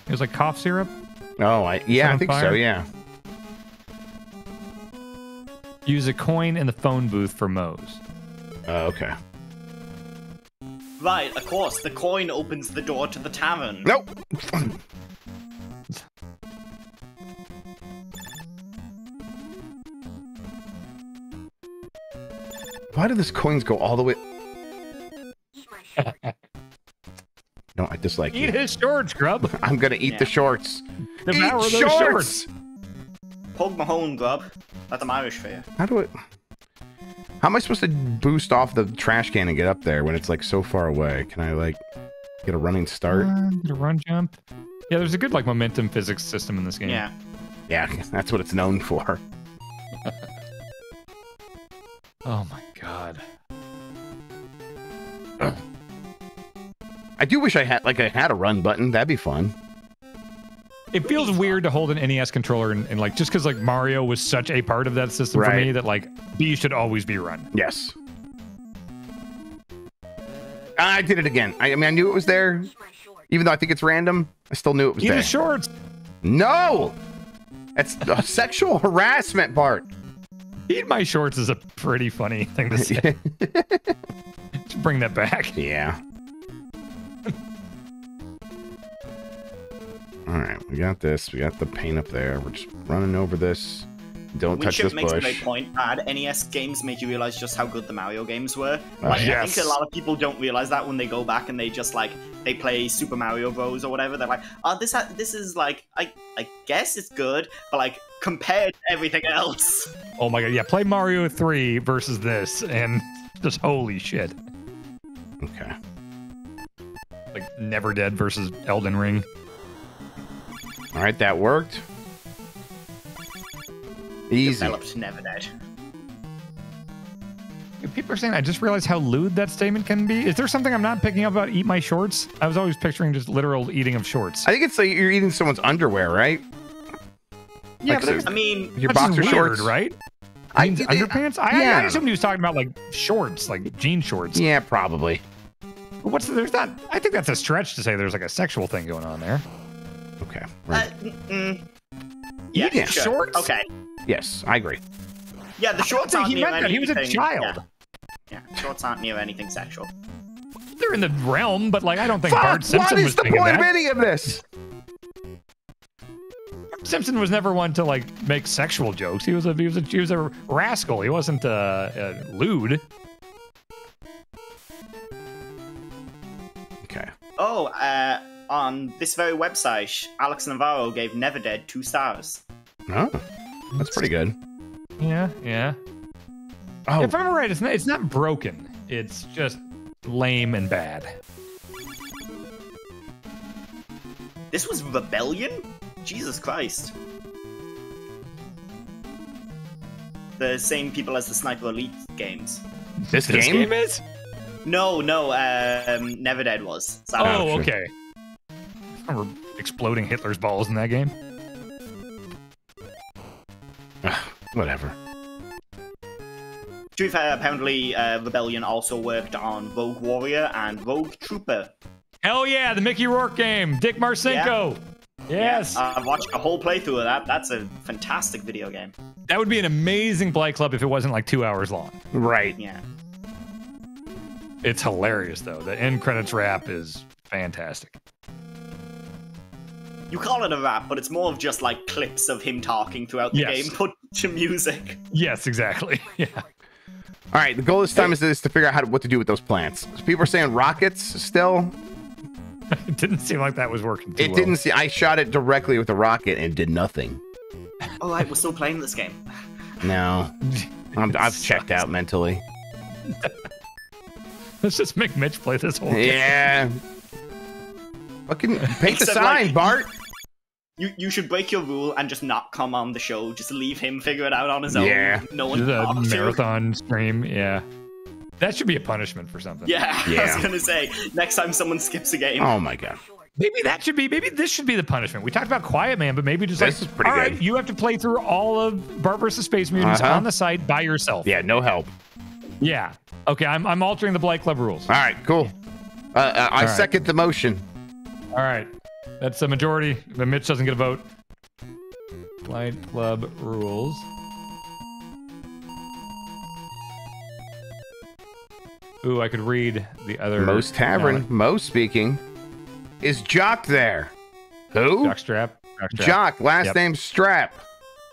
Speaker 2: It was like cough syrup.
Speaker 1: Oh, I yeah, I
Speaker 2: on
Speaker 1: think so. Yeah.
Speaker 2: Use a coin in the phone booth for Moe's.
Speaker 1: Oh, okay.
Speaker 3: Right, of course, the coin opens the door to the tavern.
Speaker 1: Nope. Why do these coins go all the way? <laughs> no, I dislike
Speaker 2: Eat
Speaker 1: you.
Speaker 2: his shorts, Grub. <laughs>
Speaker 1: I'm gonna eat
Speaker 3: Yeah.
Speaker 1: the shorts.
Speaker 2: Devour
Speaker 1: eat
Speaker 2: those
Speaker 1: shorts.
Speaker 3: Pogue Mahone, grub. That's a Irish for you.
Speaker 1: How do it? How am I supposed to boost off the trash can and get up there when it's like so far away? Can I like get a running start?
Speaker 2: Uh, get a run jump. Yeah, there's a good like momentum physics system in this game.
Speaker 3: Yeah.
Speaker 1: Yeah, <laughs> that's what it's known for. <laughs>
Speaker 2: Oh my god. <clears throat>
Speaker 1: I do wish I had like I had a run button. That'd be fun.
Speaker 2: It feels weird to hold an NES controller and, and like just because like Mario was such a part of that system for me that like B should always be run.
Speaker 1: Yes. I did it again. I, I mean, I knew it was there, even though I think it's random. I still knew it was there.
Speaker 2: Eat
Speaker 1: there.
Speaker 2: shorts.
Speaker 1: No, that's a <laughs> sexual harassment part.
Speaker 2: Eat my shorts is a pretty funny thing to say. <laughs> Let's bring that back.
Speaker 1: Yeah. <laughs> All right, we got this. We got the paint up there. We're just running over this. Don't touch
Speaker 3: Winship
Speaker 1: this
Speaker 3: makes a
Speaker 1: bush.
Speaker 3: great point. Bad NES games make you realize just how good the Mario games were.
Speaker 1: Uh,
Speaker 3: Like, I think a lot of people don't realize that when they go back and they just like they play Super Mario Bros. or whatever. They're like, oh, this ha- this is like I I guess it's good, but like compared to everything else.
Speaker 2: Oh my god, yeah, play Mario 3 versus this and <laughs> just holy shit.
Speaker 1: Okay.
Speaker 2: Like Never Dead versus Elden Ring.
Speaker 1: All right, that worked. Easy.
Speaker 3: Developed Never Dead.
Speaker 2: People are saying I just realized how lewd that statement can be. Is there something I'm not picking up about eat my shorts? I was always picturing just literal eating of shorts.
Speaker 1: I think it's like you're eating someone's underwear, right?
Speaker 2: yeah,
Speaker 1: like
Speaker 2: but
Speaker 1: so-
Speaker 3: I mean,
Speaker 1: Your
Speaker 2: that's just
Speaker 1: boxer
Speaker 2: weird,
Speaker 1: shorts,
Speaker 2: right?
Speaker 1: I-
Speaker 2: Jeans,
Speaker 1: it-
Speaker 2: underpants? I, I,
Speaker 1: yeah.
Speaker 2: I assumed he was talking about like shorts, like jean shorts.
Speaker 1: Yeah, probably.
Speaker 2: But What's there's not? I think that's a stretch to say there's like a sexual thing going on there.
Speaker 1: Okay.
Speaker 3: uh, mm, Yeah,
Speaker 2: did
Speaker 3: sure.
Speaker 2: shorts?
Speaker 3: Okay.
Speaker 1: Yes, I agree.
Speaker 3: Yeah, the shorts aren't
Speaker 2: he
Speaker 3: near
Speaker 2: meant that. He was a child.
Speaker 3: Yeah. yeah, shorts aren't near anything sexual.
Speaker 2: They're in the realm, but like I don't think
Speaker 1: Fuck!
Speaker 2: Bart Simpson
Speaker 1: What
Speaker 2: was
Speaker 1: is the
Speaker 2: thinking
Speaker 1: point of any of this?
Speaker 2: Simpson was never one to like make sexual jokes. He was a he was a he was a rascal. He wasn't uh, uh lewd.
Speaker 1: Okay.
Speaker 3: Oh, uh, on this very website, Alex Navarro gave Never Dead two stars.
Speaker 1: Oh, that's pretty good.
Speaker 2: Yeah, yeah.
Speaker 1: Oh,
Speaker 2: If I'm right, it's not it's not broken. It's just lame and bad.
Speaker 3: This was Rebellion? Jesus Christ. The same people as the Sniper Elite games.
Speaker 1: this
Speaker 2: This
Speaker 1: game?
Speaker 2: game is.
Speaker 3: No, no, um, Never Dead was. Sorry.
Speaker 2: Oh, okay. I remember exploding Hitler's balls in that game.
Speaker 1: Whatever.
Speaker 3: To be fair, apparently uh, Rebellion also worked on Rogue Warrior and Rogue Trooper.
Speaker 2: Hell yeah, the Mickey Rourke game. Dick Marcinko. Yes.
Speaker 3: Yeah, I've watched a whole playthrough of that. That's a fantastic video game.
Speaker 2: that would be an amazing Blight Club if it wasn't like two hours long.
Speaker 1: Right.
Speaker 3: Yeah.
Speaker 2: It's hilarious though. The end credits rap is fantastic.
Speaker 3: You call it a rap, but it's more of just like clips of him talking throughout the
Speaker 2: Yes.
Speaker 3: game <laughs> put to music.
Speaker 2: Yes, exactly. <laughs> Yeah.
Speaker 1: All right. The goal this time is, is to figure out how to, what to do with those plants. So people are saying rockets still. <laughs>
Speaker 2: It didn't seem like that was working. Too
Speaker 1: It
Speaker 2: well.
Speaker 1: didn't see. I shot it directly with a rocket and did nothing.
Speaker 3: All right, we're still playing this game.
Speaker 1: No, I'm, I've checked out mentally.
Speaker 2: Let's just make Mitch play this whole game.
Speaker 1: Yeah. Fucking paint the sign,
Speaker 3: like-
Speaker 1: Bart.
Speaker 3: You you should break your rule and just not come on the show. Just leave him figure it out on his own.
Speaker 1: Yeah.
Speaker 3: No one
Speaker 2: Just a
Speaker 3: talk to.
Speaker 2: marathon stream. Yeah. That should be a punishment for something.
Speaker 3: Yeah,
Speaker 1: yeah. <laughs>
Speaker 3: I was gonna say next time someone skips a game.
Speaker 1: Oh my god.
Speaker 2: Maybe that should be. Maybe this should be the punishment. We talked about Quiet Man, but maybe just
Speaker 1: This
Speaker 2: like,
Speaker 1: is pretty
Speaker 2: all right,
Speaker 1: good.
Speaker 2: you have to play through all of Bart versus Space Mutants
Speaker 1: Uh-huh.
Speaker 2: on the site by yourself.
Speaker 1: Yeah, no help.
Speaker 2: Yeah. Okay, I'm, I'm altering the Blight Club rules.
Speaker 1: All right, cool. Uh, uh, I
Speaker 2: All right.
Speaker 1: second the motion.
Speaker 2: All right. That's a majority. But Mitch doesn't get a vote. Blight Club rules. Ooh, I could read the other.
Speaker 1: Moe's Tavern. Moe speaking. Is Jock there? Who?
Speaker 2: Jock Strap.
Speaker 1: Jock. Last
Speaker 2: Yep.
Speaker 1: name Strap.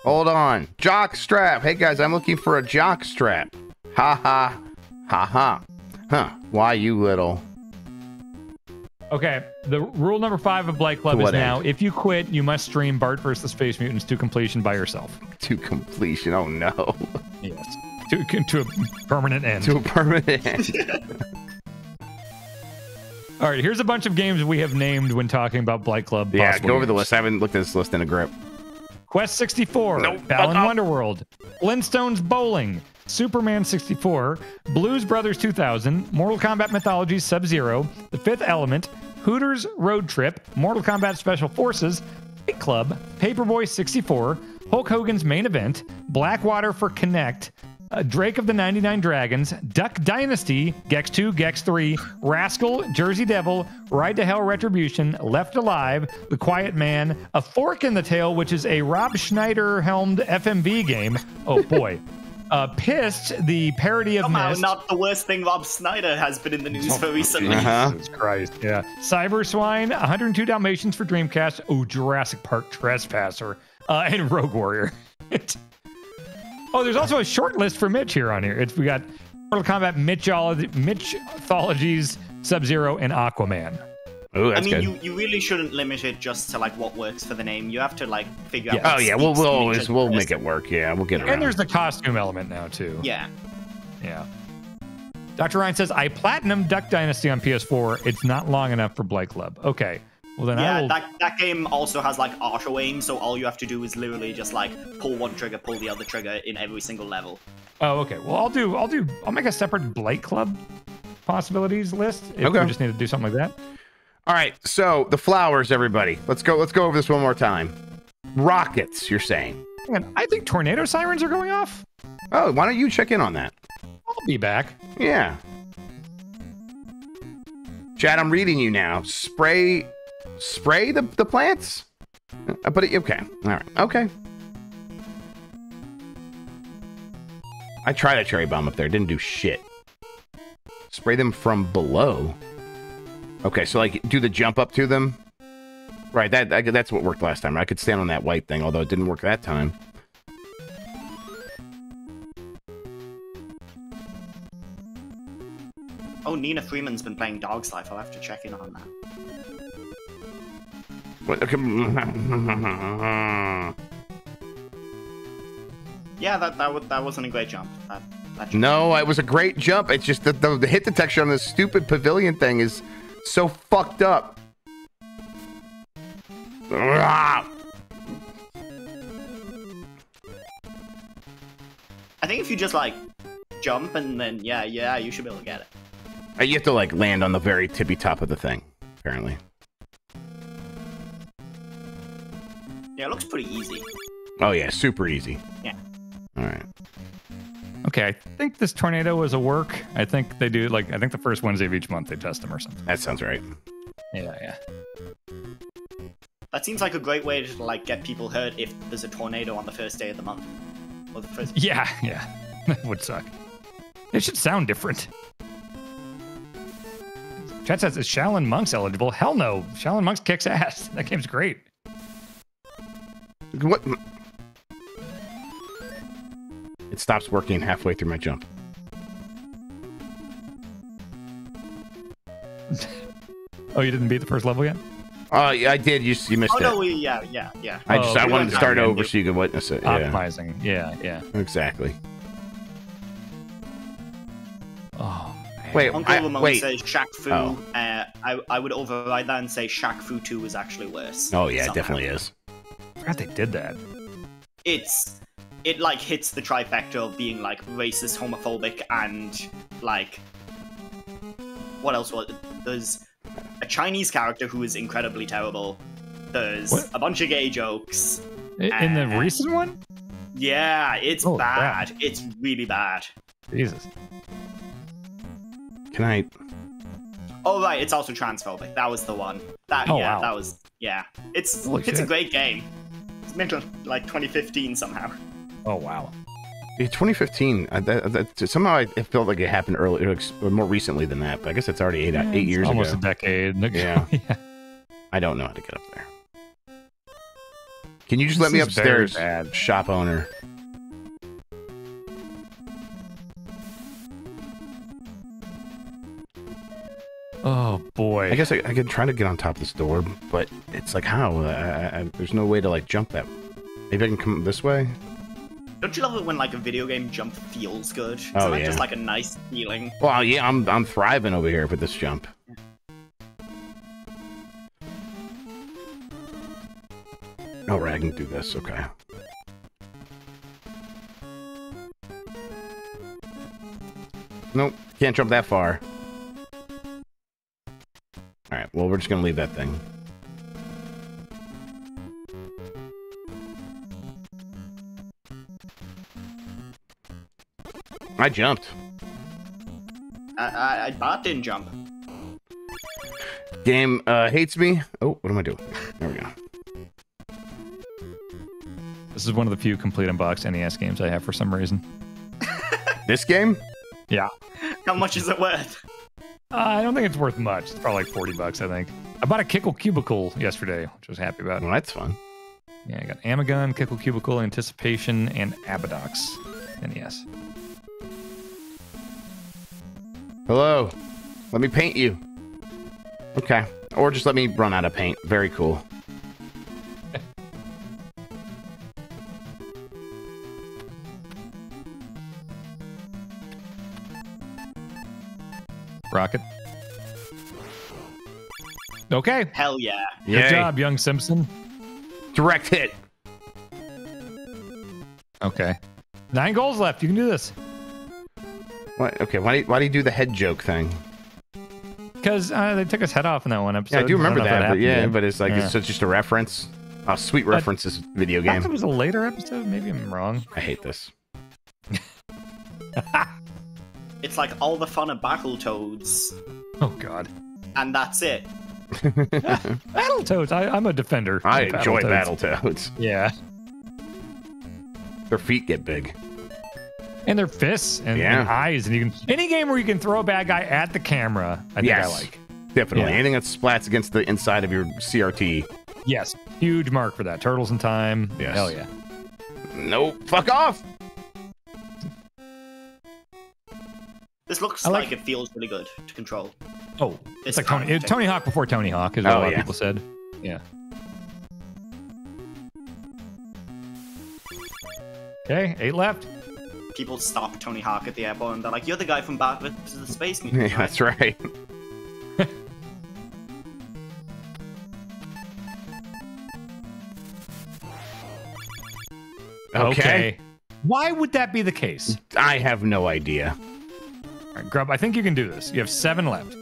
Speaker 1: Hold on. Jock Strap. Hey guys, I'm looking for a jock strap. Ha ha. Ha ha. Huh. Why you little?
Speaker 2: Okay, the rule number five of Blight Club
Speaker 1: To
Speaker 2: is
Speaker 1: what
Speaker 2: now: if you quit, you must stream Bart versus Space Mutants to completion by yourself.
Speaker 1: To completion. Oh no.
Speaker 2: Yes. To to a permanent end.
Speaker 1: to a permanent end. <laughs> <laughs>
Speaker 2: All right, here's a bunch of games we have named when talking about Blight Club.
Speaker 1: yeah,
Speaker 2: possible
Speaker 1: go over the list. I haven't looked at this list in a grip.
Speaker 2: Quest 64,
Speaker 1: Nope,
Speaker 2: Balan. Wonderworld, Flintstones Bowling, Superman 64, Blues Brothers 2000, Mortal Kombat Mythology Sub Zero, The Fifth Element, Hooters Road Trip, Mortal Kombat Special Forces, Fight Club, Paperboy 64, Hulk Hogan's Main Event, Blackwater for Kinect, uh, Drake of the 99 Dragons, Duck Dynasty, Gex 2, Gex 3, Rascal, Jersey Devil, Ride to Hell Retribution, Left Alive, The Quiet Man, A Fork in the Tail, which is a Rob Schneider helmed FMV game. Oh boy. <laughs> Uh, Pyst, the parody of
Speaker 3: Somehow,
Speaker 2: Myst.
Speaker 3: not the worst thing Rob Schneider has been in the news for recently.
Speaker 1: Uh-huh.
Speaker 2: Jesus Christ. Yeah. Cyber Swine, 102 Dalmatians for Dreamcast. Oh, Jurassic Park Trespasser, uh, and Rogue Warrior. <laughs> oh, there's also a short list for Mitch here on here. It's we got Mortal Kombat Mitchology, Mythologies, Sub Zero, and Aquaman.
Speaker 1: Oh,
Speaker 3: I mean,
Speaker 1: good.
Speaker 3: you, you really shouldn't limit it just to like what works for the name. You have to like figure
Speaker 2: Yeah.
Speaker 3: out. what
Speaker 1: oh yeah, we'll we'll always we'll
Speaker 3: first.
Speaker 1: make it work. Yeah, we'll get it.
Speaker 2: And there's the costume element now too.
Speaker 3: Yeah.
Speaker 2: Yeah. Dr. Ryan says, I platinum Duck Dynasty on PS4. It's not long enough for Blight Club. Okay. Well, then I
Speaker 3: Yeah,
Speaker 2: will.
Speaker 3: that, that game also has like auto aim, so all you have to do is literally just like pull one trigger, pull the other trigger in every single level.
Speaker 2: Oh, okay. Well, I'll do. I'll do. I'll make a separate Blight Club possibilities list. If
Speaker 1: Okay.
Speaker 2: We just need to do something like that.
Speaker 1: All right, so the flowers, everybody. Let's go. Let's go over this one more time. Rockets, you're saying?
Speaker 2: Man, I think tornado sirens are going off.
Speaker 1: Oh, why don't you check in on that?
Speaker 2: I'll be back.
Speaker 1: Yeah. Chad, I'm reading you now. Spray, spray the the plants. Uh, but it, okay, all right, okay. I tried a cherry bomb up there. Didn't do shit. Spray them from below. Okay, so like do the jump up to them. Right, that, that that's what worked last time. I could stand on that white thing, although it didn't work that time.
Speaker 3: Oh, Nina Freeman's been playing Dog's Life. I'll have to check in on that.
Speaker 1: What? Okay. <laughs>
Speaker 3: Yeah, that that, wa- that wasn't a great jump. That, that jump.
Speaker 1: no, it was a great jump. It's just that the, the hit detection on this stupid pavilion thing is so fucked up.
Speaker 3: I think if you just like jump and then yeah, yeah, you should be able to get it.
Speaker 1: Uh, You have to like land on the very tippy top of the thing, apparently.
Speaker 3: Yeah, it looks pretty easy.
Speaker 1: Oh yeah, super easy.
Speaker 3: Yeah.
Speaker 1: All right.
Speaker 2: Okay, I think this tornado was a work. I think they do like I think the first Wednesday of each month they test them or something.
Speaker 1: That sounds right.
Speaker 2: Yeah, yeah.
Speaker 3: That seems like a great way to like get people hurt if there's a tornado on the first day of the month. Or the first
Speaker 2: Yeah, <laughs> yeah. That would suck. It should sound different. Chat says, is Shaolin Monks eligible? Hell no. Shaolin Monks kicks ass. <laughs> That game's great.
Speaker 1: What? It stops working halfway through my jump. <laughs>
Speaker 2: Oh, you didn't beat the first level yet?
Speaker 1: Oh, yeah, I did. You, you missed
Speaker 3: Oh
Speaker 1: it.
Speaker 3: no, we, yeah, yeah, yeah.
Speaker 1: I just
Speaker 2: Oh,
Speaker 1: I wanted to start over so you could witness it. Yeah,
Speaker 2: Optimizing. Yeah, yeah.
Speaker 1: exactly.
Speaker 2: Oh, man.
Speaker 1: Wait,
Speaker 3: Uncle
Speaker 1: I,
Speaker 3: Ramon
Speaker 1: wait.
Speaker 3: says Shaq Fu.
Speaker 1: Oh.
Speaker 3: Uh, I I would override that and say Shaq Fu 2 is actually worse.
Speaker 1: Oh yeah, it definitely is.
Speaker 2: I forgot they did that.
Speaker 3: It's it like hits the trifecta of being like racist, homophobic, and like what else was? There's a Chinese character who is incredibly terrible. There's
Speaker 2: What?
Speaker 3: a bunch of gay jokes.
Speaker 2: I- In the
Speaker 3: Uh,
Speaker 2: recent one?
Speaker 3: Yeah, it's
Speaker 2: Oh,
Speaker 3: bad. It's really bad.
Speaker 2: Jesus.
Speaker 1: Can I?
Speaker 3: Oh right, it's also transphobic. That was the one. That
Speaker 2: Oh,
Speaker 3: yeah,
Speaker 2: wow.
Speaker 3: that was yeah. It's
Speaker 2: Holy
Speaker 3: it's a great game. It's made in like 2015 somehow.
Speaker 2: Oh, wow.
Speaker 1: Yeah, 2015. I, that, that, somehow I, it felt like it happened earlier, like, more recently than that. But I guess it's already eight uh, eight
Speaker 2: It's
Speaker 1: years
Speaker 2: Almost
Speaker 1: ago.
Speaker 2: a decade. <laughs>
Speaker 1: Yeah.
Speaker 2: yeah.
Speaker 1: I don't know how to get up there. Can you just
Speaker 2: This
Speaker 1: let me upstairs, shop owner?
Speaker 2: Oh, boy.
Speaker 1: I guess I, I could try to get on top of this door, but it's like how? I, I, there's no way to like jump that. Maybe I can come this way.
Speaker 3: Don't you love it when like a video game jump feels good?
Speaker 1: Oh,
Speaker 3: that
Speaker 1: yeah.
Speaker 3: just like a nice feeling?
Speaker 1: Well, yeah, I'm I'm thriving over here with this jump. All right, I can do this. Okay. Nope, can't jump that far. All right, well, we're just gonna leave that thing. I jumped.
Speaker 3: I I, I Bart didn't jump.
Speaker 1: Game uh, hates me. Oh, what am I doing? There we go.
Speaker 2: This is one of the few complete unboxed NES games I have for some reason. <laughs>
Speaker 1: This game?
Speaker 2: Yeah.
Speaker 3: How much is it worth?
Speaker 2: Uh, I don't think it's worth much. It's probably like 40 bucks, I think. I bought a Kickle Cubicle yesterday, which I was happy about.
Speaker 1: Well, that's fun.
Speaker 2: Yeah, I got Amagon, Kickle Cubicle, Anticipation, and Abadox NES.
Speaker 1: Hello. Let me paint you. Okay. Or just let me run out of paint. Very cool.
Speaker 2: Rocket. Okay.
Speaker 3: Hell yeah.
Speaker 2: Good
Speaker 1: Yay.
Speaker 2: job, young Simpson.
Speaker 1: Direct hit.
Speaker 2: Okay. Nine goals left. You can do this.
Speaker 1: What? Okay. Why do you, why do you do the head joke thing?
Speaker 2: Because uh, they took his head off in that one episode.
Speaker 1: Yeah, I do remember
Speaker 2: know if
Speaker 1: that. but yeah,
Speaker 2: again.
Speaker 1: but it's like
Speaker 2: Yeah.
Speaker 1: it's just a reference. A sweet reference. This video
Speaker 2: I thought it was a later episode. Maybe I'm wrong.
Speaker 1: I hate this. <laughs>
Speaker 3: It's like all the fun of Battletoads,
Speaker 2: Oh, God.
Speaker 3: and that's it. <laughs>
Speaker 2: Battletoads. I, I'm a defender.
Speaker 1: I
Speaker 2: of
Speaker 1: enjoy
Speaker 2: Battletoads.
Speaker 1: Battletoads.
Speaker 2: Yeah.
Speaker 1: Their feet get big.
Speaker 2: And their fists and,
Speaker 1: Yeah.
Speaker 2: and eyes, and you can any game where you can throw a bad guy at the camera. I think
Speaker 1: Yes.
Speaker 2: I like.
Speaker 1: Definitely.
Speaker 2: Yeah.
Speaker 1: Anything that splats against the inside of your CRT.
Speaker 2: Yes, huge mark for that. Turtles in Time.
Speaker 1: Yes.
Speaker 2: Hell yeah.
Speaker 1: No, fuck off.
Speaker 3: This looks
Speaker 2: I
Speaker 3: like,
Speaker 2: like-
Speaker 3: it feels really good to control.
Speaker 2: Oh, it's like Tony,
Speaker 3: time,
Speaker 2: it's Tony Hawk before Tony Hawk is what
Speaker 1: Oh,
Speaker 2: a lot
Speaker 1: yeah.
Speaker 2: of people said. Yeah. Okay, eight left.
Speaker 3: People stop Tony Hawk at the airport and they're like, "You're the guy from Batman vs. the Space <laughs>
Speaker 1: Yeah,
Speaker 3: right?"
Speaker 1: that's right. <laughs> okay.
Speaker 2: Why would that be the case?
Speaker 1: I have no idea.
Speaker 2: All right, Grub, I think you can do this. You have seven left.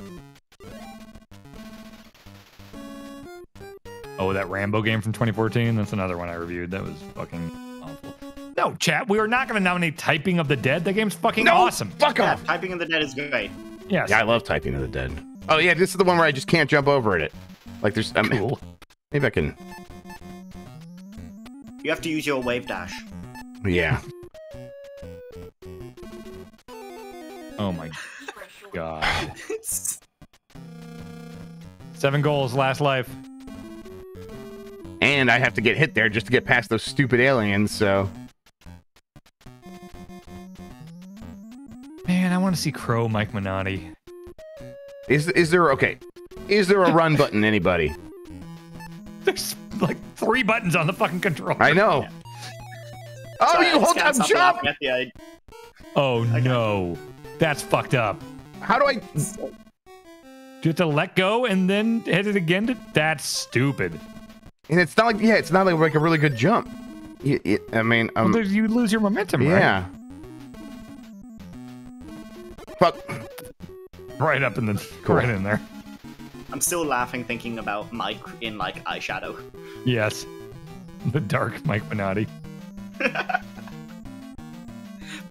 Speaker 2: Oh, that Rambo game from 2014. That's another one I reviewed. That was fucking awful. No, chat. We are not going to nominate Typing of the Dead. That game's fucking
Speaker 1: No,
Speaker 2: awesome.
Speaker 1: Fuck
Speaker 3: Yeah,
Speaker 1: off.
Speaker 3: Typing of the Dead is great.
Speaker 2: Yes.
Speaker 1: Yeah, I love Typing of the Dead. Oh yeah, this is the one where I just can't jump over it. Like there's um,
Speaker 2: cool.
Speaker 1: maybe I can.
Speaker 3: You have to use your wave dash.
Speaker 1: Yeah.
Speaker 2: Oh my <laughs> god. Seven goals, last life.
Speaker 1: And I have to get hit there just to get past those stupid aliens. So
Speaker 2: Man, I want to see Crow Mike Minotti.
Speaker 1: is is there okay? Is there a run button? Anybody? <laughs>
Speaker 2: There's like three buttons on the fucking controller.
Speaker 1: I know. Oh,
Speaker 3: Sorry,
Speaker 1: you hold
Speaker 3: can't
Speaker 1: down jump.
Speaker 3: laughing at the idea.
Speaker 2: Oh no. That's fucked up.
Speaker 1: How do I?
Speaker 2: Do you have to let go and then hit it again? To, that's stupid.
Speaker 1: And it's not like yeah, it's not like, like a really good jump. i mean, um,
Speaker 2: there's- you lose your momentum, right?
Speaker 1: yeah. Fuck.
Speaker 2: Right up in the
Speaker 1: Cool.
Speaker 2: right in there.
Speaker 3: I'm still laughing thinking about Mike in like eyeshadow.
Speaker 2: Yes. The dark Mike Minotti.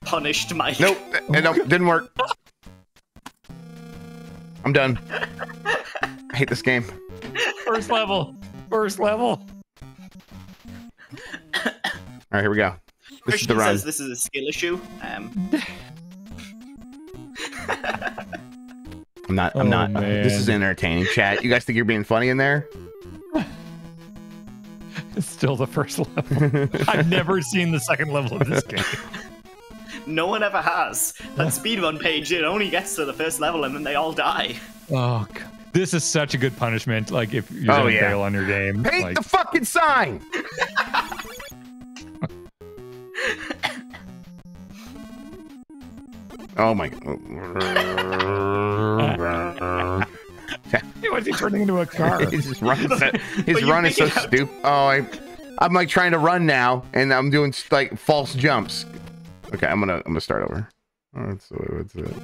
Speaker 3: Punished Mike.
Speaker 1: Nope. uh, nope. <laughs> Didn't work. I'm done. I hate this game.
Speaker 2: First level. First level.
Speaker 1: All right, here we go. This is the run.
Speaker 3: says this is a skill issue. Um, <laughs>
Speaker 1: I'm not. I'm
Speaker 2: Oh,
Speaker 1: not. This is entertaining. Chat. You guys think you're being funny in there?
Speaker 2: It's still the first level. I've <laughs> never seen the second level of this game.
Speaker 3: no one ever has. That speedrun page, it only gets to the first level and then they all die.
Speaker 2: Oh, God. this is such a good punishment. Like if you're
Speaker 1: Oh,
Speaker 2: gonna
Speaker 1: yeah.
Speaker 2: bail on your game.
Speaker 1: Paint
Speaker 2: like,
Speaker 1: the fucking sign. <laughs> oh my.
Speaker 2: why is <laughs> he turning into a car?
Speaker 1: He's just running. So, his run is so <laughs>
Speaker 3: think
Speaker 1: stupid. Oh, I, I'm like trying to run now, and I'm doing like false jumps. Okay, I'm gonna I'm gonna start over. Oh, it's, what's it?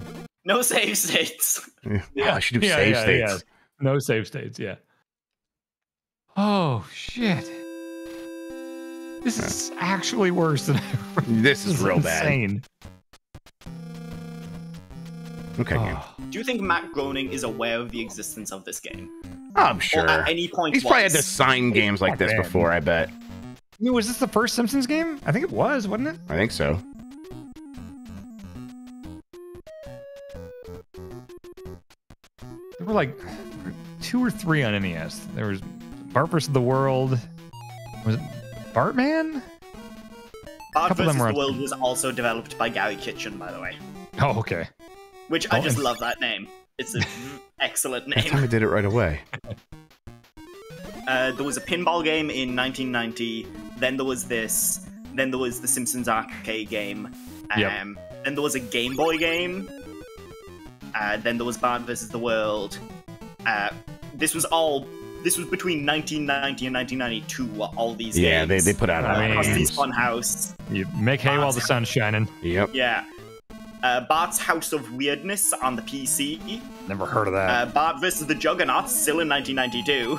Speaker 3: No save states. <laughs>
Speaker 1: Yeah. Oh, I should do
Speaker 2: Yeah,
Speaker 1: save
Speaker 2: yeah,
Speaker 1: states.
Speaker 2: yeah. No save states, yeah. Oh shit. This is actually worse than I
Speaker 1: This is real bad.
Speaker 2: Insane.
Speaker 1: Okay.
Speaker 2: Oh.
Speaker 3: Do you think Matt Groening is aware of the existence of this game?
Speaker 1: I'm
Speaker 3: Or
Speaker 1: sure.
Speaker 3: at any point
Speaker 1: He's probably had to sign games like this
Speaker 2: bad.
Speaker 1: before. I bet.
Speaker 2: I mean, was this the first Simpsons game? I think it was, wasn't it?
Speaker 1: I think so.
Speaker 2: There were like two or three on NES. There was Bart vs. the World. Was it Bartman?
Speaker 3: Bart
Speaker 2: of
Speaker 3: vs. the World was also developed by Gary Kitchen, by the way.
Speaker 2: Oh, okay.
Speaker 3: Which I just love that name. It's an <laughs> excellent
Speaker 1: I thought I did it right away.
Speaker 3: Uh, there was a pinball game in 1990. Then there was this. Then there was the Simpsons arcade game. Um,
Speaker 2: Yep.
Speaker 3: Then there was a Game Boy game. Uh, then there was Bart vs. the World. Uh, this was all. This was between 1990 and 1992. All these
Speaker 1: Yeah, they,
Speaker 3: games.
Speaker 1: they put out a
Speaker 2: I
Speaker 1: lot of
Speaker 2: mean-
Speaker 3: Krusty's
Speaker 1: games.
Speaker 3: Funhouse.
Speaker 2: You make hay while the sun's shining.
Speaker 1: Yep.
Speaker 3: Yeah. Uh, Bart's House of Weirdness on the PC.
Speaker 2: Never heard of that.
Speaker 3: Uh, Bart vs. the Juggernaut, still in 1992.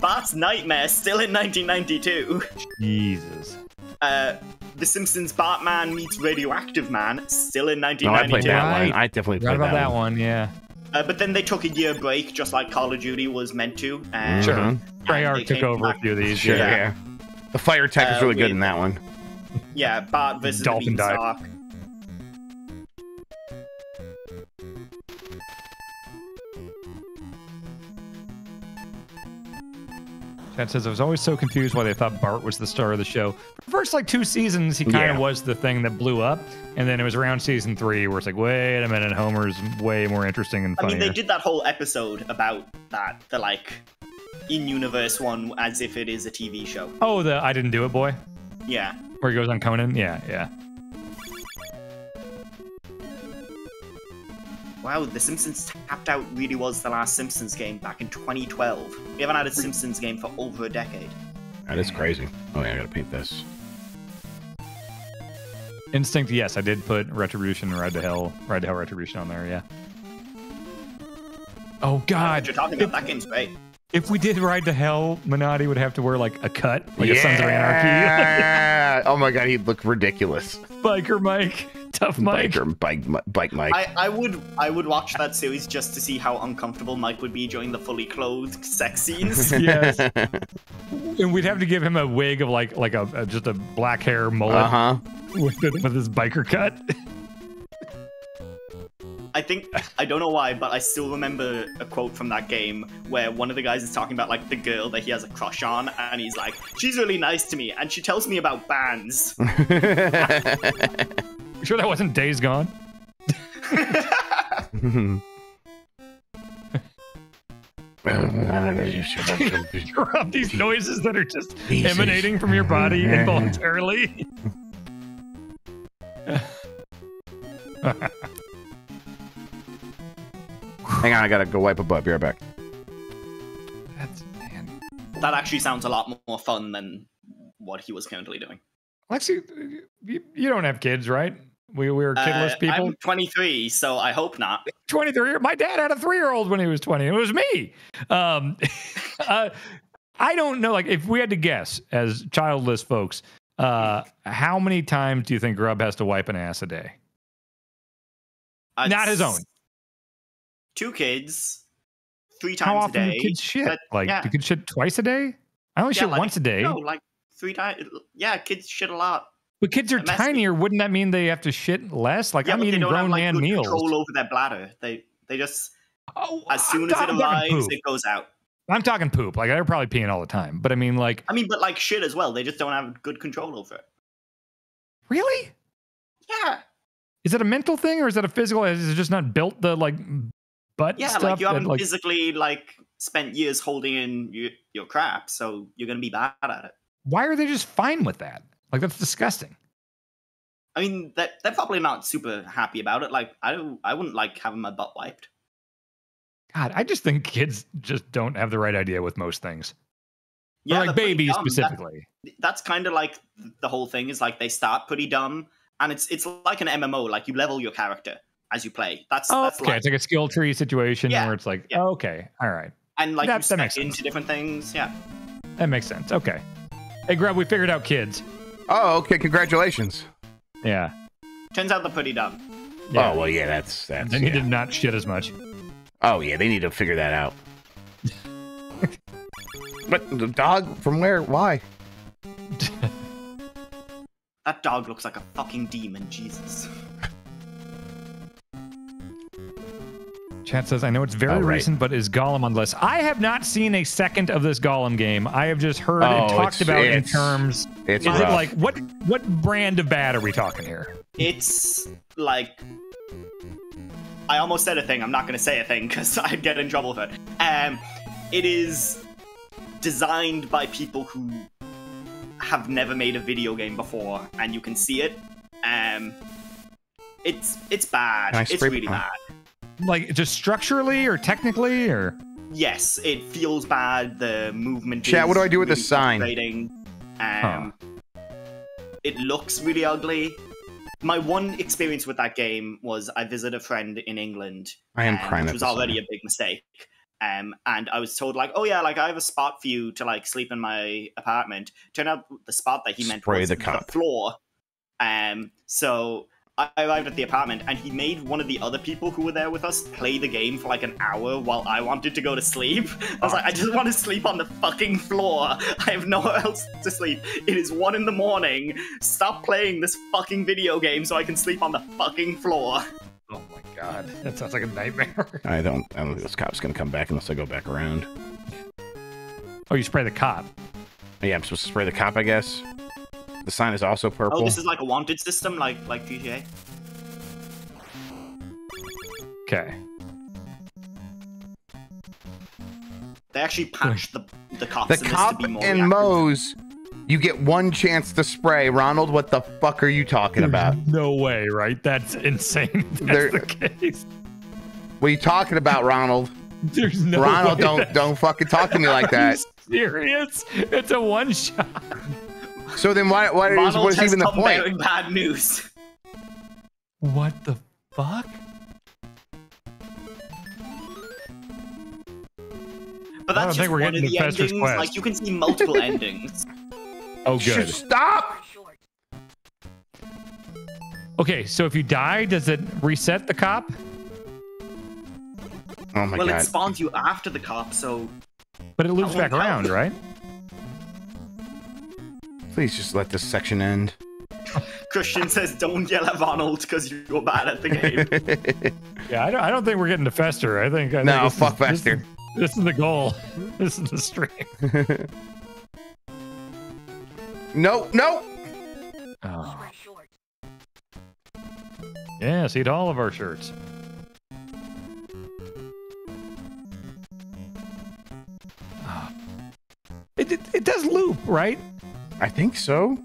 Speaker 3: Bart's Nightmare, still in 1992.
Speaker 2: Jesus.
Speaker 3: Uh, the Simpsons Bartman meets Radioactive Man, still in
Speaker 1: No, I played
Speaker 3: 1992.
Speaker 1: that
Speaker 2: Right.
Speaker 1: one. I definitely
Speaker 2: Forgot
Speaker 1: played
Speaker 2: about
Speaker 1: that,
Speaker 2: that
Speaker 1: one.
Speaker 2: one, yeah.
Speaker 3: Uh, but then they took a year break, just like Call of Duty was meant to. And,
Speaker 2: Sure.
Speaker 1: Mhm.
Speaker 2: Treyarch took
Speaker 3: came
Speaker 2: over a few of these.
Speaker 1: Sure.
Speaker 2: yeah.
Speaker 1: Yeah. The fire tech is
Speaker 3: Uh,
Speaker 1: really good in that one.
Speaker 3: Yeah, Bart versus
Speaker 2: Dolphin
Speaker 3: the
Speaker 2: died.
Speaker 3: Beanstalk.
Speaker 2: Chad says I was always so confused why they thought Bart was the star of the show. For the first like two seasons, he kind of
Speaker 1: Yeah.
Speaker 2: was the thing that blew up, and then it was around season three where it's like, wait a minute, Homer's way more interesting and
Speaker 3: I mean, they did that whole episode about that, the like in-universe one, as if it is a TV show.
Speaker 2: Oh, the I didn't do it, boy,
Speaker 3: Yeah.
Speaker 2: where he goes on Conan. Yeah, yeah.
Speaker 3: Wow, The Simpsons Tapped Out really was the last Simpsons game back in 2012. We haven't had a Simpsons game for over a decade.
Speaker 1: That is crazy. Oh yeah, I gotta paint this.
Speaker 2: Instinct. Yes, I did put Retribution, Ride to Hell, Ride to Hell, Retribution on there. Yeah. Oh
Speaker 3: What
Speaker 2: God!
Speaker 3: you're talking about, that game's great.
Speaker 2: If we did Ride to Hell, Minotti would have to wear like a cut, like a Sons of Anarchy,
Speaker 1: Yeah. <laughs> oh my god, he'd look ridiculous.
Speaker 2: biker Mike, <laughs> tough Mike.
Speaker 1: Biker, bike, bike, Mike.
Speaker 3: I, I would I would watch that series just to see how uncomfortable Mike would be during the fully clothed sex scenes. <laughs>
Speaker 2: Yes, <laughs> and we'd have to give him a wig of like like a, a just a black hair mullet
Speaker 1: Uh huh.
Speaker 2: with with his biker cut.
Speaker 3: I think I don't know why, but I still remember a quote from that game where one of the guys is talking about like the girl that he has a crush on, and he's like, "She's really nice to me, and she tells me about bands."
Speaker 2: You sure that wasn't Days Gone? <laughs> Rob, these noises that are just emanating from your body <laughs> involuntarily. <laughs>
Speaker 1: Hang on, I gotta go wipe a butt. Be right back.
Speaker 2: That's man.
Speaker 3: that actually sounds a lot more fun than what he was currently doing.
Speaker 2: Lexi, you, you don't have kids, right? We, we were kidless
Speaker 3: Uh,
Speaker 2: people.
Speaker 3: I'm 23, so I hope not.
Speaker 2: 23 my dad had a three-year-old when he was 20 it was me um <laughs> uh, i don't know like if we had to guess as childless folks uh how many times do you think grub has to wipe an ass a day
Speaker 3: I'd
Speaker 2: not his own
Speaker 3: Two kids, three
Speaker 2: how
Speaker 3: times
Speaker 2: often
Speaker 3: a
Speaker 2: do
Speaker 3: day.
Speaker 2: kids shit
Speaker 3: That-
Speaker 2: like
Speaker 3: yeah.
Speaker 2: do kids shit twice a day i only
Speaker 3: Yeah,
Speaker 2: shit
Speaker 3: like-
Speaker 2: once a day
Speaker 3: No, like three times. Yeah, kids shit a lot.
Speaker 2: but kids are tinier wouldn't that mean they have to shit less like
Speaker 3: yeah,
Speaker 2: i'm eating
Speaker 3: don't have
Speaker 2: grown
Speaker 3: like
Speaker 2: man meals
Speaker 3: control over their bladder. They they just
Speaker 2: oh,
Speaker 3: as soon
Speaker 2: I'm
Speaker 3: as it arrives, it goes out.
Speaker 2: i'm talking poop like they're probably peeing all the time but i mean like
Speaker 3: I mean, but like shit as well. They just don't have good control over it.
Speaker 2: really
Speaker 3: Yeah,
Speaker 2: Is it a mental thing or is it a physical? Is it just not built the like butt
Speaker 3: yeah. like you haven't
Speaker 2: like-
Speaker 3: physically like spent years holding in your, your crap, so you're gonna be bad at it.
Speaker 2: Why are they just fine with that? Like that's disgusting.
Speaker 3: I mean, they're, they're probably not super happy about it. Like, I don't, I wouldn't like having my butt wiped.
Speaker 2: God, I just think kids just don't have the right idea with most things. Or,
Speaker 3: Yeah,
Speaker 2: like babies
Speaker 3: dumb. That-
Speaker 2: specifically.
Speaker 3: that's kind of like the whole thing is like they start pretty dumb, and it's it's like an MMO. Like you level your character as you play. That's
Speaker 2: Oh,
Speaker 3: that's
Speaker 2: okay.
Speaker 3: like,
Speaker 2: It's like a skill tree situation
Speaker 3: Yeah,
Speaker 2: where it's like,
Speaker 3: yeah.
Speaker 2: oh, okay, all right,
Speaker 3: and like
Speaker 2: that-
Speaker 3: you
Speaker 2: that makes sense.
Speaker 3: into different things. Yeah.
Speaker 2: that makes sense. Okay. Hey, Grub, we figured out kids.
Speaker 1: Oh, okay. Congratulations.
Speaker 2: Yeah.
Speaker 3: Turns out they're pretty dumb.
Speaker 2: yeah.
Speaker 1: Oh well, yeah. That's that's.
Speaker 2: they need
Speaker 1: yeah.
Speaker 2: to not shit as much.
Speaker 1: Oh yeah, they need to figure that out. <laughs> but the dog from where? Why?
Speaker 3: That dog looks like a fucking demon. Jesus.
Speaker 2: Chat says, I know it's very
Speaker 1: Oh, right.
Speaker 2: recent, but is Gollum on the list? I have not seen a second of this Gollum game. I have just heard
Speaker 1: Oh,
Speaker 2: it talked
Speaker 1: it's-
Speaker 2: about in terms.
Speaker 1: It's
Speaker 2: Is it like what what brand of bad are we talking here?
Speaker 3: It's like. I almost said a thing. I'm not going to say a thing <laughs> because I'd get in trouble for it. Um, it is designed by people who have never made a video game before, and you can see it. Um, it's it's bad. It's really bad.
Speaker 2: Like just structurally or technically or
Speaker 3: Yes, it feels bad. The movement.
Speaker 1: Chat,
Speaker 3: is
Speaker 1: what do I do with
Speaker 3: really
Speaker 1: this sign?
Speaker 3: frustrating. Um, It looks really ugly. My one experience with that game was I visited a friend in England,
Speaker 1: I am
Speaker 3: um,
Speaker 1: crying.
Speaker 3: which was already a big mistake. Um, and I was told like, oh yeah, like I have a spot for you to like sleep in my apartment. Turned out the spot that he meant
Speaker 1: Spray
Speaker 3: was
Speaker 1: the cup.
Speaker 3: floor. Um, so I arrived at the apartment, and he made one of the other people who were there with us play the game for like an hour while I wanted to go to sleep. <laughs> I was like, I just want to sleep on the fucking floor. I have nowhere <laughs> else to sleep. It is one in the morning. Stop playing this fucking video game so I can sleep on the fucking floor.
Speaker 2: Oh my god. <laughs> That sounds like a nightmare.
Speaker 1: I don't. I don't think this cop's gonna come back unless I go back around.
Speaker 2: Oh, you spray the cop.
Speaker 1: Yeah, I'm supposed to spray the cop, I guess. The sign is also purple.
Speaker 3: Oh, this is like a wanted system, like like GTA.
Speaker 2: Okay.
Speaker 3: They actually hmm. patched the the cops
Speaker 1: the
Speaker 3: in this
Speaker 1: cop
Speaker 3: to be more
Speaker 1: and
Speaker 3: reactive.
Speaker 1: Moe's, you get one chance to spray. Ronald, what the fuck are you talking about?
Speaker 2: No way, right? That's insane. if <laughs>
Speaker 1: There-
Speaker 2: That's the case.
Speaker 1: What are you talking about, Ronald?
Speaker 2: There's no
Speaker 1: Ronald,
Speaker 2: way
Speaker 1: don't
Speaker 2: that-
Speaker 1: don't fucking talk to me like <laughs>
Speaker 2: Are you
Speaker 1: that.
Speaker 2: serious? It's a one shot.
Speaker 1: So then why why is,
Speaker 3: Ronald
Speaker 1: what is even the
Speaker 3: come
Speaker 1: point?
Speaker 3: bearing bad news.
Speaker 2: What the fuck?
Speaker 3: But
Speaker 2: I don't
Speaker 3: that's
Speaker 2: think
Speaker 3: just
Speaker 2: we're
Speaker 3: one of
Speaker 2: getting
Speaker 3: the
Speaker 2: to Fester's
Speaker 3: endings.
Speaker 2: Quest.
Speaker 3: Like you can see multiple <laughs> endings.
Speaker 2: Oh,
Speaker 1: Should
Speaker 2: good.
Speaker 1: stop.
Speaker 2: Okay, so if you die, does it reset the cop?
Speaker 1: Oh my
Speaker 3: well,
Speaker 1: god.
Speaker 3: Well, it spawns you after the cop, so
Speaker 2: But it loops back around,
Speaker 3: count.
Speaker 2: right?
Speaker 1: Please just let this section end. <laughs>
Speaker 3: Christian says, "Don't yell at Ronald because you're bad at the game." <laughs>
Speaker 2: Yeah, I don't, I don't think we're getting to Fester. I think. I think
Speaker 1: no,
Speaker 2: is-
Speaker 1: fuck
Speaker 2: this is-
Speaker 1: Fester.
Speaker 2: This is the goal. <laughs> This is the stream.
Speaker 1: No, no.
Speaker 2: Oh. Yes, eat all of our shirts. It, it, it does loop, right?
Speaker 1: I think so.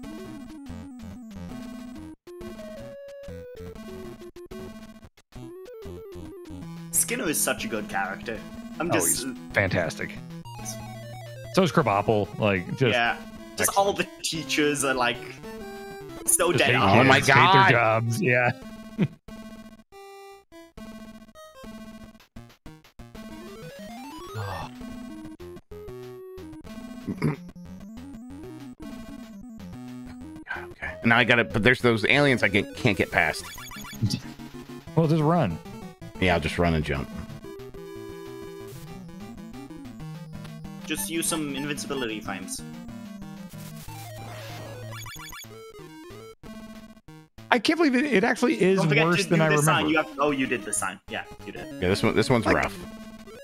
Speaker 3: Skinner is such a good character. I'm
Speaker 2: Oh,
Speaker 3: just,
Speaker 2: he's uh, fantastic. So is Krabappel. Like, just,
Speaker 3: yeah, just all the teachers are like so
Speaker 2: just
Speaker 3: dead.
Speaker 1: Oh my
Speaker 2: kids, hate their
Speaker 1: God.
Speaker 2: jobs. Yeah. <laughs> <sighs> Oh. <clears throat>
Speaker 1: Okay. Now I gotta. But there's those aliens I get, can't get past.
Speaker 2: Well, just run.
Speaker 1: Yeah, I'll just run and jump.
Speaker 3: Just use some invincibility frames.
Speaker 2: I can't believe it, it actually is worse than I remember.
Speaker 3: sign. You have, oh, you did the sign. Yeah, you did.
Speaker 1: Yeah, this one. This one's
Speaker 2: Like-
Speaker 1: rough.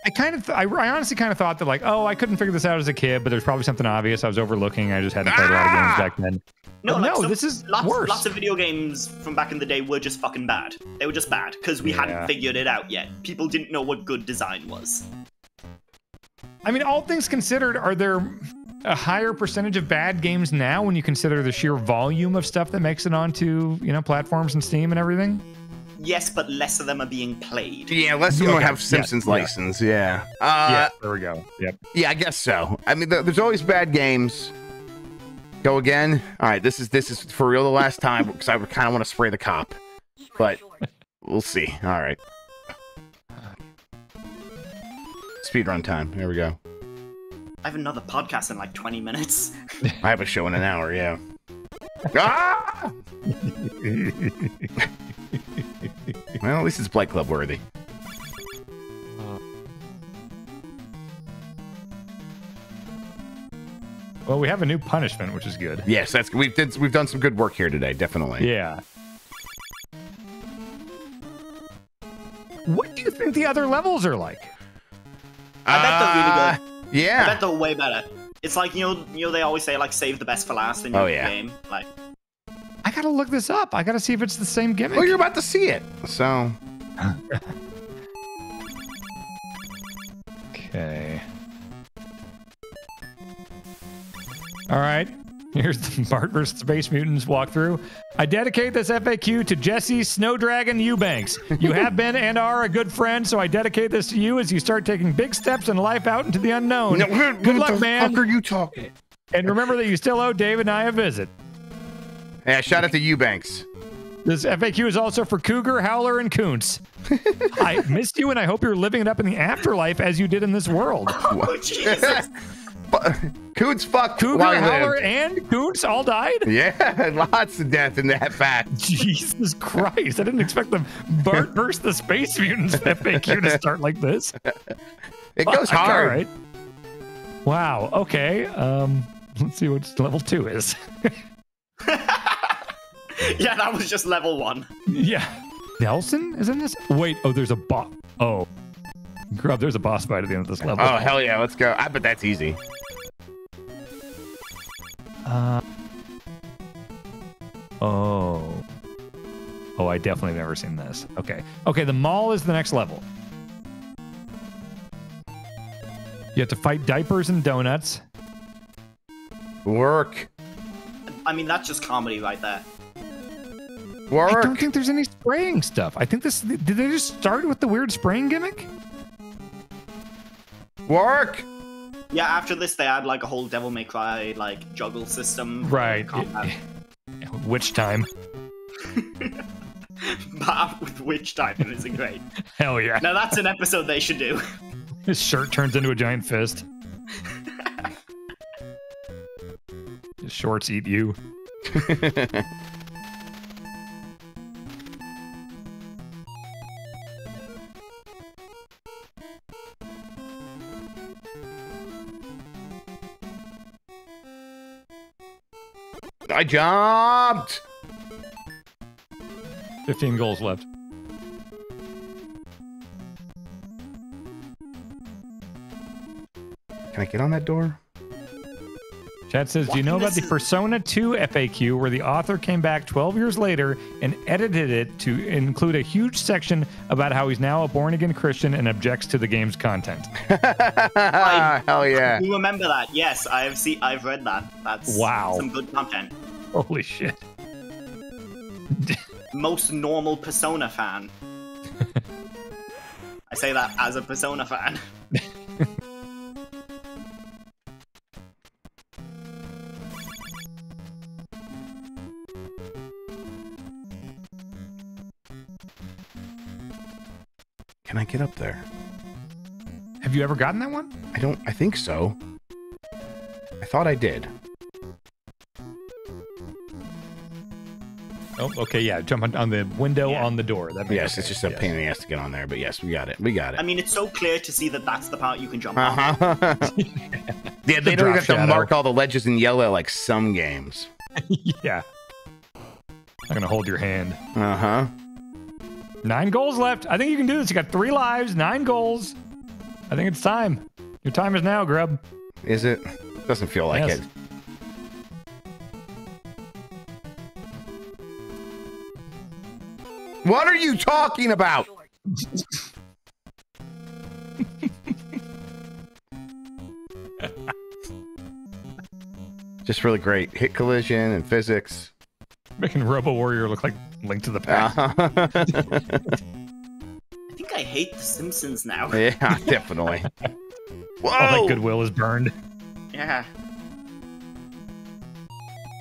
Speaker 2: I kind of, I, I honestly kind of thought that like, oh, I couldn't figure this out as a kid, but there's probably something obvious I was overlooking. I just hadn't played a lot of games
Speaker 1: Ah!
Speaker 2: back then.
Speaker 3: No, like,
Speaker 2: no,
Speaker 3: some-
Speaker 2: this is
Speaker 3: lots,
Speaker 2: worse.
Speaker 3: lots of video games from back in the day were just fucking bad. They were just bad because we
Speaker 2: Yeah.
Speaker 3: hadn't figured it out yet. People didn't know what good design was.
Speaker 2: I mean, all things considered, are there a higher percentage of bad games now when you consider the sheer volume of stuff that makes it onto, you know, platforms and Steam and everything?
Speaker 3: Yes, but less of them are being played.
Speaker 1: Yeah, less of them
Speaker 2: Okay,
Speaker 1: have Simpsons
Speaker 2: yeah.
Speaker 1: license. Yeah. Uh,
Speaker 2: yeah, there we go. Yep.
Speaker 1: Yeah, I guess so. I mean, th- there's always bad games. Go again. All right, this is this is for real the last time <laughs> because I would kind of want to spray the cop, but we'll see. All right. Speed run time. Here we go.
Speaker 3: I have another podcast in like 20 minutes. <laughs>
Speaker 1: I have a show in an hour. Yeah. Ah! <laughs> well, at least it's Blight Club worthy.
Speaker 2: Well, we have a new punishment, which is good.
Speaker 1: Yes, that's we've did we've done some good work here today. Definitely.
Speaker 2: Yeah. What do you think the other levels are like?
Speaker 3: I bet they're really
Speaker 1: Uh,
Speaker 3: good. I bet they're way better. It's like you know, you know they always say like save the best for last in oh, your
Speaker 1: Oh, yeah.
Speaker 3: game. Like
Speaker 2: I gotta look this up. I gotta see if it's the same gimmick.
Speaker 1: Well, you're about to see it. So <laughs>
Speaker 2: Okay. All right. Here's the <laughs> Bart vs. Space Mutants walkthrough. I dedicate this FAQ to Jesse Snowdragon Eubanks. You have been and are a good friend, so I dedicate this to you as you start taking big steps in life out into the unknown.
Speaker 1: No, what
Speaker 2: good
Speaker 1: the
Speaker 2: luck, man.
Speaker 1: Fuck are you talking?
Speaker 2: And remember that you still owe David and I a visit.
Speaker 1: Yeah, shout out to Eubanks.
Speaker 2: This FAQ is also for Cougar, Howler, and Kuntz. <laughs> I missed you, and I hope you're living it up in the afterlife as you did in this world. <laughs>
Speaker 3: oh Jesus. <laughs>
Speaker 1: Coots fucked
Speaker 2: Cougar,
Speaker 1: while he
Speaker 2: Howler,
Speaker 1: lived.
Speaker 2: and Kuntz all died?
Speaker 1: Yeah, <laughs> lots of death in that fact. <laughs>
Speaker 2: Jesus Christ. I didn't expect the Bart versus the Space Mutants FAQ to start like this.
Speaker 1: It goes
Speaker 2: Fuck,
Speaker 1: hard.
Speaker 2: All right. Wow. Okay. Um, let's see what level two is.
Speaker 3: yeah, that was just level one.
Speaker 2: yeah. Nelson is in this? Wait. Oh, there's a bot. Oh. <laughs> Grub, there's a boss fight at the end of this level.
Speaker 1: Oh hell yeah, let's go. I bet that's easy.
Speaker 2: Uh, oh. Oh, I definitely have never seen this. Okay. Okay, the mall is the next level. You have to fight diapers and donuts.
Speaker 1: Work.
Speaker 3: I mean, that's just comedy right there.
Speaker 1: Work.
Speaker 2: I don't think there's any spraying stuff. I think this did they just start with the weird spraying gimmick?
Speaker 1: Work.
Speaker 3: Yeah, after this, they add like a whole Devil May Cry like juggle system.
Speaker 2: Right.
Speaker 3: Combat.
Speaker 2: Which time? <laughs>
Speaker 3: but with which time isn't great. <laughs>
Speaker 2: Hell yeah.
Speaker 3: Now that's an episode they should do. <laughs>
Speaker 2: His shirt turns into a giant fist. His shorts eat you.
Speaker 1: I jumped.
Speaker 2: 15 goals left.
Speaker 1: Can I get on that door?
Speaker 2: Chad says, Do you know about the Persona 2 FAQ where the author came back 12 years later and edited it to include a huge section about how he's now a born again Christian and objects to the game's content? <laughs>
Speaker 1: Hell yeah.
Speaker 3: You remember that? Yes, I've seen. I've read that. That's
Speaker 2: Wow.
Speaker 3: some good content. <laughs>
Speaker 2: Holy shit. <laughs>
Speaker 3: Most normal Persona fan. <laughs> I say that as a Persona fan.
Speaker 1: Can I get up there?
Speaker 2: Have you ever gotten that one?
Speaker 1: I don't. I think so. I thought I did.
Speaker 2: Oh, okay, yeah. Jump on, on the window
Speaker 3: Yeah.
Speaker 2: on the door. That makes
Speaker 1: Yes,
Speaker 2: okay,
Speaker 1: it's just a
Speaker 2: yes.
Speaker 1: pain in the ass to get on there, but yes, we got it. We got it.
Speaker 3: I mean, it's so clear to see that that's the part you can jump on.
Speaker 1: Uh huh. <laughs> <laughs> yeah, they don't even have to
Speaker 2: shadow.
Speaker 1: mark all the ledges in yellow like some games. <laughs>
Speaker 2: yeah. I'm gonna hold your hand.
Speaker 1: Uh huh.
Speaker 2: Nine goals left. I think you can do this. You got three lives, nine goals. I think it's time. Your time is now, Grub.
Speaker 1: Is it? Doesn't feel like
Speaker 2: Yes.
Speaker 1: it. What are you talking about? Just really great hit collision and physics.
Speaker 2: Making RoboWarrior look like Link to the Past.
Speaker 1: Uh-huh. <laughs>
Speaker 3: I think I hate The Simpsons now.
Speaker 1: yeah, definitely. Whoa! <laughs>
Speaker 2: All that goodwill is burned.
Speaker 3: Yeah.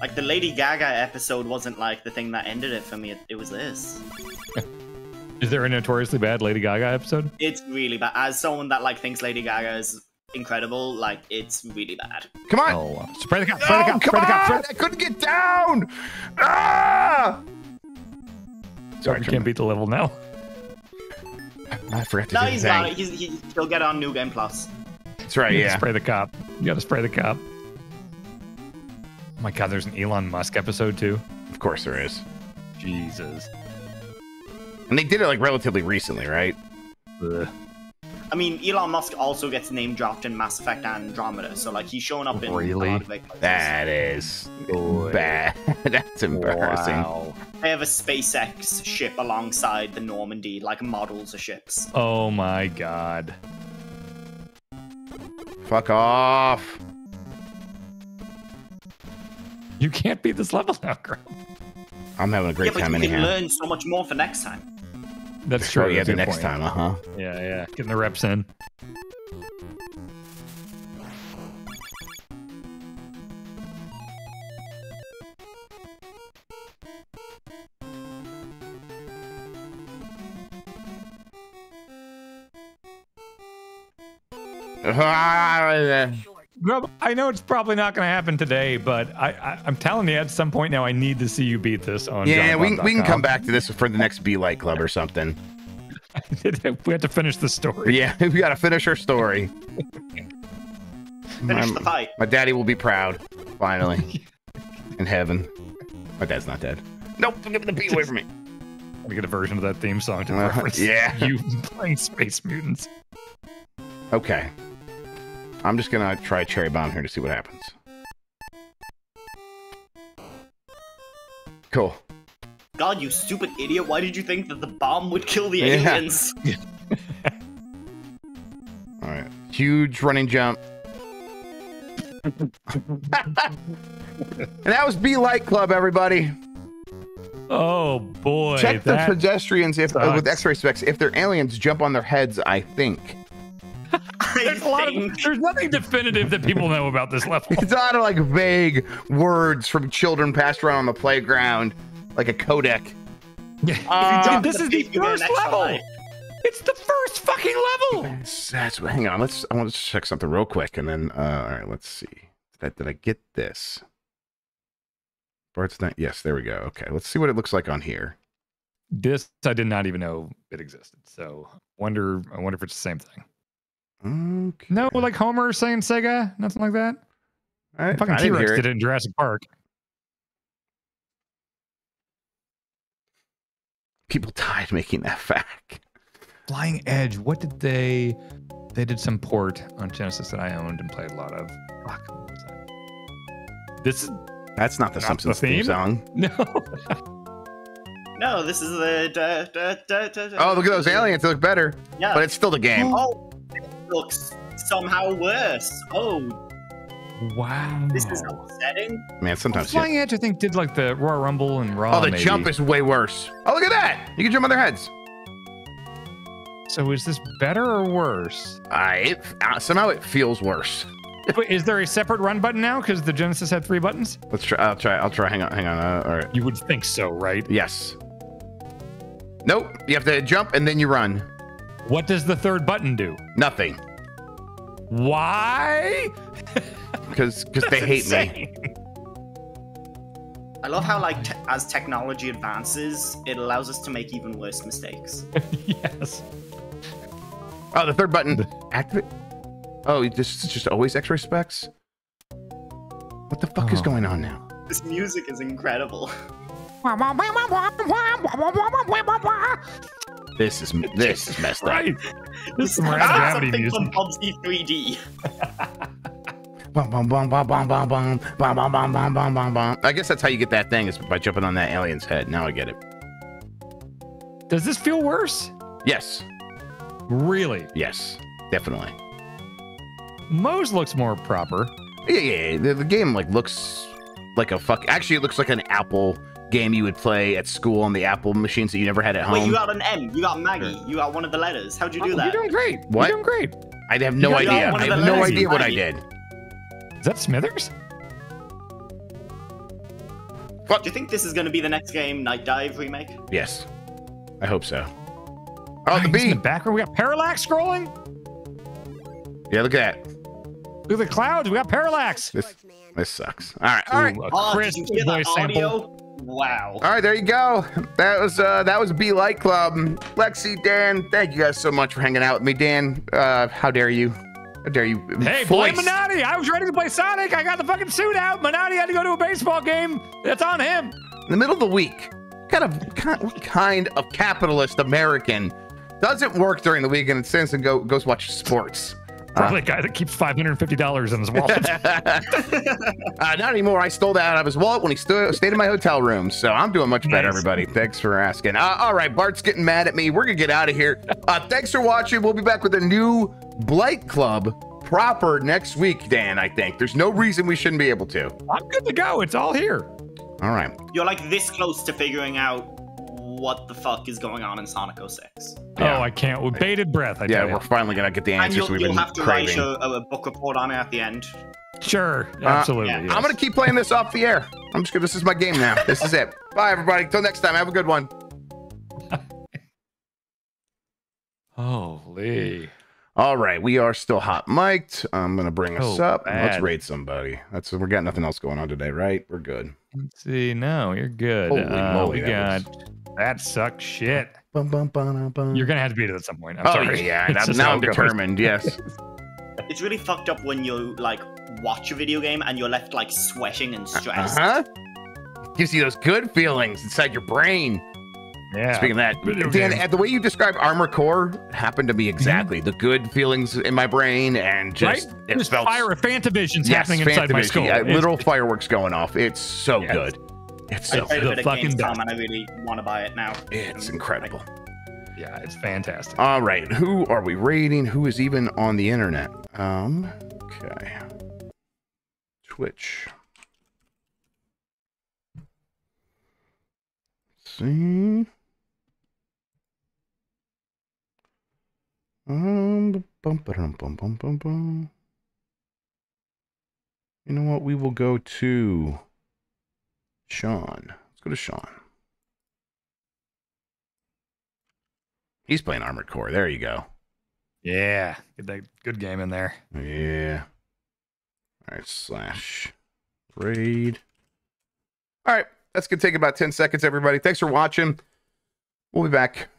Speaker 3: Like the Lady Gaga episode wasn't like the thing that ended it for me. It, it was this. <laughs>
Speaker 2: Is there a notoriously bad Lady Gaga episode?
Speaker 3: It's really bad. As someone that like thinks Lady Gaga is incredible, like it's really bad.
Speaker 1: Come on!
Speaker 2: Oh, uh, spray the cop, spray the
Speaker 1: No,
Speaker 2: cop,
Speaker 1: come
Speaker 2: spray the cop.
Speaker 1: on!
Speaker 2: Spray
Speaker 1: I couldn't get down! Ah! Sorry,
Speaker 2: we can't beat the level now.
Speaker 1: I forgot to
Speaker 3: No,
Speaker 1: do the
Speaker 3: he's
Speaker 1: thing.
Speaker 3: got it. He's, he, he'll get on New Game Plus.
Speaker 1: That's right, yeah.
Speaker 2: Spray the cop. You gotta spray the cop. Oh my god, there's an Elon Musk episode too.
Speaker 1: Of course there is.
Speaker 2: Jesus.
Speaker 1: And they did it like relatively recently, right?
Speaker 2: Ugh.
Speaker 3: I mean, Elon Musk also gets name dropped in Mass Effect Andromeda, so like he's showing up in a
Speaker 2: Really?
Speaker 3: lot of big places.
Speaker 1: That is
Speaker 2: Boy.
Speaker 1: bad. <laughs> That's embarrassing.
Speaker 2: Wow.
Speaker 3: They have a SpaceX ship alongside the Normandy, like models of ships.
Speaker 2: Oh my god.
Speaker 1: Fuck off.
Speaker 2: You can't beat this level now, girl.
Speaker 1: I'm having a great
Speaker 3: yeah, but
Speaker 1: time
Speaker 3: you can learn so much more for next time.
Speaker 2: That's true.
Speaker 1: Oh yeah,
Speaker 2: that's
Speaker 1: the next
Speaker 2: point.
Speaker 1: time, uh huh.
Speaker 2: Yeah, yeah. Getting the reps in. Grub, I know it's probably not going to happen today, but I, I, I'm telling you, at some point now, I need to see you beat this on.
Speaker 1: Yeah, we, we can come back to this for the next Be Light Club or something. <laughs>
Speaker 2: we have to finish the story.
Speaker 1: Yeah, <laughs> we gotta finish our story.
Speaker 3: Finish
Speaker 1: I'm-
Speaker 3: the fight.
Speaker 1: My daddy will be proud, finally, <laughs> in heaven. My dad's not dead. Nope, give me the beat away from me.
Speaker 2: We get a version of that theme song to
Speaker 1: Uh,
Speaker 2: reference
Speaker 1: yeah.
Speaker 2: you playing Space Mutants.
Speaker 1: Okay. I'm just gonna try Cherry Bomb here to see what happens. Cool.
Speaker 3: God, you stupid idiot! Why did you think that the bomb would kill the
Speaker 1: Yeah.
Speaker 3: aliens? <laughs> <laughs>
Speaker 1: All right. Huge running jump. and that was Be Light Club, everybody.
Speaker 2: Oh boy.
Speaker 1: Check the pedestrians if uh, with. X-ray specs. If they're aliens, jump on their heads. I think
Speaker 2: there's a lot of there's nothing definitive that people know about this level.
Speaker 1: it's a lot of like vague words from children passed around on the playground, like a codec. Uh,
Speaker 2: Dude, this is the
Speaker 3: You get an
Speaker 2: first level.
Speaker 3: life.
Speaker 2: It's the first fucking level.
Speaker 1: That's, that's hang on. Let's I want to check something real quick, and then uh, all right. Let's see. Did I, did I get this? Bart's not. Yes, there we go. Okay, let's see what it looks like on here.
Speaker 2: This I did not even know it existed. So wonder I wonder if it's the same thing.
Speaker 1: Okay.
Speaker 2: No, like Homer saying Sega, nothing like that.
Speaker 1: I,
Speaker 2: Fucking
Speaker 1: I
Speaker 2: T
Speaker 1: didn't
Speaker 2: Rex did
Speaker 1: it.
Speaker 2: it in Jurassic Park.
Speaker 1: People died making that fact.
Speaker 2: Flying Edge. What did they? They did some port on Genesis that I owned and played a lot of. Fuck, what was that? This is
Speaker 1: That's not the
Speaker 2: Not the
Speaker 1: Simpsons theme
Speaker 2: theme?
Speaker 1: song. <laughs>
Speaker 2: no.
Speaker 3: No, this is the. Da, da, da, da, da,
Speaker 1: Oh, look at those aliens. They look better,
Speaker 3: Yeah.
Speaker 1: but it's still the game.
Speaker 3: Oh, it looks somehow worse. Oh,
Speaker 2: Wow.
Speaker 3: this is upsetting.
Speaker 1: Man, sometimes. yeah.
Speaker 2: Flying Edge, I think, did like the Royal Rumble and Raw.
Speaker 1: Oh, the
Speaker 2: maybe.
Speaker 1: jump is way worse. Oh, look at that! You can jump on their heads.
Speaker 2: So is this better or worse?
Speaker 1: Uh, it, uh, somehow it feels worse. <laughs>
Speaker 2: But is there a separate run button now? Because the Genesis had three buttons.
Speaker 1: Let's try. I'll try. I'll try. Hang on. Hang on. Uh, all right.
Speaker 2: You would think so, right?
Speaker 1: Yes. Nope. You have to jump and then you run.
Speaker 2: What does the third button do?
Speaker 1: Nothing.
Speaker 2: Why? <laughs>
Speaker 1: Because because they <laughs> hate me.
Speaker 3: I love how, like, te- as technology advances, it allows us to make even worse mistakes. <laughs>
Speaker 2: yes.
Speaker 1: Oh, the third button. Activate. Oh, this is just always X-ray specs. What the fuck is
Speaker 2: Oh.
Speaker 1: going on now?
Speaker 3: This music is incredible.
Speaker 1: This is this is messed up.
Speaker 2: This is gravity music.
Speaker 3: from Bubsy 3D.
Speaker 1: I guess that's how you get that thing is by jumping on that alien's head. Now I get it.
Speaker 2: Does this feel worse?
Speaker 1: Yes.
Speaker 2: Really?
Speaker 1: Yes, definitely.
Speaker 2: Moe's looks more proper.
Speaker 1: Yeah, yeah, yeah. The, the game like looks like a fuck. Actually, it looks like an Apple game you would play at school on the Apple machines that you never had at home.
Speaker 3: Wait, you got an M. You got Maggie. You got one of the letters. How'd you do
Speaker 2: Oh,
Speaker 3: that?
Speaker 2: You're doing great.
Speaker 1: What?
Speaker 2: You're doing great.
Speaker 1: I have no idea. I have no idea
Speaker 3: you
Speaker 1: what I did.
Speaker 2: Is that Smithers? What?
Speaker 3: Do you think this is going to be the next game, Nightdive remake?
Speaker 1: Yes. I hope so. Oh, the
Speaker 2: Nice, in the background, we got parallax scrolling.
Speaker 1: Yeah, look at that.
Speaker 2: Look at the clouds. We got parallax.
Speaker 1: This this sucks. All right. All right.
Speaker 2: Ooh, a
Speaker 3: Oh,
Speaker 2: crisp
Speaker 3: did you hear
Speaker 2: voice
Speaker 3: that
Speaker 2: sample.
Speaker 3: Audio? Wow.
Speaker 1: All right, there you go. That was uh that was Be Light Club. Lexi, Dan, thank you guys so much for hanging out with me. Dan, uh how dare you? How dare you?
Speaker 2: Hey, blame
Speaker 1: voice-
Speaker 2: Minotti. I was ready to play Sonic. I got the fucking suit out. Minotti had to go to a baseball game. That's on him.
Speaker 1: in the middle of the week. Kind of kind, what kind of capitalist American doesn't work during the week and instead and go goes watch sports.
Speaker 2: Probably a guy that keeps five hundred and fifty dollars in his wallet. <laughs>
Speaker 1: uh, not anymore. I stole that out of his wallet when he sto- stayed in my hotel room. So I'm doing much better,
Speaker 2: Nice.
Speaker 1: everybody. Thanks for asking. Uh, all right, Bart's getting mad at me. We're going to get out of here. <laughs> Uh, thanks for watching. We'll be back with a new Blight Club proper next week, Dan, I think. There's no reason we shouldn't be able to.
Speaker 2: I'm good to go. It's all here.
Speaker 1: All right.
Speaker 3: You're like this close to figuring out what the fuck is going on in Sonic 06.
Speaker 1: Yeah.
Speaker 2: Oh, I can't. With bated breath, I
Speaker 1: Yeah,
Speaker 2: tell
Speaker 1: we're finally going to get the
Speaker 3: And
Speaker 1: answers
Speaker 3: you'll,
Speaker 1: we've
Speaker 3: you'll
Speaker 1: been
Speaker 3: have to
Speaker 1: craving.
Speaker 3: write a, a book report on it at the end.
Speaker 2: Sure, absolutely.
Speaker 3: yeah.
Speaker 2: yes.
Speaker 1: I'm going to keep playing this off the air. I'm just going to, this is my game now. This is it. <laughs> Bye, everybody. Till next time. Have a good one. <laughs>
Speaker 2: Holy.
Speaker 1: All right, we are still hot mic'd. I'm gonna bring us
Speaker 2: Oh,
Speaker 1: up. Let's
Speaker 2: bad.
Speaker 1: rate somebody. That's we got nothing else going on today, right? We're good.
Speaker 2: Let's see. No, you're good.
Speaker 1: Holy
Speaker 2: Uh,
Speaker 1: moly,
Speaker 2: we
Speaker 1: that
Speaker 2: got that sucks shit.
Speaker 1: Bum, bum, bum, bum.
Speaker 2: You're gonna have to beat it at some point. I'm
Speaker 1: oh
Speaker 2: sorry.
Speaker 1: yeah, <laughs>
Speaker 2: It's
Speaker 1: yeah. Now I'm determined. Yes. <laughs>
Speaker 3: It's really fucked up when you like watch a video game and you're left like sweating and stressed.
Speaker 1: Uh
Speaker 3: stressed.
Speaker 1: huh. Gives you those good feelings inside your brain.
Speaker 2: Yeah.
Speaker 1: Speaking of that, Dan,
Speaker 2: games.
Speaker 1: uh, the way you described Armor Core happened to me exactly the good feelings in my brain, and just
Speaker 2: right?
Speaker 1: it
Speaker 2: Just
Speaker 1: felt
Speaker 2: fire of Fantavisions
Speaker 1: yes,
Speaker 2: happening inside my
Speaker 1: Fantavision.
Speaker 2: skull.
Speaker 1: Yeah, literal fireworks going off. It's so
Speaker 2: Yes.
Speaker 1: good. It's
Speaker 3: I
Speaker 1: so
Speaker 3: played
Speaker 2: the
Speaker 3: a bit of
Speaker 2: fucking
Speaker 3: Gamescom and I really want to buy it now.
Speaker 1: it's incredible.
Speaker 2: Yeah, it's fantastic.
Speaker 1: All right, who are we rating? Who is even on the internet? Um, okay. Twitch. Let's see. Um, bum, ba-dum, bum, bum, bum, bum. You know what? We will go to Sean. Let's go to Sean. He's playing Armored Core. There you go.
Speaker 2: Yeah, get that good game in there.
Speaker 1: Yeah. All right, slash raid. All right, that's going to take about 10 seconds, everybody. Thanks for watching. We'll be back